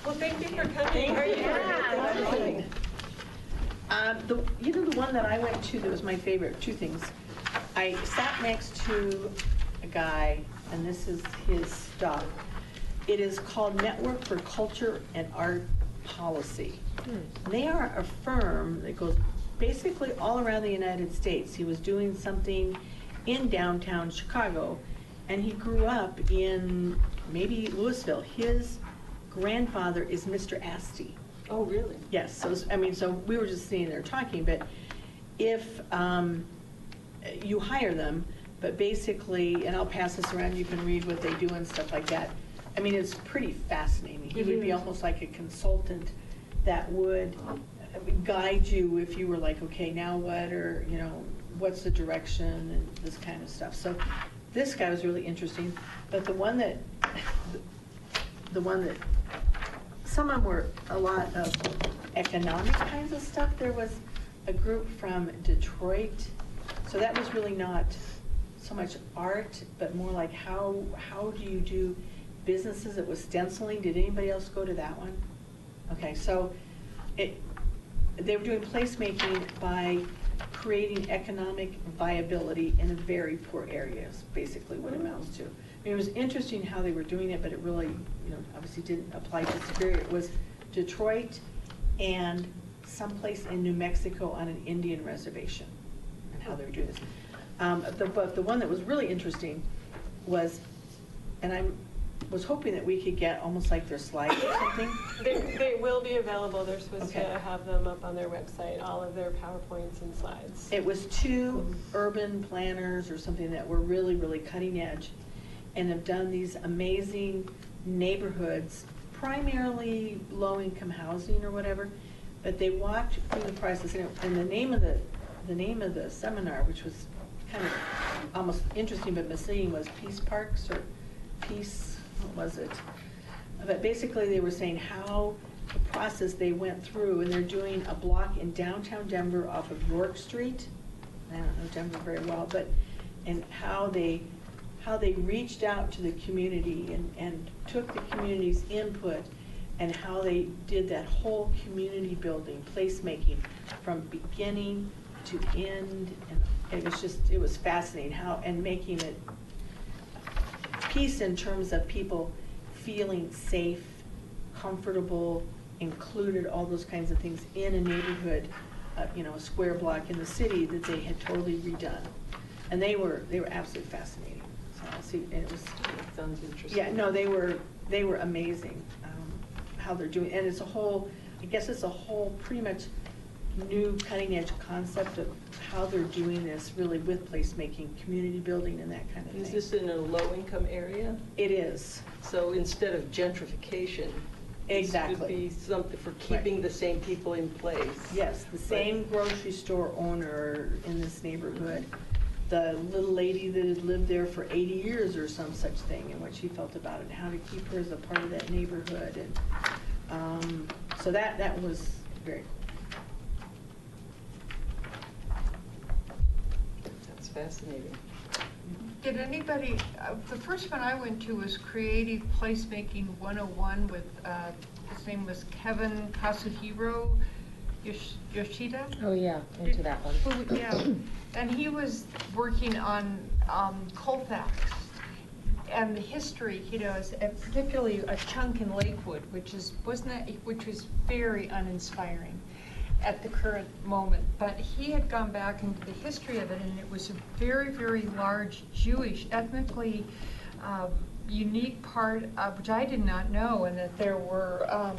[SPEAKER 4] Well, thank you for coming. Are you-
[SPEAKER 8] Yeah.
[SPEAKER 7] Um, the, you know, the one that I went to that was my favorite, two things. I sat next to a guy, and this is his stuff. It is called Network for Culture and Art Policy. They are a firm that goes basically all around the United States. He was doing something in downtown Chicago, and he grew up in maybe Louisville. His grandfather is Mr. Asti.
[SPEAKER 3] Oh, really?
[SPEAKER 7] Yes, so, I mean, so we were just sitting there talking, but if um, you hire them, but basically, and I'll pass this around, you can read what they do and stuff like that. I mean, it's pretty fascinating. He would be almost like a consultant that would guide you if you were like, okay, now what, or, you know, what's the direction and this kind of stuff. So this guy was really interesting, but the one that, the one that some of them were a lot of economic kinds of stuff. There was a group from Detroit, so that was really not so much art, but more like how, how do you do businesses? It was stenciling. Did anybody else go to that one? Okay, so it, they were doing placemaking by creating economic viability in a very poor areas, basically what it amounts to. Mean, it was interesting how they were doing it, but it really, you know, obviously didn't apply to Superior. It was Detroit and someplace in New Mexico on an Indian reservation, and how they were doing this. Um, the, but the one that was really interesting was, and I was hoping that we could get almost like their slides or something.
[SPEAKER 4] They, they will be available. They're supposed to have them up on their website, all of their PowerPoints and slides.
[SPEAKER 7] It was two urban planners or something that were really, really cutting edge and have done these amazing neighborhoods, primarily low-income housing or whatever, but they walked through the process, and it- and the name of the, the name of the seminar, which was kind of almost interesting but misleading, was Peace Parks or Peace, what was it? But basically, they were saying how the process they went through, and they're doing a block in downtown Denver off of York Street. I don't know Denver very well, but, and how they, how they reached out to the community and, and took the community's input and how they did that whole community building, placemaking, from beginning to end. And it was just, it was fascinating how, and making it peace in terms of people feeling safe, comfortable, included all those kinds of things in a neighborhood, uh, you know, a square block in the city that they had totally redone. And they were, they were absolutely fascinating. So see, and it was,
[SPEAKER 3] That Sounds interesting.
[SPEAKER 7] yeah, no, they were, they were amazing, um, how they're doing, and it's a whole, I guess it's a whole pretty much new cutting edge concept of how they're doing this really with placemaking, community building and that kind of thing.
[SPEAKER 3] Is this in a low-income area?
[SPEAKER 7] It is,
[SPEAKER 3] So instead of gentrification.
[SPEAKER 7] Exactly.
[SPEAKER 3] This would be something for keeping the same people in place.
[SPEAKER 7] yes, the same grocery store owner in this neighborhood, the little lady that had lived there for eighty years or some such thing, and what she felt about it, and how to keep her as a part of that neighborhood, and, um, so that, that was very cool.
[SPEAKER 3] That's fascinating.
[SPEAKER 9] Did anybody, uh, the first one I went to was Creative Placemaking 101 with, uh, his name was Kevin Kazuhiro Yosh- Yoshida?
[SPEAKER 6] Oh, yeah, into that one.
[SPEAKER 9] Who- Yeah, and he was working on um, Colfax and the history, you know, is- and particularly a chunk in Lakewood, which is, wasn't that, which was very uninspiring at the current moment. But he had gone back into the history of it, and it was a very, very large Jewish, ethnically uh, unique part, of- which I did not know, and that there were um,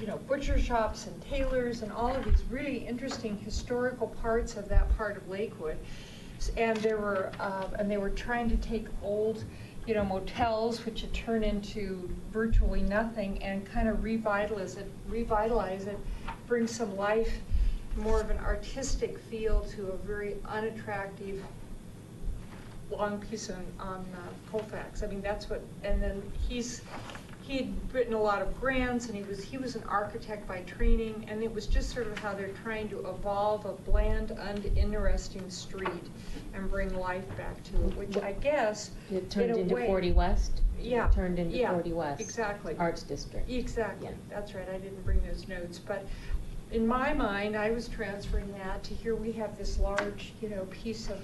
[SPEAKER 9] you know, butcher shops and tailors and all of these really interesting historical parts of that part of Lakewood. And there were, uh, and they were trying to take old, you know, motels, which had turned into virtually nothing, and kind of revitalize it, revitalize it, bring some life, more of an artistic feel to a very unattractive long piece on, on uh, Colfax. I mean, that's what, and then he's, he had written a lot of grants, and he was, he was an architect by training, and it was just sort of how they're trying to evolve a bland, uninteresting street and bring life back to it, which I guess,
[SPEAKER 6] It turned
[SPEAKER 9] in
[SPEAKER 6] into
[SPEAKER 9] way-
[SPEAKER 6] 40 West?
[SPEAKER 9] Yeah,
[SPEAKER 6] It Turned into
[SPEAKER 9] yeah,
[SPEAKER 6] 40 West?
[SPEAKER 9] exactly.
[SPEAKER 6] Arts District?
[SPEAKER 9] Exactly,
[SPEAKER 6] Yeah.
[SPEAKER 9] that's right, I didn't bring those notes, but in my mind, I was transferring that to here we have this large, you know, piece of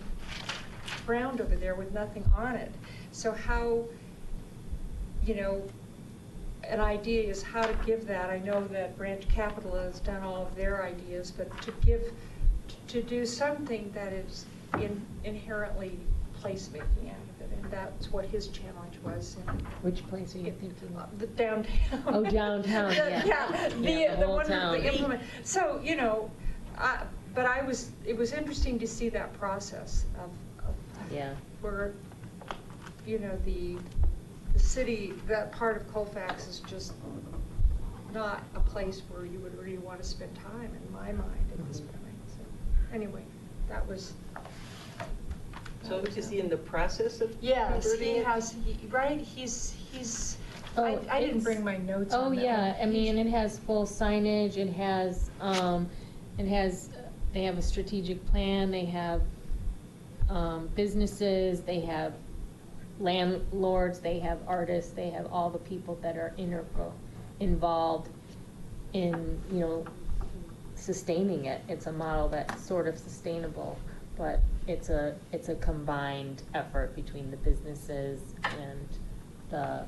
[SPEAKER 9] ground over there with nothing on it. So how, you know, an idea is how to give that, I know that Ranch Capital has done all of their ideas, but to give, to do something that is in- inherently placemaking out of it, and that's what his challenge was. and
[SPEAKER 6] Which place are you thinking of?
[SPEAKER 9] The downtown.
[SPEAKER 6] Oh, downtown,
[SPEAKER 9] The-
[SPEAKER 6] yeah.
[SPEAKER 9] Yeah, the,
[SPEAKER 6] Yeah, the
[SPEAKER 9] the
[SPEAKER 6] whole
[SPEAKER 9] one,
[SPEAKER 6] town.
[SPEAKER 9] the implement, so, you know, I, but I was, it was interesting to see that process of, of
[SPEAKER 6] Yeah.
[SPEAKER 9] where, you know, the, the city, that part of Colfax is just not a place where you would really want to spend time, in my mind, at this
[SPEAKER 6] Mhm.
[SPEAKER 9] point, so, anyway, that was.
[SPEAKER 3] So is he in the process of
[SPEAKER 9] Yes,
[SPEAKER 3] converting
[SPEAKER 9] he
[SPEAKER 3] it?
[SPEAKER 9] has, he, right, he's, he's, I,
[SPEAKER 6] Oh,
[SPEAKER 9] I didn't
[SPEAKER 6] it's-
[SPEAKER 9] bring my notes
[SPEAKER 6] Oh,
[SPEAKER 9] on that
[SPEAKER 6] yeah. I mean, it has full signage, it has, um, it has, they have a strategic plan, they have, um, businesses, they have landlords, they have artists, they have all the people that are integral, involved in, you know, sustaining it. It's a model that's sort of sustainable, but it's a, it's a combined effort between the businesses and the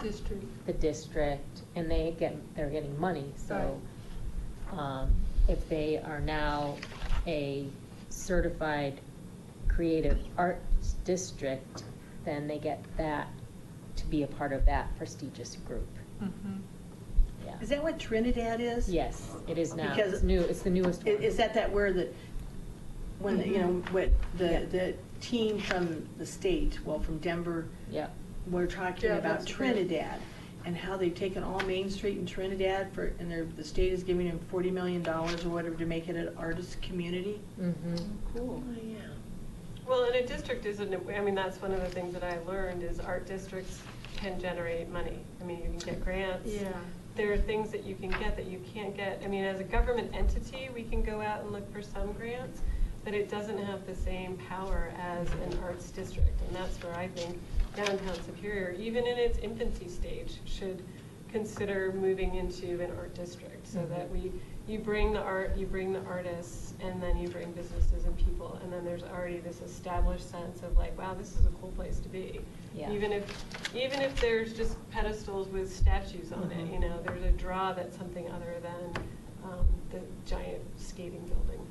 [SPEAKER 9] District.
[SPEAKER 6] the district, and they get, they're getting money, so, um, if they are now a certified creative arts district, then they get that, to be a part of that prestigious group,
[SPEAKER 9] Mhm.
[SPEAKER 6] yeah.
[SPEAKER 7] Is that what Trinidad is?
[SPEAKER 6] Yes, it is now,
[SPEAKER 7] Because-
[SPEAKER 6] it's new, it's the newest one.
[SPEAKER 7] Is that that where the, when, the- you know, what,
[SPEAKER 6] Yeah.
[SPEAKER 7] the, the team from the state, well, from Denver,
[SPEAKER 6] Yeah,
[SPEAKER 7] we're talking
[SPEAKER 9] Yeah,
[SPEAKER 7] about
[SPEAKER 9] that's great.
[SPEAKER 7] Trinidad, and how they've taken all Main Street in Trinidad for, and they're, the state is giving them forty million dollars or whatever to make it an artist community.
[SPEAKER 6] mm-hmm,
[SPEAKER 7] Cool.
[SPEAKER 8] yeah.
[SPEAKER 4] Well, and a district isn't, I mean, that's one of the things that I learned is art districts can generate money. I mean, you can get grants.
[SPEAKER 9] Yeah.
[SPEAKER 4] There are things that you can get that you can't get. I mean, as a government entity, we can go out and look for some grants, but it doesn't have the same power as an arts district. And that's where I think downtown Superior, even in its infancy stage, should consider moving into an art district, so that mm-hmm. we, you bring the art, you bring the artists, and then you bring businesses and people, and then there's already this established sense of like, wow, this is a cool place to be.
[SPEAKER 6] Yeah.
[SPEAKER 4] Even if, even if there's just pedestals with statues on it,
[SPEAKER 3] Mhm.
[SPEAKER 4] you know, there's a draw that's something other than um, the giant skating building.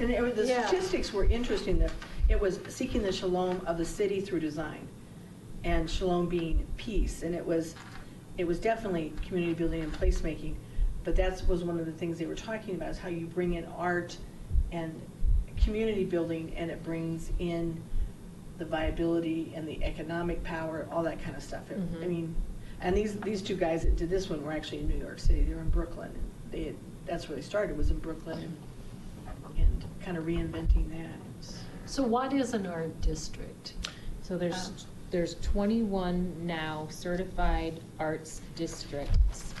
[SPEAKER 7] And it the
[SPEAKER 4] Yeah.
[SPEAKER 7] statistics were interesting, that it was seeking the shalom of the city through design, and shalom being peace, and it was, it was definitely community building and placemaking, but that was one of the things they were talking about, is how you bring in art and community building, and it brings in the viability and the economic power, all that kind of stuff. It- I
[SPEAKER 6] Mhm.
[SPEAKER 7] mean, and these, these two guys that did this one were actually in New York City, they were in Brooklyn, and they, had- that's where they started, was in Brooklyn, and, and kind of reinventing that.
[SPEAKER 5] So what is an art district?
[SPEAKER 6] So there's, there's twenty-one now certified arts districts,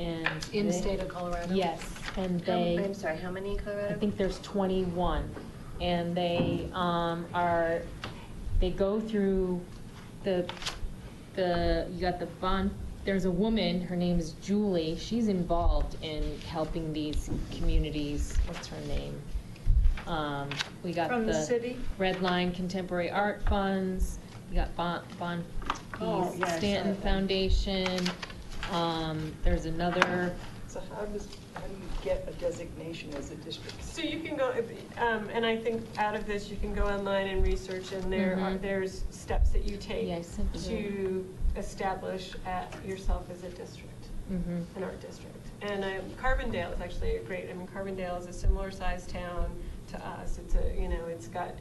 [SPEAKER 6] and.
[SPEAKER 5] In the
[SPEAKER 6] they-
[SPEAKER 5] state of Colorado?
[SPEAKER 6] Yes, and
[SPEAKER 8] How-
[SPEAKER 6] they.
[SPEAKER 8] I'm sorry, how many in Colorado?
[SPEAKER 6] I think there's 21, and they um, are, they go through the, the, you got the bond, there's a woman, her name is Julie, she's involved in helping these communities, what's her name? Um, We got the.
[SPEAKER 9] From the city?
[SPEAKER 6] Red Line Contemporary Art Funds, we got Bon, Bon
[SPEAKER 7] Oh, yeah, I saw
[SPEAKER 6] Stanton
[SPEAKER 7] that.
[SPEAKER 6] Foundation, um, there's another,
[SPEAKER 3] So how does, how do you get a designation as a district?
[SPEAKER 4] So you can go, um, and I think out of this, you can go online and research, and there are,
[SPEAKER 6] Mhm.
[SPEAKER 4] there's steps that you take
[SPEAKER 6] Yeah, I sent you
[SPEAKER 4] to establish at yourself as a district,
[SPEAKER 6] mhm.
[SPEAKER 4] an art district. And um, Carbondale is actually a great, I mean, Carbondale is a similar sized town to us. It's a, you know, it's got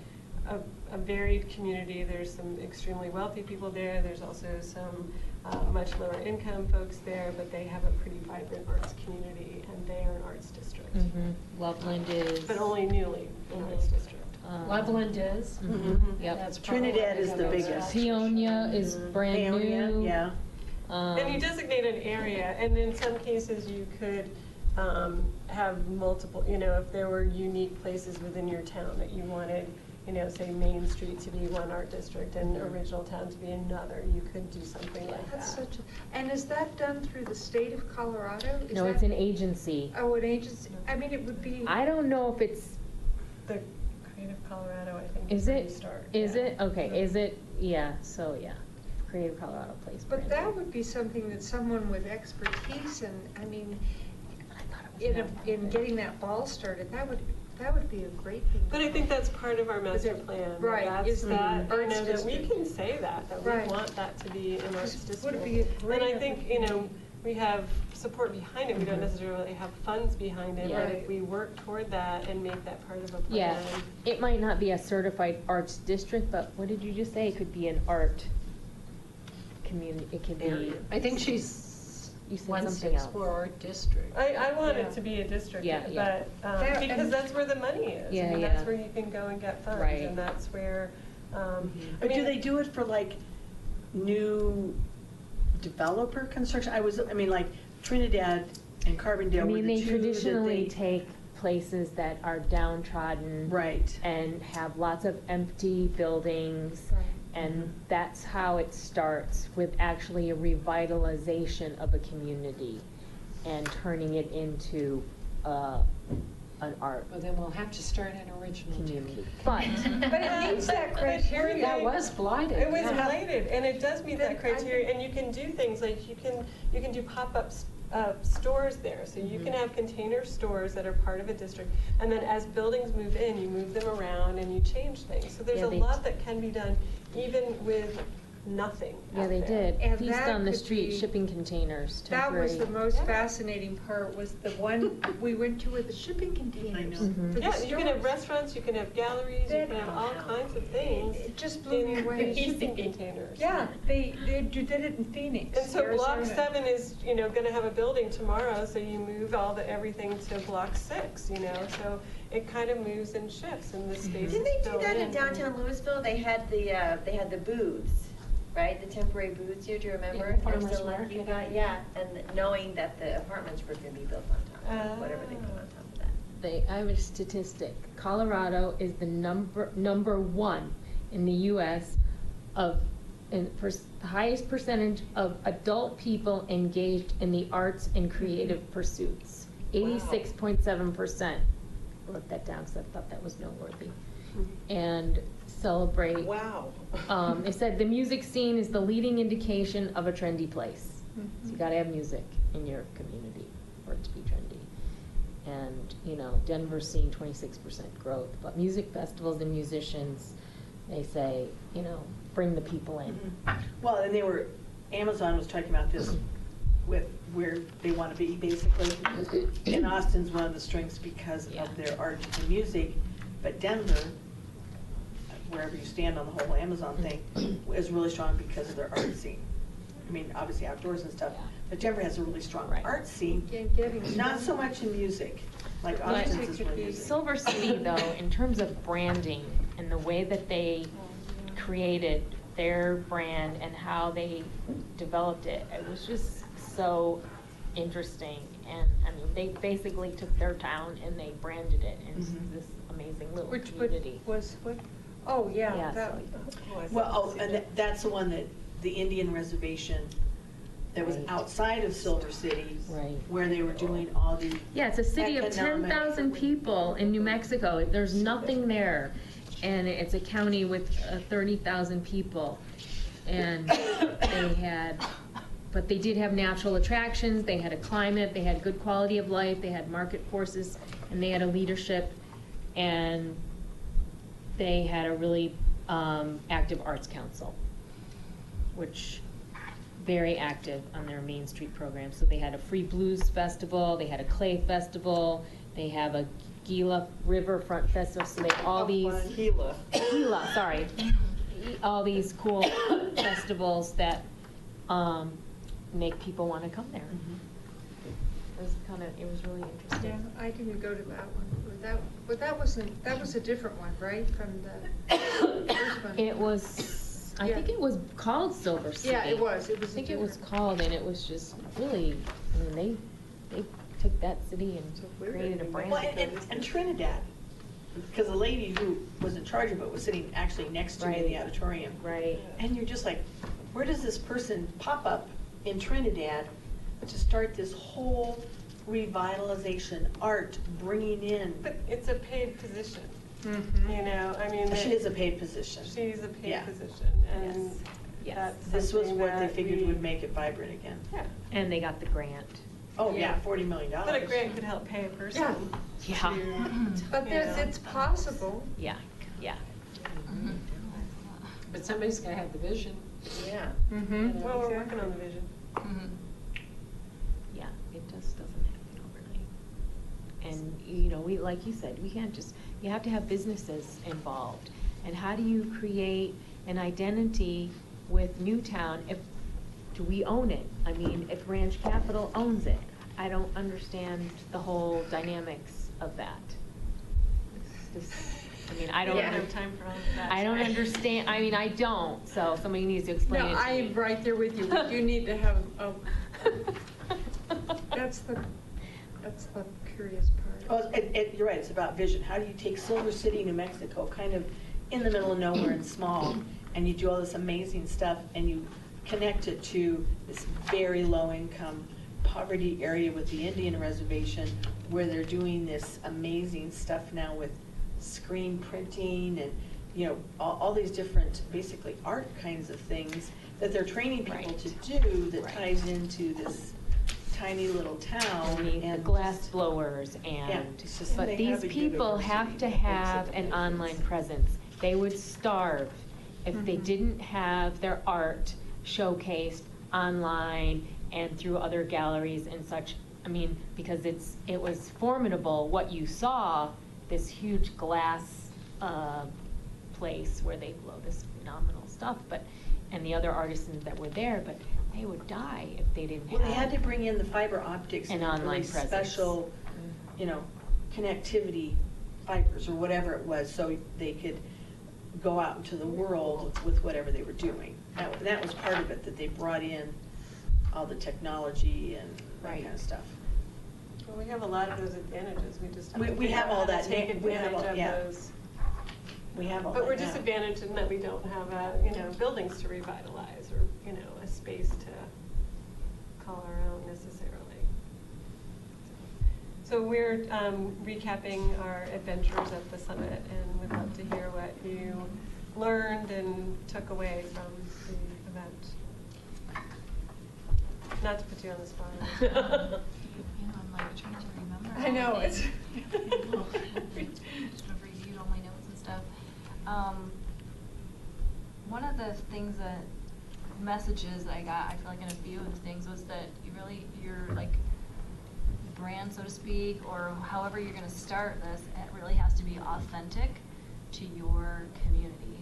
[SPEAKER 4] a, a varied community. There's some extremely wealthy people there. There's also some uh, much lower income folks there, but they have a pretty vibrant arts community, and they are an arts district.
[SPEAKER 6] Mhm. Loveland is.
[SPEAKER 4] But only newly an arts district.
[SPEAKER 6] um,
[SPEAKER 5] Loveland is?
[SPEAKER 6] mhm, Yep.
[SPEAKER 5] That's probably
[SPEAKER 7] Trinidad is the
[SPEAKER 5] most
[SPEAKER 7] biggest.
[SPEAKER 6] Paonia is brand
[SPEAKER 7] Paonia,
[SPEAKER 6] new.
[SPEAKER 7] Yeah.
[SPEAKER 4] And you
[SPEAKER 6] Um,
[SPEAKER 4] designate an area, and in some cases, you could um, have multiple, you know, if there were unique places within your town that you wanted, you know, say Main Street to be one art district and original town to be another, you could do something like
[SPEAKER 9] That's
[SPEAKER 4] that.
[SPEAKER 9] such a, and is that done through the state of Colorado? Is
[SPEAKER 6] No,
[SPEAKER 9] that-
[SPEAKER 6] it's an agency.
[SPEAKER 9] Oh, an agency, I mean, it would be.
[SPEAKER 6] I don't know if it's,
[SPEAKER 4] The Creative Colorado, I think.
[SPEAKER 6] is
[SPEAKER 4] where
[SPEAKER 6] it,
[SPEAKER 4] start,
[SPEAKER 6] is
[SPEAKER 4] yeah.
[SPEAKER 6] it? Okay, is it, yeah, so, yeah. Creative Colorado Place.
[SPEAKER 9] But
[SPEAKER 6] brand
[SPEAKER 9] that
[SPEAKER 6] new.
[SPEAKER 9] would be something that someone with expertise and, I mean,
[SPEAKER 6] I thought it was
[SPEAKER 9] in, a-
[SPEAKER 6] nonprofit.
[SPEAKER 9] in getting that ball started, that would, that would be a great thing.
[SPEAKER 4] But I think that's part of our master
[SPEAKER 9] it-
[SPEAKER 4] plan.
[SPEAKER 9] right,
[SPEAKER 4] That's
[SPEAKER 9] is the
[SPEAKER 4] that, you
[SPEAKER 9] arts
[SPEAKER 4] know, that we
[SPEAKER 9] district.
[SPEAKER 4] can say that, that we
[SPEAKER 9] Right.
[SPEAKER 4] want that to be an arts district.
[SPEAKER 9] it be a great
[SPEAKER 4] And I think, you know, we have support behind it, we don't
[SPEAKER 6] Mhm.
[SPEAKER 4] necessarily have funds behind it,
[SPEAKER 6] Yeah.
[SPEAKER 4] but if we work toward that and make that part of a plan.
[SPEAKER 6] Yeah, it might not be a certified arts district, but what did you just say? It could be an art community, it could be.
[SPEAKER 7] Area.
[SPEAKER 5] I think she's,
[SPEAKER 6] You said
[SPEAKER 5] wants to
[SPEAKER 6] something else.
[SPEAKER 5] explore art district.
[SPEAKER 4] I, I want
[SPEAKER 9] Yeah.
[SPEAKER 4] it to be a district,
[SPEAKER 6] Yeah, yeah.
[SPEAKER 4] but, um,
[SPEAKER 9] That-
[SPEAKER 4] because
[SPEAKER 9] and-
[SPEAKER 4] that's where the money is.
[SPEAKER 6] Yeah,
[SPEAKER 4] I mean, that's where you can go and get funds,
[SPEAKER 6] Right.
[SPEAKER 4] and that's where, um, I
[SPEAKER 7] But do they do it for like new developer construction? I was, I mean, like Trinidad and
[SPEAKER 6] I
[SPEAKER 7] Carbondale were
[SPEAKER 6] mean,
[SPEAKER 7] the
[SPEAKER 6] they
[SPEAKER 7] two that
[SPEAKER 6] traditionally
[SPEAKER 7] they.
[SPEAKER 6] take places that are downtrodden.
[SPEAKER 7] Right.
[SPEAKER 6] And have lots of empty buildings. And that's how it starts, with actually a revitalization of a community and turning it into uh, an art
[SPEAKER 5] Well, then we'll have to start an original
[SPEAKER 6] community. But,
[SPEAKER 9] But it meets that criteria.
[SPEAKER 5] That was blighted.
[SPEAKER 4] It was
[SPEAKER 5] yeah.
[SPEAKER 4] blighted, and it does meet that criteria, and you can do things, like you can, you can do pop-up s- uh, stores there. So you can
[SPEAKER 6] Mhm.
[SPEAKER 4] have container stores that are part of a district, and then as buildings move in, you move them around and you change things. So there's
[SPEAKER 6] Yeah,
[SPEAKER 4] a
[SPEAKER 6] they-
[SPEAKER 4] lot that can be done, even with nothing
[SPEAKER 6] yeah,
[SPEAKER 4] out
[SPEAKER 6] they
[SPEAKER 4] there.
[SPEAKER 6] did.
[SPEAKER 9] And
[SPEAKER 6] Feast
[SPEAKER 9] that
[SPEAKER 6] on the
[SPEAKER 9] could
[SPEAKER 6] street,
[SPEAKER 9] be-
[SPEAKER 6] shipping containers,
[SPEAKER 9] That was the most
[SPEAKER 4] Yeah.
[SPEAKER 9] fascinating part, was the one we went to with the shipping containers.
[SPEAKER 7] know.
[SPEAKER 6] Mhm.
[SPEAKER 9] for the
[SPEAKER 4] Yeah, you can have
[SPEAKER 9] stores.
[SPEAKER 4] restaurants, you can have galleries, you
[SPEAKER 9] That-
[SPEAKER 4] can have all kinds of things
[SPEAKER 9] It just blew me
[SPEAKER 4] in
[SPEAKER 9] away.
[SPEAKER 4] shipping containers.
[SPEAKER 9] Yeah, they, they did it in Phoenix,
[SPEAKER 4] And so block
[SPEAKER 9] Arizona.
[SPEAKER 4] seven is, you know, gonna have a building tomorrow, so you move all the, everything to block six, you know? So it kind of moves and shifts in the space
[SPEAKER 8] Didn't they do that in
[SPEAKER 4] in.
[SPEAKER 8] downtown Louisville? They had the, uh, they had the booths, right? The temporary booths here, do you remember?
[SPEAKER 5] Yeah,
[SPEAKER 8] Next to
[SPEAKER 5] farmer's
[SPEAKER 8] Lucky
[SPEAKER 5] market.
[SPEAKER 8] Guy? Yeah, and knowing that the apartments were gonna be built on top, of whatever they put on top of that.
[SPEAKER 6] They, I have a statistic. Colorado is the number, number one in the US of and per- the highest percentage of adult people engaged in the arts and creative pursuits. Eighty-six point seven percent. Wrote that down because I thought that was noteworthy. And celebrate.
[SPEAKER 3] Wow.
[SPEAKER 6] Um, they said the music scene is the leading indication of a trendy place. So you gotta have music in your community for it to be trendy. And, you know, Denver's seeing twenty-six percent growth, but music festivals and musicians, they say, you know, bring the people in.
[SPEAKER 7] Well, and they were, Amazon was talking about this with where they want to be, basically. And Austin's one of the strengths because
[SPEAKER 6] Yeah.
[SPEAKER 7] of their art and music, but Denver, wherever you stand on the whole Amazon thing, is really strong because of their art scene. I mean, obviously outdoors and stuff,
[SPEAKER 6] Yeah.
[SPEAKER 7] but Denver has a really strong
[SPEAKER 6] Right.
[SPEAKER 7] art scene, not so much in music, like
[SPEAKER 6] But
[SPEAKER 7] Austin's is really music.
[SPEAKER 6] Silver City, though, in terms of branding and the way that they created their brand and how they developed it, it was just so interesting. And, I mean, they basically took their town and they branded it into
[SPEAKER 7] Mhm.
[SPEAKER 6] this amazing little
[SPEAKER 4] Which would-
[SPEAKER 6] community.
[SPEAKER 4] was, what, oh, yeah,
[SPEAKER 6] Yeah,
[SPEAKER 4] that.
[SPEAKER 6] so-
[SPEAKER 4] oh, I
[SPEAKER 7] Well, oh,
[SPEAKER 4] it
[SPEAKER 7] and that- that's the one that, the Indian reservation that was
[SPEAKER 6] Right.
[SPEAKER 7] outside of Silver City.
[SPEAKER 6] Right.
[SPEAKER 7] Where they were doing all the.
[SPEAKER 6] Yeah, it's a city of ten
[SPEAKER 7] economic-
[SPEAKER 6] thousand people in New Mexico. There's nothing there. And it's a county with uh, thirty thousand people. And they had, but they did have natural attractions, they had a climate, they had good quality of life, they had market forces, and they had a leadership. And they had a really um, active arts council, which very active on their Main Street program. So they had a free blues festival, they had a clay festival, they have a Gila Riverfront Festival, so they, all these.
[SPEAKER 3] Gila.
[SPEAKER 6] Gila, sorry. All these cool festivals that, um, make people wanna come there. Mm-hmm. It was kinda, it was really
[SPEAKER 9] Yeah,
[SPEAKER 6] interesting.
[SPEAKER 9] I didn't go to that one. But that, but that wasn't, that was a different one, right, from the first one?
[SPEAKER 6] It was, I think it was called Silver City.
[SPEAKER 9] Yeah, it was. It was
[SPEAKER 6] I
[SPEAKER 9] a
[SPEAKER 6] think it was
[SPEAKER 9] different-
[SPEAKER 6] called, and it was just really, I mean, they, they took that city
[SPEAKER 3] So
[SPEAKER 6] and
[SPEAKER 3] we're
[SPEAKER 6] created a
[SPEAKER 3] gonna be
[SPEAKER 6] brand.
[SPEAKER 7] Well, and, and- and Trinidad, because the lady who was in charge of it was sitting actually next to me in the
[SPEAKER 6] Right.
[SPEAKER 7] auditorium.
[SPEAKER 6] Right.
[SPEAKER 7] And you're just like, where does this person pop up in Trinidad to start this whole revitalization, art, bringing in?
[SPEAKER 4] But it's a paid position,
[SPEAKER 9] Mhm.
[SPEAKER 4] you know, I mean.
[SPEAKER 7] She
[SPEAKER 4] it-
[SPEAKER 7] is a paid position.
[SPEAKER 4] She's a paid
[SPEAKER 7] Yeah.
[SPEAKER 4] position, and
[SPEAKER 6] Yes. Yes.
[SPEAKER 7] This was what they figured
[SPEAKER 4] we-
[SPEAKER 7] would make it vibrant again.
[SPEAKER 4] Yeah,
[SPEAKER 6] And they got the grant.
[SPEAKER 7] Oh, yeah,
[SPEAKER 4] Yeah.
[SPEAKER 7] forty million dollars.
[SPEAKER 4] but a grant could help pay a person.
[SPEAKER 6] Yeah.
[SPEAKER 4] to-
[SPEAKER 9] But there's,
[SPEAKER 4] Yeah.
[SPEAKER 9] it's possible.
[SPEAKER 6] Yeah, yeah.
[SPEAKER 5] But somebody's gotta have the vision.
[SPEAKER 8] Yeah.
[SPEAKER 9] Mm-hmm.
[SPEAKER 4] Well, we're working on the vision.
[SPEAKER 6] Yeah, it just doesn't happen overnight. And, you know, we, like you said, we can't just, you have to have businesses involved. And how do you create an identity with Newtown if, do we own it? I mean, if Ranch Capital owns it, I don't understand the whole dynamics of that. It's just, I mean, I don't.
[SPEAKER 4] We have time for all of that.
[SPEAKER 6] I don't understand, I mean, I don't, so somebody needs to explain
[SPEAKER 9] No,
[SPEAKER 6] it to me.
[SPEAKER 9] I'm right there with you. We do need to have, um, a- that's the, that's the curious part.
[SPEAKER 7] Well, it, it, you're right, it's about vision. How do you take Silver City, New Mexico, kind of in the middle of nowhere and small, and you do all this amazing stuff, and you connect it to this very low-income poverty area with the Indian reservation, where they're doing this amazing stuff now with screen printing and, you know, all, all these different, basically art kinds of things that they're training people
[SPEAKER 6] Right.
[SPEAKER 7] to do that
[SPEAKER 6] Right.
[SPEAKER 7] ties into this tiny little town.
[SPEAKER 6] And the-
[SPEAKER 7] and
[SPEAKER 6] glass
[SPEAKER 7] just-
[SPEAKER 6] blowers and,
[SPEAKER 7] it's just-
[SPEAKER 6] but
[SPEAKER 7] They
[SPEAKER 6] these
[SPEAKER 7] have a
[SPEAKER 6] people have to
[SPEAKER 7] university
[SPEAKER 6] have an online presence. They would starve if they
[SPEAKER 9] Mhm.
[SPEAKER 6] didn't have their art showcased online and through other galleries and such. I mean, because it's, it was formidable what you saw, this huge glass, uh, place where they blow this phenomenal stuff, but, and the other artisans that were there, but they would die if they didn't have.
[SPEAKER 7] Well, they had to bring in the fiber optics.
[SPEAKER 6] An
[SPEAKER 7] and
[SPEAKER 6] online
[SPEAKER 7] really
[SPEAKER 6] presence.
[SPEAKER 7] Special, you know, connectivity fibers or whatever it was, so they could go out into the world with whatever they were doing. That, that was part of it, that they brought in all the technology and that
[SPEAKER 6] Right.
[SPEAKER 7] kind of stuff.
[SPEAKER 4] Well, we have a lot of those advantages, we just have
[SPEAKER 7] We-
[SPEAKER 4] to
[SPEAKER 7] we
[SPEAKER 4] figure
[SPEAKER 7] have
[SPEAKER 4] out
[SPEAKER 7] all
[SPEAKER 4] how to
[SPEAKER 7] that
[SPEAKER 4] take
[SPEAKER 7] we have all-
[SPEAKER 4] advantage of
[SPEAKER 7] yeah.
[SPEAKER 4] those.
[SPEAKER 7] we have all that
[SPEAKER 4] But we're
[SPEAKER 7] now.
[SPEAKER 4] disadvantaged in that we don't have, uh, you know, buildings to revitalize or, you know, a space to call our own necessarily. So we're um, recapping our adventures at the summit and we'd love to hear what you learned and took away from the event. Not to put you on the spot.
[SPEAKER 12] You know, I'm like trying to remember.
[SPEAKER 4] I know,
[SPEAKER 12] all
[SPEAKER 4] it's.
[SPEAKER 12] things. Just have reviewed all my notes and stuff. Um, one of the things that, messages that I got, I feel like in a few of the things, was that you really, your like, brand, so to speak, or however you're gonna start this, it really has to be authentic to your community.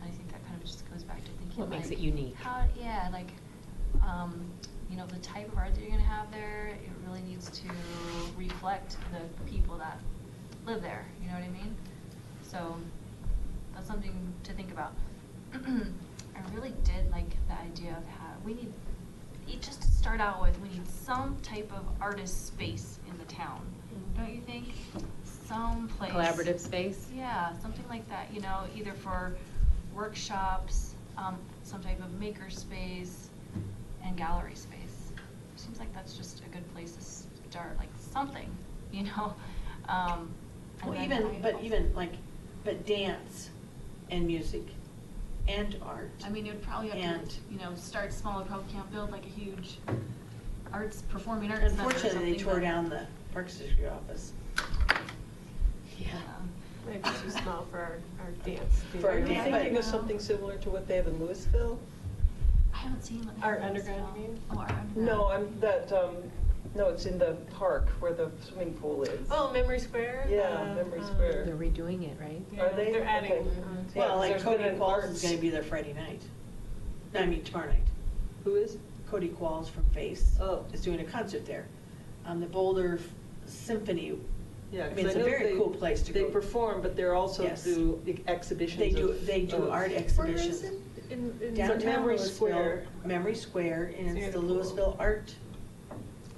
[SPEAKER 12] And I think that kind of just goes back to thinking
[SPEAKER 10] What makes
[SPEAKER 12] like,
[SPEAKER 10] it unique.
[SPEAKER 12] How, yeah, like, um, you know, the type of art that you're gonna have there, it really needs to reflect the people that live there, you know what I mean? So, that's something to think about. I really did like the idea of how, we need, just to start out with, we need some type of artist space in the town, don't you think? Some place.
[SPEAKER 10] Collaborative space?
[SPEAKER 12] Yeah, something like that, you know, either for workshops, um, some type of maker space, and gallery space. Seems like that's just a good place to start, like something, you know? Um, and
[SPEAKER 7] Well,
[SPEAKER 12] then
[SPEAKER 7] even,
[SPEAKER 12] I-
[SPEAKER 7] but even like, but dance and music and art.
[SPEAKER 12] I mean, it would probably have
[SPEAKER 7] And-
[SPEAKER 12] to, you know, start small, it probably can't build like a huge arts, performing arts center or
[SPEAKER 7] Unfortunately, they
[SPEAKER 12] something,
[SPEAKER 7] tore
[SPEAKER 12] but-
[SPEAKER 7] down the Parks District office.
[SPEAKER 12] Yeah.
[SPEAKER 4] Maybe too small for our, our dance.
[SPEAKER 3] For our
[SPEAKER 4] studio.
[SPEAKER 3] dance, thinking of something similar to what they have in Louisville?
[SPEAKER 12] I haven't seen. what they
[SPEAKER 4] Our underground, you mean?
[SPEAKER 12] Oh, our underground.
[SPEAKER 3] No, I'm, that, um, no, it's in the park where the swimming pool is.
[SPEAKER 4] Oh, Memory Square?
[SPEAKER 3] Yeah,
[SPEAKER 4] the,
[SPEAKER 3] Memory
[SPEAKER 4] um,
[SPEAKER 3] Square.
[SPEAKER 10] They're redoing it, right?
[SPEAKER 4] Yeah,
[SPEAKER 3] Are they?
[SPEAKER 4] They're adding.
[SPEAKER 3] Okay.
[SPEAKER 4] on to
[SPEAKER 3] Yeah,
[SPEAKER 7] Well, like
[SPEAKER 3] there's
[SPEAKER 7] Cody
[SPEAKER 3] been an
[SPEAKER 7] Qualls is
[SPEAKER 3] arts-
[SPEAKER 7] gonna be there Friday night. No, I mean tomorrow night.
[SPEAKER 3] Who is?
[SPEAKER 7] Cody Qualls from Face
[SPEAKER 3] Oh.
[SPEAKER 7] is doing a concert there. Um, the Boulder Symphony,
[SPEAKER 3] Yeah,
[SPEAKER 7] I
[SPEAKER 3] 'cause
[SPEAKER 7] mean, it's a
[SPEAKER 3] know
[SPEAKER 7] very
[SPEAKER 3] they-
[SPEAKER 7] cool place to go.
[SPEAKER 3] They perform, but they're also
[SPEAKER 7] Yes.
[SPEAKER 3] do exhibitions
[SPEAKER 7] they do,
[SPEAKER 3] of-
[SPEAKER 7] they do
[SPEAKER 3] of-
[SPEAKER 7] art
[SPEAKER 9] Where
[SPEAKER 7] exhibitions.
[SPEAKER 9] is it? In, in.
[SPEAKER 7] Downtown
[SPEAKER 3] Memory
[SPEAKER 7] Louisville,
[SPEAKER 3] Square.
[SPEAKER 7] Memory Square, and
[SPEAKER 4] Near
[SPEAKER 7] it's
[SPEAKER 4] the
[SPEAKER 7] the. Louisville Art.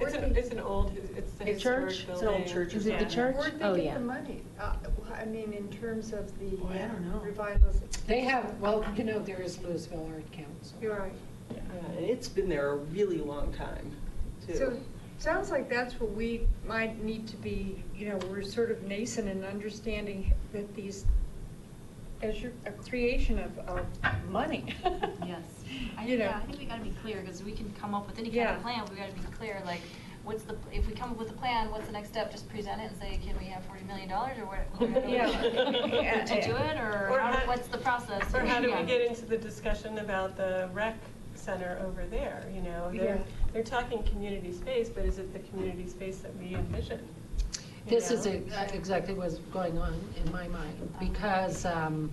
[SPEAKER 4] It's an, it's an old, it's the
[SPEAKER 3] A
[SPEAKER 4] historic
[SPEAKER 3] church?
[SPEAKER 7] It's an old
[SPEAKER 4] building.
[SPEAKER 7] church
[SPEAKER 10] Is it the
[SPEAKER 7] something.
[SPEAKER 10] church?
[SPEAKER 9] Where'd
[SPEAKER 10] Oh,
[SPEAKER 9] they
[SPEAKER 10] yeah.
[SPEAKER 9] the money? Uh, I mean, in terms of the
[SPEAKER 7] Boy, I don't know.
[SPEAKER 9] revitalization.
[SPEAKER 5] They have, well, you know, there is Louisville Art Council.
[SPEAKER 4] You're right.
[SPEAKER 3] Yeah, and it's been there a really long time, too.
[SPEAKER 9] So, sounds like that's what we might need to be, you know, we're sort of nascent in understanding that these, as your, a creation of, of money.
[SPEAKER 12] Yes. I,
[SPEAKER 9] You know.
[SPEAKER 12] yeah, I think we gotta be clear, because we can come up with any kind
[SPEAKER 9] Yeah.
[SPEAKER 12] of plan, we gotta be clear, like, what's the, if we come up with a plan, what's the next step? Just present it and say, can we have forty million dollars, or what? what do we-
[SPEAKER 9] Yeah.
[SPEAKER 12] To do it, or
[SPEAKER 4] Or
[SPEAKER 12] how, do-
[SPEAKER 4] how-
[SPEAKER 12] what's the process?
[SPEAKER 4] Or how do
[SPEAKER 12] Yeah.
[SPEAKER 4] we get into the discussion about the rec center over there, you know? They're,
[SPEAKER 9] Yeah.
[SPEAKER 4] they're talking community space, but is it the community space that we envision?
[SPEAKER 5] This is e- exactly what's going on in my mind, because um,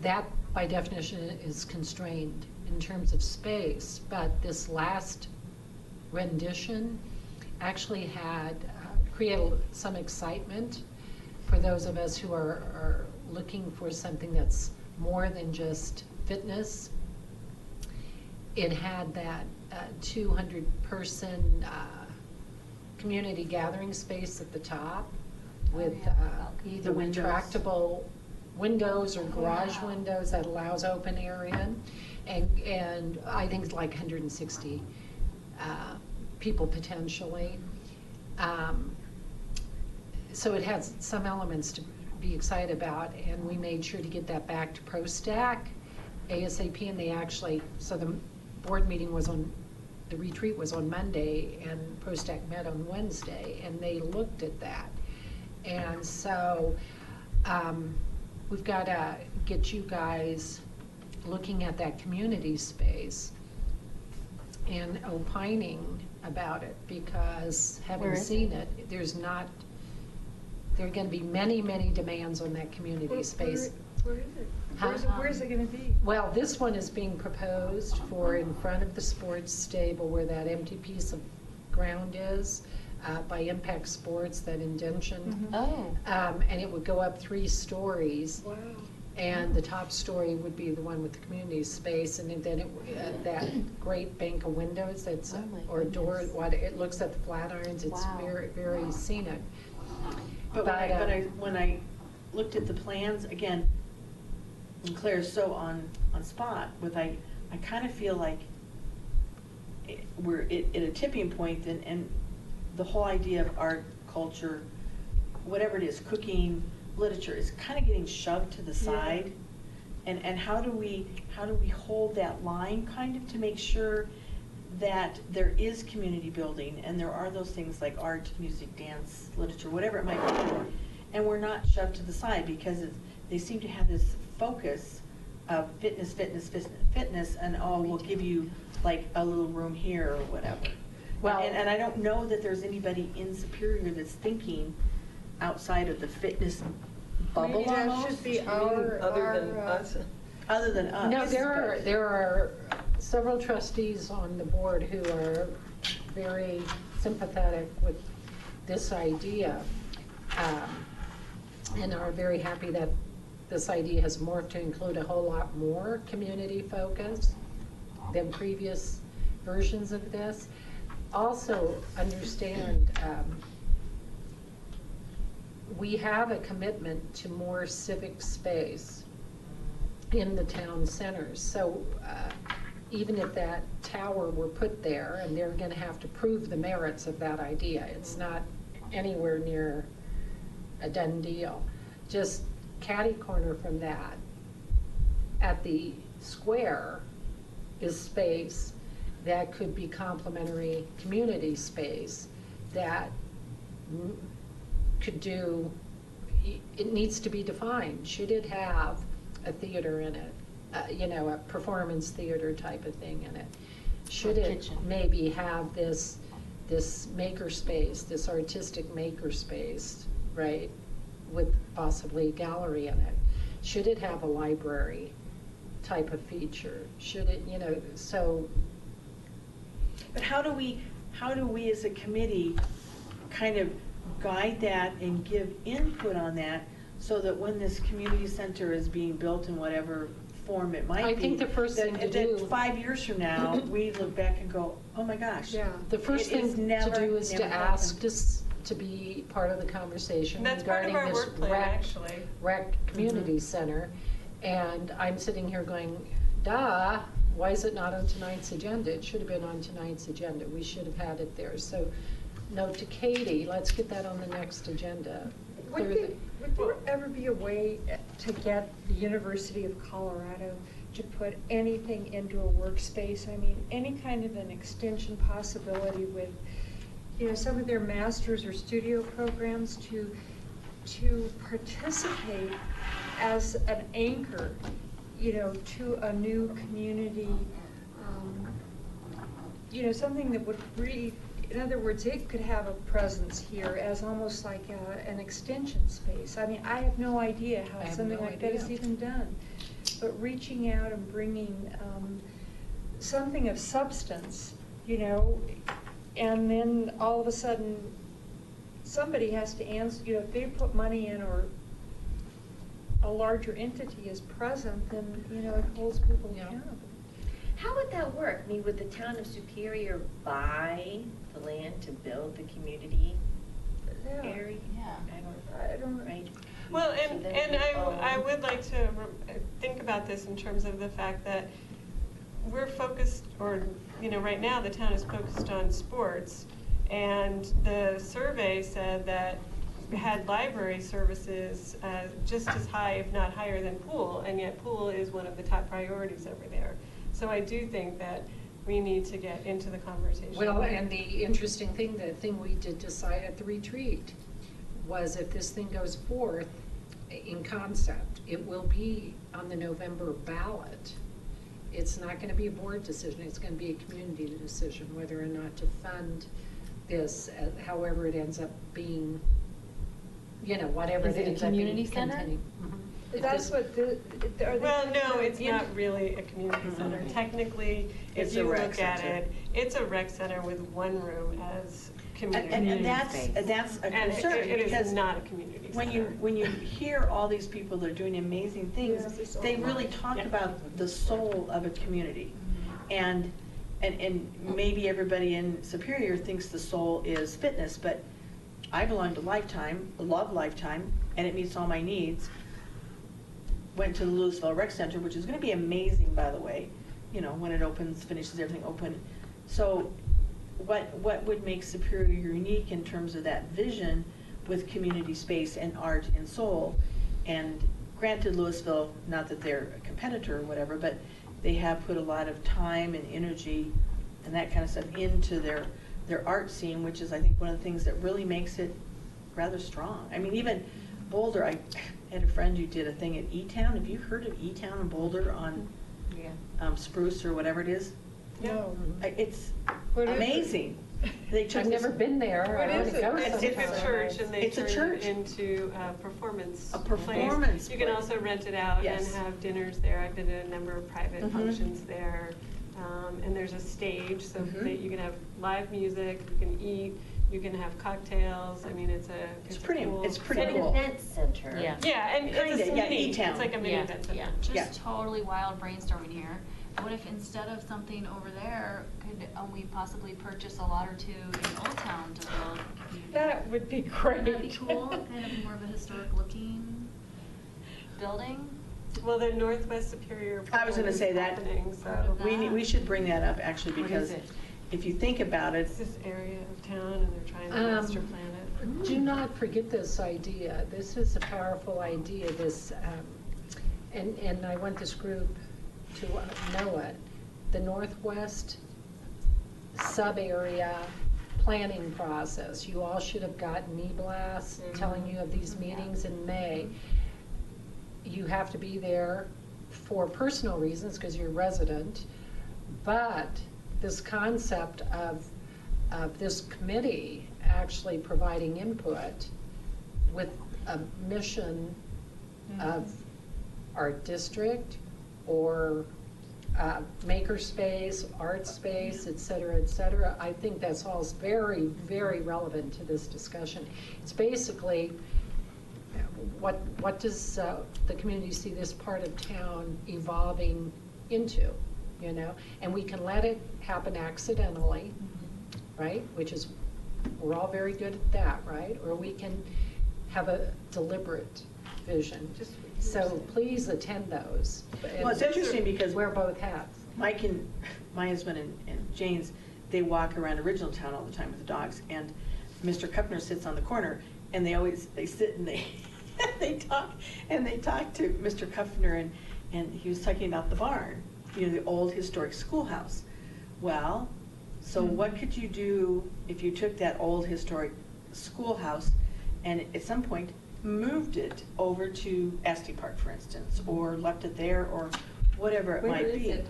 [SPEAKER 5] that by definition is constrained in terms of space, but this last rendition actually had, uh, created some excitement for those of us who are, are looking for something that's more than just fitness. It had that uh, 200-person community gathering space at the top with uh, either
[SPEAKER 7] The windows.
[SPEAKER 5] retractable windows or garage windows that allows open area. And, and I think it's like 160 uh, people potentially. Um, So it has some elements to be excited about, and we made sure to get that back to PROSTAC ASAP, and they actually, so the board meeting was on, the retreat was on Monday, and PROSTAC met on Wednesday, and they looked at that. And so, um, we've got to get you guys looking at that community space and opining about it, because having
[SPEAKER 10] is
[SPEAKER 5] seen it, there's not, there are going to be many, many demands on that community
[SPEAKER 9] Where-
[SPEAKER 5] space.
[SPEAKER 9] Where where is it?
[SPEAKER 5] Huh?
[SPEAKER 9] Where's, it- where's it gonna be?
[SPEAKER 5] Well, this one is being proposed for in front of the sports stable where that empty piece of ground is, uh, by Impact Sports, that indention.
[SPEAKER 9] Mhm.
[SPEAKER 10] Oh.
[SPEAKER 5] Um, and it would go up three stories.
[SPEAKER 9] Wow.
[SPEAKER 5] And the top story would be the one with the community space, and then it, uh, that great bank of windows that's,
[SPEAKER 10] Oh my
[SPEAKER 5] or door, what, it looks at the Flatirons, it's
[SPEAKER 10] Wow.
[SPEAKER 5] very, very scenic.
[SPEAKER 7] But when I,
[SPEAKER 5] uh,
[SPEAKER 7] but I, when I looked at the plans, again, and is so on, on spot with, I, I kind of feel like it- we're at, at a tipping point and, and the whole idea of art, culture, whatever it is, cooking, literature, is kind of getting shoved to the side. And, and how do we, how do we hold that line kind of to make sure that there is community building and there are those things like art, music, dance, literature, whatever it might be. And we're not shoved to the side because it's, they seem to have this focus of fitness, fitness, fitness, fitness, and oh, we'll give you like a little room here or whatever.
[SPEAKER 5] Well-
[SPEAKER 7] And, and I don't know that there's anybody in Superior that's thinking outside of the fitness bubble
[SPEAKER 9] Maybe that
[SPEAKER 7] almost.
[SPEAKER 9] should be
[SPEAKER 3] You mean
[SPEAKER 9] our,
[SPEAKER 3] Other than
[SPEAKER 9] uh,
[SPEAKER 3] us.
[SPEAKER 7] Other than us.
[SPEAKER 5] No, there are, there are several trustees on the board who are very sympathetic with this idea um, and are very happy that this idea has morphed to include a whole lot more community focus than previous versions of this. Also, understand, um, we have a commitment to more civic space in the town centers. So uh, even if that tower were put there, and they're going to have to prove the merits of that idea, it's not anywhere near a done deal. Just catty corner from that, at the square is space that could be complementary community space that could do, it needs to be defined. Should it have a theater in it? Uh, You know, a performance theater type of thing in it? Should it maybe have this, this maker space, this artistic maker space, right? With possibly a gallery in it? Should it have a library type of feature? Should it, you know, so
[SPEAKER 7] But how do we, how do we as a committee kind of guide that and give input on that so that when this community center is being built in whatever form it might be?
[SPEAKER 5] I think the first
[SPEAKER 7] that-
[SPEAKER 5] thing to do-
[SPEAKER 7] Five years from now, we look back and go, oh my gosh.
[SPEAKER 9] yeah.
[SPEAKER 5] The first thing to do is to ask
[SPEAKER 7] happened.
[SPEAKER 5] Us to be part of the conversation
[SPEAKER 4] That's part of
[SPEAKER 5] regarding
[SPEAKER 4] our
[SPEAKER 5] this
[SPEAKER 4] work plan,
[SPEAKER 5] rec,
[SPEAKER 4] actually.
[SPEAKER 5] rec mm-hmm. community center. And I'm sitting here going, duh, why is it not on tonight's agenda? It should have been on tonight's agenda. We should have had it there. So note to Katie, let's get that on the next agenda.
[SPEAKER 9] Would
[SPEAKER 5] Clear
[SPEAKER 9] there, would there ever be a way to get the University of Colorado to put anything into a workspace? I mean, any kind of an extension possibility with, you know, some of their masters or studio programs to, to participate as an anchor, you know, to a new community, um, you know, something that would really, in other words, it could have a presence here as almost like a, an extension space. I mean, I have no idea how something
[SPEAKER 5] no
[SPEAKER 9] like that is even done. But reaching out and bringing, um, something of substance, you know, and then all of a sudden, somebody has to answer, you know, if they put money in or a larger entity is present, then, you know, it holds people
[SPEAKER 5] Yeah.
[SPEAKER 9] accountable.
[SPEAKER 8] How would that work? I mean, would the town of Superior buy the land to build the community
[SPEAKER 9] Yeah.
[SPEAKER 8] area?
[SPEAKER 12] Yeah.
[SPEAKER 8] I don't,
[SPEAKER 9] I don't,
[SPEAKER 8] right?
[SPEAKER 4] Well,
[SPEAKER 8] So
[SPEAKER 4] and,
[SPEAKER 8] then
[SPEAKER 4] and
[SPEAKER 8] we
[SPEAKER 4] I, I would like to re- think about this in terms of the fact that we're focused, or, you know, right now, the town is focused on sports. And the survey said that had library services uh, just as high, if not higher than pool, and yet pool is one of the top priorities over there. So I do think that we need to get into the conversation.
[SPEAKER 5] Well, and the interesting thing, the thing we did decide at the retreat was if this thing goes forth in concept, it will be on the November ballot. It's not gonna be a board decision, it's gonna be a community decision whether or not to fund this, uh, however it ends up being, you know, whatever
[SPEAKER 10] Is
[SPEAKER 5] it
[SPEAKER 10] it a
[SPEAKER 5] ends up being.
[SPEAKER 10] community center?
[SPEAKER 5] containing. Mhm. If
[SPEAKER 9] that's
[SPEAKER 5] this-
[SPEAKER 9] what the, are they?
[SPEAKER 4] Well, no, it's
[SPEAKER 9] in-
[SPEAKER 4] not really a community center. Technically,
[SPEAKER 7] It's
[SPEAKER 4] if
[SPEAKER 7] a
[SPEAKER 4] you
[SPEAKER 7] rec
[SPEAKER 4] look at
[SPEAKER 7] center.
[SPEAKER 4] it, it's a rec center with one room as
[SPEAKER 7] And,
[SPEAKER 4] community.
[SPEAKER 7] and- and
[SPEAKER 10] Community
[SPEAKER 7] that's,
[SPEAKER 10] space.
[SPEAKER 7] that's a
[SPEAKER 4] And it-
[SPEAKER 7] concern,
[SPEAKER 4] it
[SPEAKER 7] because
[SPEAKER 4] is not a community
[SPEAKER 7] when you,
[SPEAKER 4] center.
[SPEAKER 7] when you hear all these people that are doing amazing things,
[SPEAKER 9] Yes,
[SPEAKER 7] they really
[SPEAKER 9] right.
[SPEAKER 7] talk
[SPEAKER 4] Yeah.
[SPEAKER 7] about the soul of a community. And, and, and maybe everybody in Superior thinks the soul is fitness, but I belong to Lifetime, love Lifetime, and it meets all my needs. Went to the Louisville Rec Center, which is gonna be amazing, by the way, you know, when it opens, finishes everything open. So what, what would make Superior unique in terms of that vision with community space and art and soul? And granted Louisville, not that they're a competitor or whatever, but they have put a lot of time and energy and that kind of stuff into their, their art scene, which is, I think, one of the things that really makes it rather strong. I mean, even Boulder, I had a friend who did a thing at E-Town. Have you heard of E-Town in Boulder on
[SPEAKER 10] Yeah.
[SPEAKER 7] um, Spruce or whatever it is?
[SPEAKER 9] No.
[SPEAKER 7] I- It's
[SPEAKER 9] What is it?
[SPEAKER 7] amazing. They took
[SPEAKER 5] I've
[SPEAKER 7] this-
[SPEAKER 5] never been there.
[SPEAKER 4] What
[SPEAKER 5] I
[SPEAKER 4] is
[SPEAKER 5] wanna
[SPEAKER 4] it?
[SPEAKER 5] go
[SPEAKER 4] It's it's a
[SPEAKER 5] sometime.
[SPEAKER 4] church and they
[SPEAKER 7] It's a
[SPEAKER 4] turn
[SPEAKER 7] church.
[SPEAKER 4] it into a performance
[SPEAKER 7] A
[SPEAKER 4] place.
[SPEAKER 7] performance
[SPEAKER 4] You can
[SPEAKER 7] place.
[SPEAKER 4] also rent it out and
[SPEAKER 7] Yes.
[SPEAKER 4] have dinners there. I've been to a number of private
[SPEAKER 7] Mhm.
[SPEAKER 4] functions there. Um, And there's a stage so
[SPEAKER 7] Mhm.
[SPEAKER 4] that you can have live music, you can eat, you can have cocktails. I mean, it's a,
[SPEAKER 7] It's
[SPEAKER 4] it's a
[SPEAKER 7] pretty-
[SPEAKER 4] cool.
[SPEAKER 7] it's pretty
[SPEAKER 8] It's an
[SPEAKER 7] cool.
[SPEAKER 8] event center.
[SPEAKER 10] Yeah.
[SPEAKER 4] Yeah, and
[SPEAKER 7] Kinda,
[SPEAKER 4] it's a
[SPEAKER 7] yeah,
[SPEAKER 4] mini,
[SPEAKER 7] E-Town.
[SPEAKER 4] it's like a mini
[SPEAKER 10] Yeah,
[SPEAKER 4] event center.
[SPEAKER 10] yeah.
[SPEAKER 7] Yeah.
[SPEAKER 12] Just totally wild brainstorming here. What if instead of something over there, could um, we possibly purchase a lot or two in Old Town to build? a community?
[SPEAKER 9] That would be great.
[SPEAKER 12] Wouldn't that be cool? Kind of more of a historic looking building?
[SPEAKER 4] Well, the Northwest Superior.
[SPEAKER 7] I was gonna say that.
[SPEAKER 4] happening, So
[SPEAKER 7] We, need- we should bring that up, actually,
[SPEAKER 4] What
[SPEAKER 7] because
[SPEAKER 4] it?
[SPEAKER 7] if you think about it,
[SPEAKER 4] it's this area of town and they're trying to master
[SPEAKER 5] Um,
[SPEAKER 4] plan it.
[SPEAKER 5] Do not forget this idea. This is a powerful idea, this, um, and, and I want this group to know it. The Northwest sub-area planning process. You all should have gotten e-blasts mm-hmm. telling you of these mm-hmm. meetings in May. You have to be there for personal reasons, because you're a resident, but this concept of, of this committee actually providing input with a mission mm-hmm. of our district or uh, makerspace, art space, et cetera, et cetera, I think that's all very, very relevant to this discussion. It's basically, what, what does uh, the community see this part of town evolving into, you know? And we can let it happen accidentally, right? Which is, we're all very good at that, right? Or we can have a deliberate vision.
[SPEAKER 4] Just
[SPEAKER 5] So please attend those.
[SPEAKER 7] well, it's interesting because
[SPEAKER 5] Wear both hats.
[SPEAKER 7] Mike and, my husband and, and Jane's, they walk around Original Town all the time with the dogs, and Mr. Kupner sits on the corner, and they always, they sit and they, they talk, and they talk to Mr. Kupner, and, and he was talking about the barn, you know, the old historic schoolhouse. Well, so hmm. what could you do if you took that old historic schoolhouse and at some point moved it over to Esty Park, for instance, or left it there, or whatever it
[SPEAKER 9] Where
[SPEAKER 7] might
[SPEAKER 9] is
[SPEAKER 7] be?
[SPEAKER 9] it?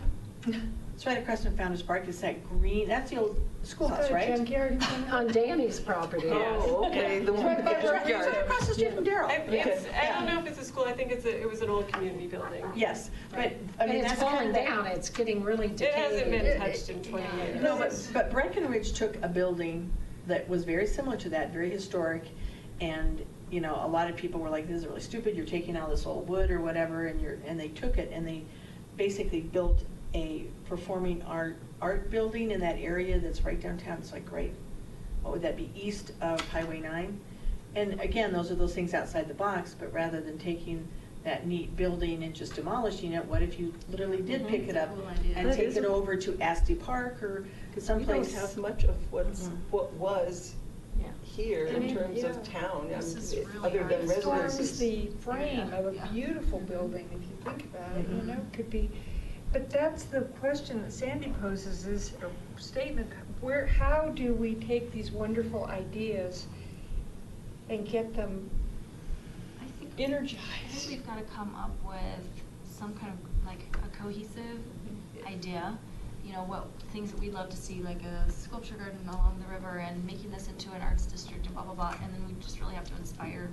[SPEAKER 7] It's right across from Founder's Park, it's that green, that's the old schoolhouse, right?
[SPEAKER 9] Junkyard in front of it?
[SPEAKER 5] On Danny's property.
[SPEAKER 7] Oh, okay, the one,
[SPEAKER 9] Right by
[SPEAKER 7] it's right it's
[SPEAKER 9] Junkyard.
[SPEAKER 7] right across the street from Darrell.
[SPEAKER 4] I, it's, I don't know if it's a school, I think it's a, it was an old community building.
[SPEAKER 7] Yes, but, I
[SPEAKER 5] And
[SPEAKER 7] mean,
[SPEAKER 5] it's
[SPEAKER 7] that's kind
[SPEAKER 5] falling
[SPEAKER 7] of that-
[SPEAKER 5] down, it's getting really
[SPEAKER 4] It
[SPEAKER 5] decayed.
[SPEAKER 4] hasn't been touched in twenty years.
[SPEAKER 7] No, but, but Breckenridge took a building that was very similar to that, very historic, and, you know, a lot of people were like, this is really stupid, you're taking all this old wood or whatever, and you're, and they took it, and they basically built a performing art, art building in that area that's right downtown, it's like, great. What would that be, east of Highway nine? And again, those are those things outside the box, but rather than taking that neat building and just demolishing it, what if you literally did pick it up
[SPEAKER 12] Cool idea.
[SPEAKER 7] and
[SPEAKER 3] That
[SPEAKER 7] take
[SPEAKER 3] is
[SPEAKER 7] it
[SPEAKER 3] a-
[SPEAKER 7] over to Asti Park or to
[SPEAKER 3] We
[SPEAKER 7] someplace?
[SPEAKER 3] don't have much of what's,
[SPEAKER 7] Mhm.
[SPEAKER 3] what was
[SPEAKER 10] Yeah.
[SPEAKER 3] Here
[SPEAKER 9] I
[SPEAKER 3] in
[SPEAKER 9] mean,
[SPEAKER 3] terms
[SPEAKER 9] yeah.
[SPEAKER 3] of town,
[SPEAKER 12] This
[SPEAKER 3] um,
[SPEAKER 12] is really
[SPEAKER 3] other than
[SPEAKER 12] to
[SPEAKER 3] residences.
[SPEAKER 9] Forms the frame of
[SPEAKER 12] Yeah.
[SPEAKER 9] a beautiful building, if you think about it, you
[SPEAKER 7] Mhm.
[SPEAKER 9] know, could be, but that's the question that Sandy poses is a statement, where, how do we take these wonderful ideas and get them
[SPEAKER 12] I think,
[SPEAKER 9] energized?
[SPEAKER 12] I think we've got to come up with some kind of, like, a cohesive idea. You know, what, things that we'd love to see, like a sculpture garden along the river and making this into an arts district and blah, blah, blah. And then we just really have to inspire.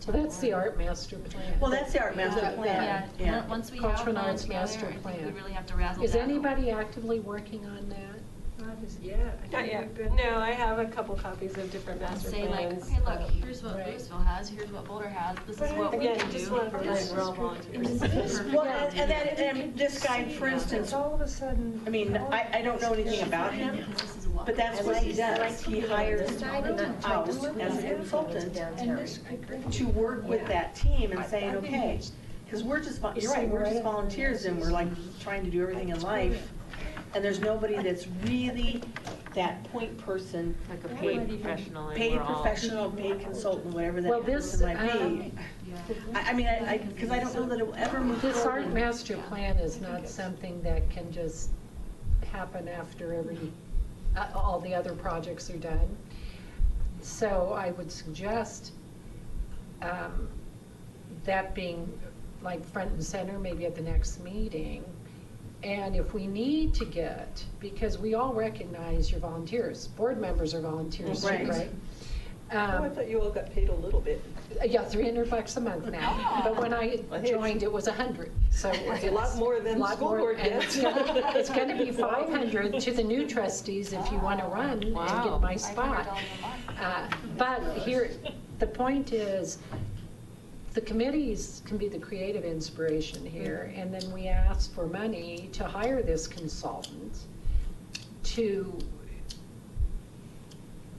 [SPEAKER 5] So that's the art master plan.
[SPEAKER 7] Well, that's the art master
[SPEAKER 12] Yeah,
[SPEAKER 7] plan,
[SPEAKER 12] Yeah,
[SPEAKER 7] yeah.
[SPEAKER 12] Once- once we
[SPEAKER 5] Cultural
[SPEAKER 12] have that
[SPEAKER 5] arts
[SPEAKER 12] together,
[SPEAKER 5] master
[SPEAKER 12] I think
[SPEAKER 5] plan.
[SPEAKER 12] we really have to razzle
[SPEAKER 5] Is
[SPEAKER 12] dazzle.
[SPEAKER 5] anybody actively working on that?
[SPEAKER 9] Not as yet. I
[SPEAKER 4] Not
[SPEAKER 9] think
[SPEAKER 4] yet.
[SPEAKER 9] we've been-
[SPEAKER 4] No, I have a couple copies of different
[SPEAKER 12] And
[SPEAKER 4] master
[SPEAKER 12] say like,
[SPEAKER 4] plans.
[SPEAKER 12] okay, look,
[SPEAKER 4] um,
[SPEAKER 12] here's what
[SPEAKER 5] right.
[SPEAKER 12] Louisville has, here's what Boulder has, this is
[SPEAKER 9] But
[SPEAKER 12] what we
[SPEAKER 4] Again,
[SPEAKER 12] can
[SPEAKER 4] just
[SPEAKER 12] do.
[SPEAKER 4] want to
[SPEAKER 12] This
[SPEAKER 4] we're all
[SPEAKER 12] is-
[SPEAKER 4] volunteers.
[SPEAKER 12] This is
[SPEAKER 7] Well,
[SPEAKER 12] perfect.
[SPEAKER 7] and that, and this guy, for instance,
[SPEAKER 9] all of a sudden.
[SPEAKER 7] I mean, I, I don't know anything about him,
[SPEAKER 12] Because this is a lot.
[SPEAKER 7] But that's what he
[SPEAKER 8] like- I like
[SPEAKER 7] does. He hires
[SPEAKER 8] this side and not trying to
[SPEAKER 7] out as a
[SPEAKER 8] at
[SPEAKER 7] consultant
[SPEAKER 8] downtown.
[SPEAKER 7] to work with that team and saying, okay, because we're just, vol- you're right, we're just volunteers and we're like trying to do everything in life. And there's nobody that's really that point person.
[SPEAKER 10] Like a paid professional and
[SPEAKER 7] Paid
[SPEAKER 10] we're all-
[SPEAKER 7] professional, paid consultant, whatever
[SPEAKER 5] Well,
[SPEAKER 7] that
[SPEAKER 5] this,
[SPEAKER 7] person might
[SPEAKER 5] um,
[SPEAKER 7] be. I, I mean, I, I, because I don't know that it will ever move
[SPEAKER 5] This art
[SPEAKER 7] forward.
[SPEAKER 5] master plan is not something that can just happen after every, uh, all the other projects are done. So I would suggest um, that being like front and center, maybe at the next meeting. And if we need to get, because we all recognize you're volunteers, board members are volunteers too,
[SPEAKER 7] Right.
[SPEAKER 5] right?
[SPEAKER 3] Oh, I
[SPEAKER 5] Um,
[SPEAKER 3] thought you all got paid a little bit.
[SPEAKER 5] yeah, three hundred bucks a month now, but when I
[SPEAKER 3] Well, hey,
[SPEAKER 5] joined, it was a hundred, so.
[SPEAKER 3] It's a lot more than
[SPEAKER 5] lot
[SPEAKER 3] school
[SPEAKER 5] more,
[SPEAKER 3] board
[SPEAKER 5] and
[SPEAKER 3] gets.
[SPEAKER 5] It's gonna it's gonna be five hundred to the new trustees if you wanna run and get my spot. Uh, But here, the point is, the committees can be the creative inspiration here, mm-hmm. and then we ask for money to hire this consultant to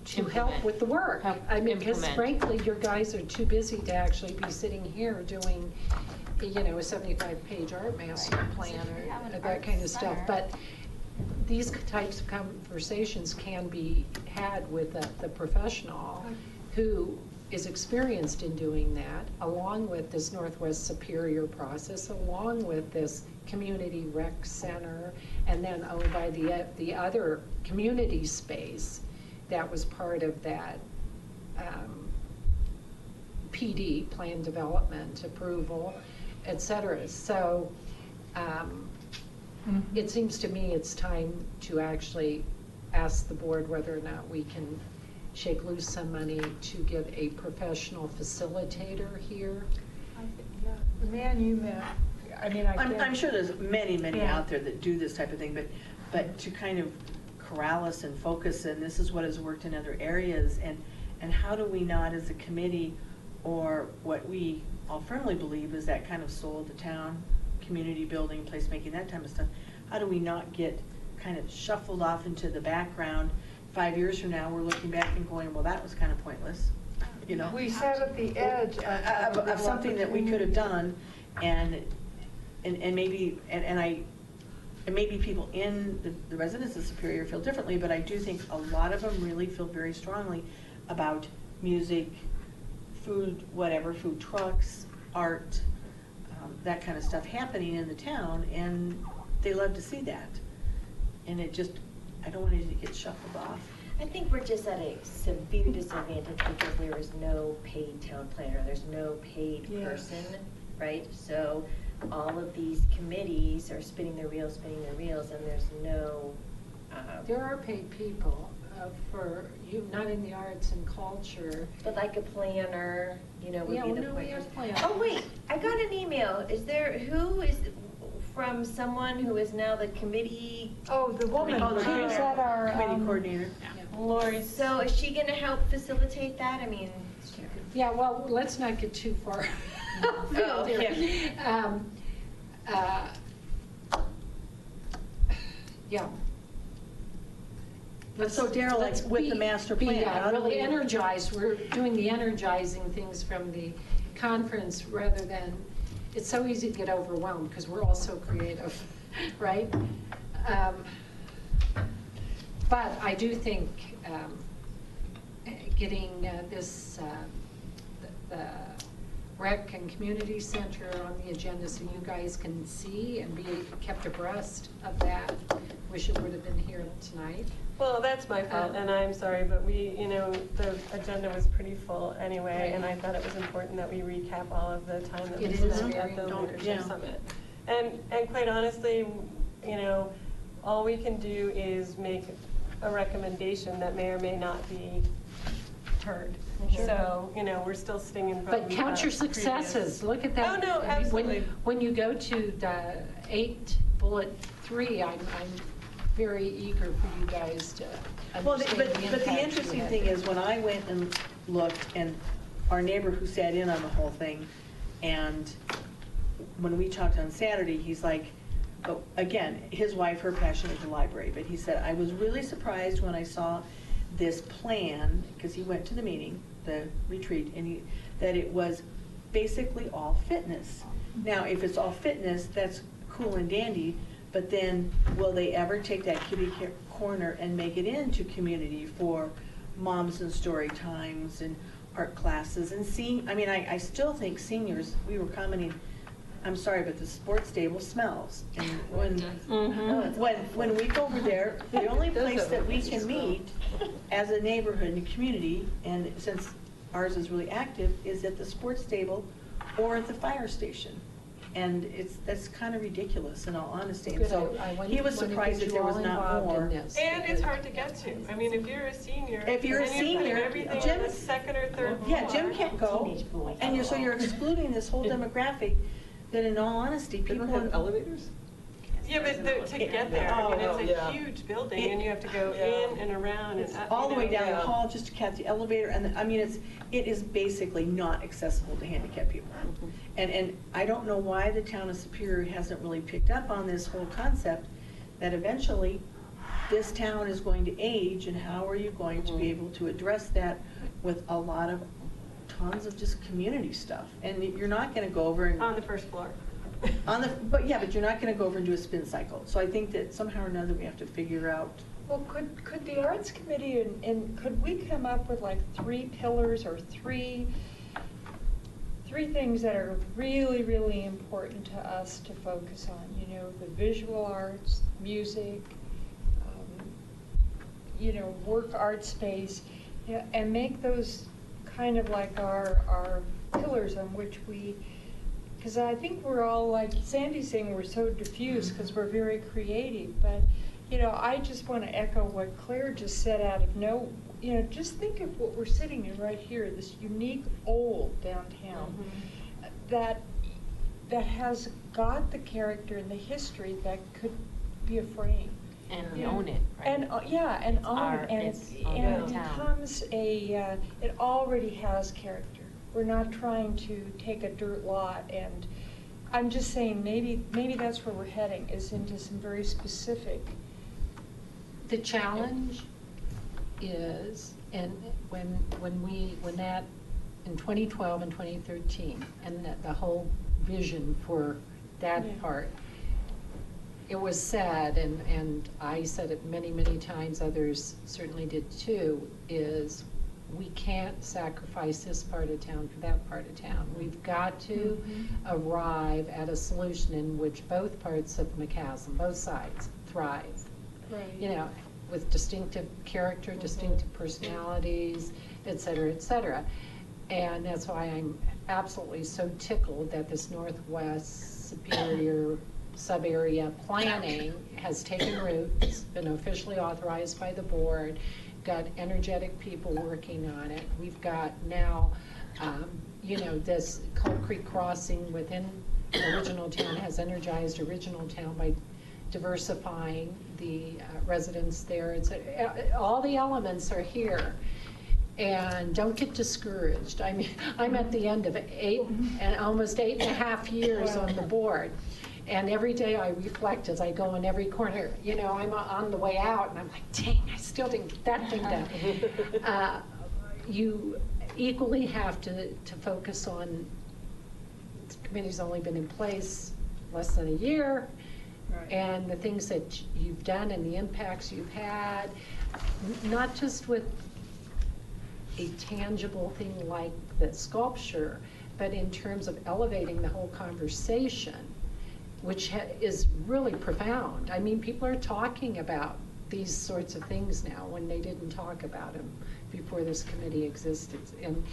[SPEAKER 5] to help
[SPEAKER 10] Implement.
[SPEAKER 5] with the work.
[SPEAKER 10] Help
[SPEAKER 5] I mean, because
[SPEAKER 10] implement.
[SPEAKER 5] frankly, your guys are too busy to actually be sitting here doing, you know, a seventy-five page art master plan
[SPEAKER 12] So if you have
[SPEAKER 5] or that kind of stuff.
[SPEAKER 12] center-
[SPEAKER 5] But these types of conversations can be had with the, the professional mm-hmm. who is experienced in doing that, along with this Northwest Superior process, along with this community rec center, and then, oh, by the, the other community space that was part of that, um, PD, plan development approval, et cetera. So, um, it seems to me it's time to actually ask the board whether or not we can shake loose some money to get a professional facilitator here.
[SPEAKER 9] Yeah, The man you met, I mean, I
[SPEAKER 7] I'm,
[SPEAKER 9] can't.
[SPEAKER 7] I'm sure there's many, many
[SPEAKER 9] Yeah.
[SPEAKER 7] out there that do this type of thing, but, but to kind of corral us and focus, and this is what has worked in other areas, and, and how do we not as a committee, or what we all firmly believe is that kind of soul of the town, community building, placemaking, that type of stuff, how do we not get kind of shuffled off into the background? Five years from now, we're looking back and going, well, that was kind of pointless, you know?
[SPEAKER 9] We sat at the edge of.
[SPEAKER 7] of,
[SPEAKER 9] a
[SPEAKER 7] of something that we could have done, and, and, and maybe, and, and I, and maybe people in the, the residents of Superior feel differently, but I do think a lot of them really feel very strongly about music, food, whatever, food trucks, art, um, that kind of stuff happening in the town, and they love to see that. And it just, I don't want it to get shuffled off.
[SPEAKER 8] I think we're just at a severe disadvantage because there is no paid town planner, there's no paid
[SPEAKER 9] Yeah.
[SPEAKER 8] person, right? So all of these committees are spinning their wheels, spinning their wheels, and there's no, uh,
[SPEAKER 5] There are paid people uh, for, you, not in the arts and culture.
[SPEAKER 8] but like a planner, you know, would
[SPEAKER 5] Yeah,
[SPEAKER 8] be
[SPEAKER 5] well,
[SPEAKER 8] the
[SPEAKER 5] no,
[SPEAKER 8] point.
[SPEAKER 5] we have
[SPEAKER 8] person.
[SPEAKER 5] planners.
[SPEAKER 8] Oh, wait, I got an email. Is there, who is, from someone who is now the committee?
[SPEAKER 9] Oh, the woman,
[SPEAKER 7] Oh, the
[SPEAKER 9] she was
[SPEAKER 7] committee-
[SPEAKER 9] at our.
[SPEAKER 7] Committee
[SPEAKER 9] um,
[SPEAKER 7] coordinator.
[SPEAKER 8] Lori. So is she gonna help facilitate that? I mean.
[SPEAKER 5] Yeah, well, let's not get too far.
[SPEAKER 8] Oh,
[SPEAKER 5] here. Um, uh, Yeah.
[SPEAKER 7] But so Daryl, like,
[SPEAKER 5] Let's
[SPEAKER 7] with the
[SPEAKER 5] be-
[SPEAKER 7] master
[SPEAKER 5] be,
[SPEAKER 7] plan,
[SPEAKER 5] uh,
[SPEAKER 7] how do
[SPEAKER 5] really
[SPEAKER 7] we-
[SPEAKER 5] energized, we're doing the energizing things from the conference rather than, it's so easy to get overwhelmed because we're all so creative, right? Um, But I do think um, getting uh, this, uh, the- the rec and community center on the agenda so you guys can see and be kept abreast of that. Wish it would have been here tonight.
[SPEAKER 4] Well, that's my fault,
[SPEAKER 5] Um,
[SPEAKER 4] and I'm sorry, but we, you know, the agenda was pretty full anyway, and I thought it was important that we recap all of the time that we
[SPEAKER 5] It is
[SPEAKER 4] spent
[SPEAKER 5] very
[SPEAKER 4] at the
[SPEAKER 7] important,
[SPEAKER 4] Leadership
[SPEAKER 7] yeah.
[SPEAKER 4] Summit. And, and quite honestly, you know, all we can do is make a recommendation that may or may not be heard. So, you know, we're still sitting stinging from.
[SPEAKER 5] But count your successes, look at that.
[SPEAKER 4] Oh, no,
[SPEAKER 5] When-
[SPEAKER 4] absolutely.
[SPEAKER 5] When you go to the eight bullet three, I'm, I'm very eager for you guys to
[SPEAKER 7] Well, the-
[SPEAKER 5] understand
[SPEAKER 7] but,
[SPEAKER 5] the
[SPEAKER 7] but the interesting
[SPEAKER 5] had.
[SPEAKER 7] thing is, when I went and looked, and our neighbor who sat in on the whole thing, and when we talked on Saturday, he's like, But again, his wife, her passion is the library, but he said, I was really surprised when I saw this plan, because he went to the meeting, the retreat, and he, that it was basically all fitness. Mm-hmm. Now, if it's all fitness, that's cool and dandy, but then will they ever take that kitty ca- corner and make it into community for moms and story times and art classes and seeing, I mean, I, I still think seniors, we were commenting, I'm sorry, but the sports stable smells. And when,
[SPEAKER 3] Mhm.
[SPEAKER 7] when, when we go over there, the only place that we can
[SPEAKER 3] smell.
[SPEAKER 7] meet as a neighborhood and community, and since ours is really active, is at the sports stable or at the fire station. And it's, that's kind of ridiculous in all honesty. And
[SPEAKER 5] Good,
[SPEAKER 7] so
[SPEAKER 5] I- I wanted-
[SPEAKER 7] he was
[SPEAKER 5] wanted to
[SPEAKER 7] surprised that
[SPEAKER 5] you
[SPEAKER 7] there was
[SPEAKER 5] all
[SPEAKER 7] not
[SPEAKER 5] involved in
[SPEAKER 7] more.
[SPEAKER 5] this.
[SPEAKER 4] And it's hard to get to. I mean, if you're a senior.
[SPEAKER 7] If you're a
[SPEAKER 4] then putting
[SPEAKER 7] senior,
[SPEAKER 4] Everything
[SPEAKER 7] Jim-
[SPEAKER 4] on the second or third floor.
[SPEAKER 7] Yeah, Jim can't go, and you're, so you're excluding this whole demographic that in all honesty,
[SPEAKER 3] They
[SPEAKER 7] people.
[SPEAKER 3] don't have
[SPEAKER 7] in-
[SPEAKER 3] elevators?
[SPEAKER 4] Yeah, but the- to get there, I mean, it's
[SPEAKER 3] yeah.
[SPEAKER 4] a huge building and you have to go
[SPEAKER 3] Yeah.
[SPEAKER 4] in and around and up.
[SPEAKER 7] Uh, all
[SPEAKER 4] you
[SPEAKER 7] the way
[SPEAKER 4] know.
[SPEAKER 7] down the hall just to catch the elevator, and, I mean, it's, it is basically not accessible to handicapped people. Mm-hmm. And, and I don't know why the town of Superior hasn't really picked up on this whole concept, that eventually, this town is going to age, and how are you going to be mm-hmm. able to address that with a lot of, tons of just community stuff? And you're not gonna go over and.
[SPEAKER 4] On the first floor.
[SPEAKER 7] On the, but yeah, but you're not gonna go over and do a spin cycle. So I think that somehow or another, we have to figure out
[SPEAKER 9] Well, could, could the Arts Committee, and, and could we come up with like three pillars or three, three things that are really, really important to us to focus on? You know, the visual arts, music, um, you know, work art space, yeah, and make those kind of like our, our pillars on which we, because I think we're all like Sandy's saying, we're so diffuse because we're very creative, but, you know, I just want to echo what Claire just said out of no, you know, just think of what we're sitting in right here, this unique old downtown that, that has got the character and the history that could be a frame.
[SPEAKER 10] And
[SPEAKER 9] know,
[SPEAKER 10] own it, right?
[SPEAKER 9] And, uh, yeah, and
[SPEAKER 10] It's
[SPEAKER 9] own
[SPEAKER 10] our-
[SPEAKER 9] it, and
[SPEAKER 10] it's
[SPEAKER 9] it's, and it becomes a, uh, it already has character. We're not trying to take a dirt lot and, I'm just saying, maybe, maybe that's where we're heading, is into some very specific.
[SPEAKER 5] The challenge is, and when, when we, when that, in 2012 and 2013, and that the whole vision for that
[SPEAKER 9] Yeah.
[SPEAKER 5] part, it was said, and, and I said it many, many times, others certainly did too, is we can't sacrifice this part of town for that part of town. We've got to mm-hmm. arrive at a solution in which both parts of the chasm, both sides, thrive. You know, with distinctive character, mm-hmm. distinctive personalities, et cetera, et cetera. And that's why I'm absolutely so tickled that this Northwest Superior sub-area planning has taken root, it's been officially authorized by the board, got energetic people working on it. We've got now, um, you know, this Coal Creek Crossing within Original Town has energized Original Town by diversifying the uh, residents there. It's, uh, all the elements are here. And don't get discouraged. I mean, I'm at the end of eight, and almost eight and a half years on the board. And every day I reflect as I go in every corner, you know, I'm on the way out, and I'm like, dang, I still didn't get that thing done. Uh, You equally have to, to focus on, the committee's only been in place less than a year, and the things that you've done and the impacts you've had, not just with a tangible thing like the sculpture, but in terms of elevating the whole conversation, which ha- is really profound. I mean, people are talking about these sorts of things now when they didn't talk about them before this committee existed. And,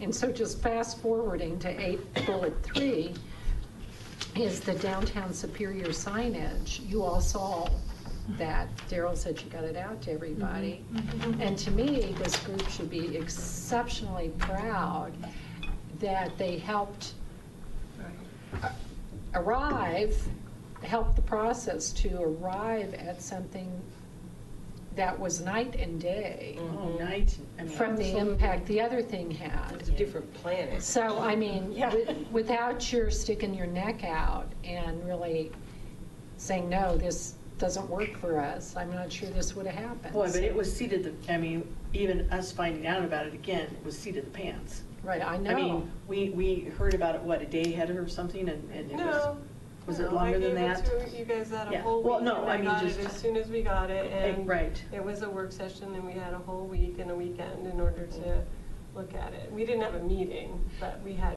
[SPEAKER 5] and so just fast forwarding to eight bullet three, is the downtown Superior signage. You all saw that. Daryl said she got it out to everybody. Mm-hmm. And to me, this group should be exceptionally proud that they helped a- arrive, help the process to arrive at something that was night and day
[SPEAKER 7] all night. I mean,
[SPEAKER 5] from the impact the other thing had.
[SPEAKER 3] It's a different planet.
[SPEAKER 5] So, I mean, wi- without your sticking your neck out and really saying, no, this doesn't work for us, I'm not sure this would have happened.
[SPEAKER 7] Boy, but it was seated, the, I mean, even us finding out about it again, was seated the pants.
[SPEAKER 5] Right, I
[SPEAKER 7] I mean, we, we heard about it, what, a day ahead or something, and, and it was,
[SPEAKER 4] No.
[SPEAKER 7] was
[SPEAKER 4] no,
[SPEAKER 7] it longer than
[SPEAKER 4] I
[SPEAKER 7] that?
[SPEAKER 4] gave it to you guys at a
[SPEAKER 7] Yeah.
[SPEAKER 4] whole
[SPEAKER 7] Well,
[SPEAKER 4] week,
[SPEAKER 7] no,
[SPEAKER 4] and
[SPEAKER 7] I
[SPEAKER 4] I
[SPEAKER 7] mean,
[SPEAKER 4] got it
[SPEAKER 7] just-
[SPEAKER 4] as soon as we got it,
[SPEAKER 7] Eh,
[SPEAKER 4] and
[SPEAKER 7] right.
[SPEAKER 4] it was a work session, and we had a whole week and a weekend in order to look at it. We didn't have a meeting, but we had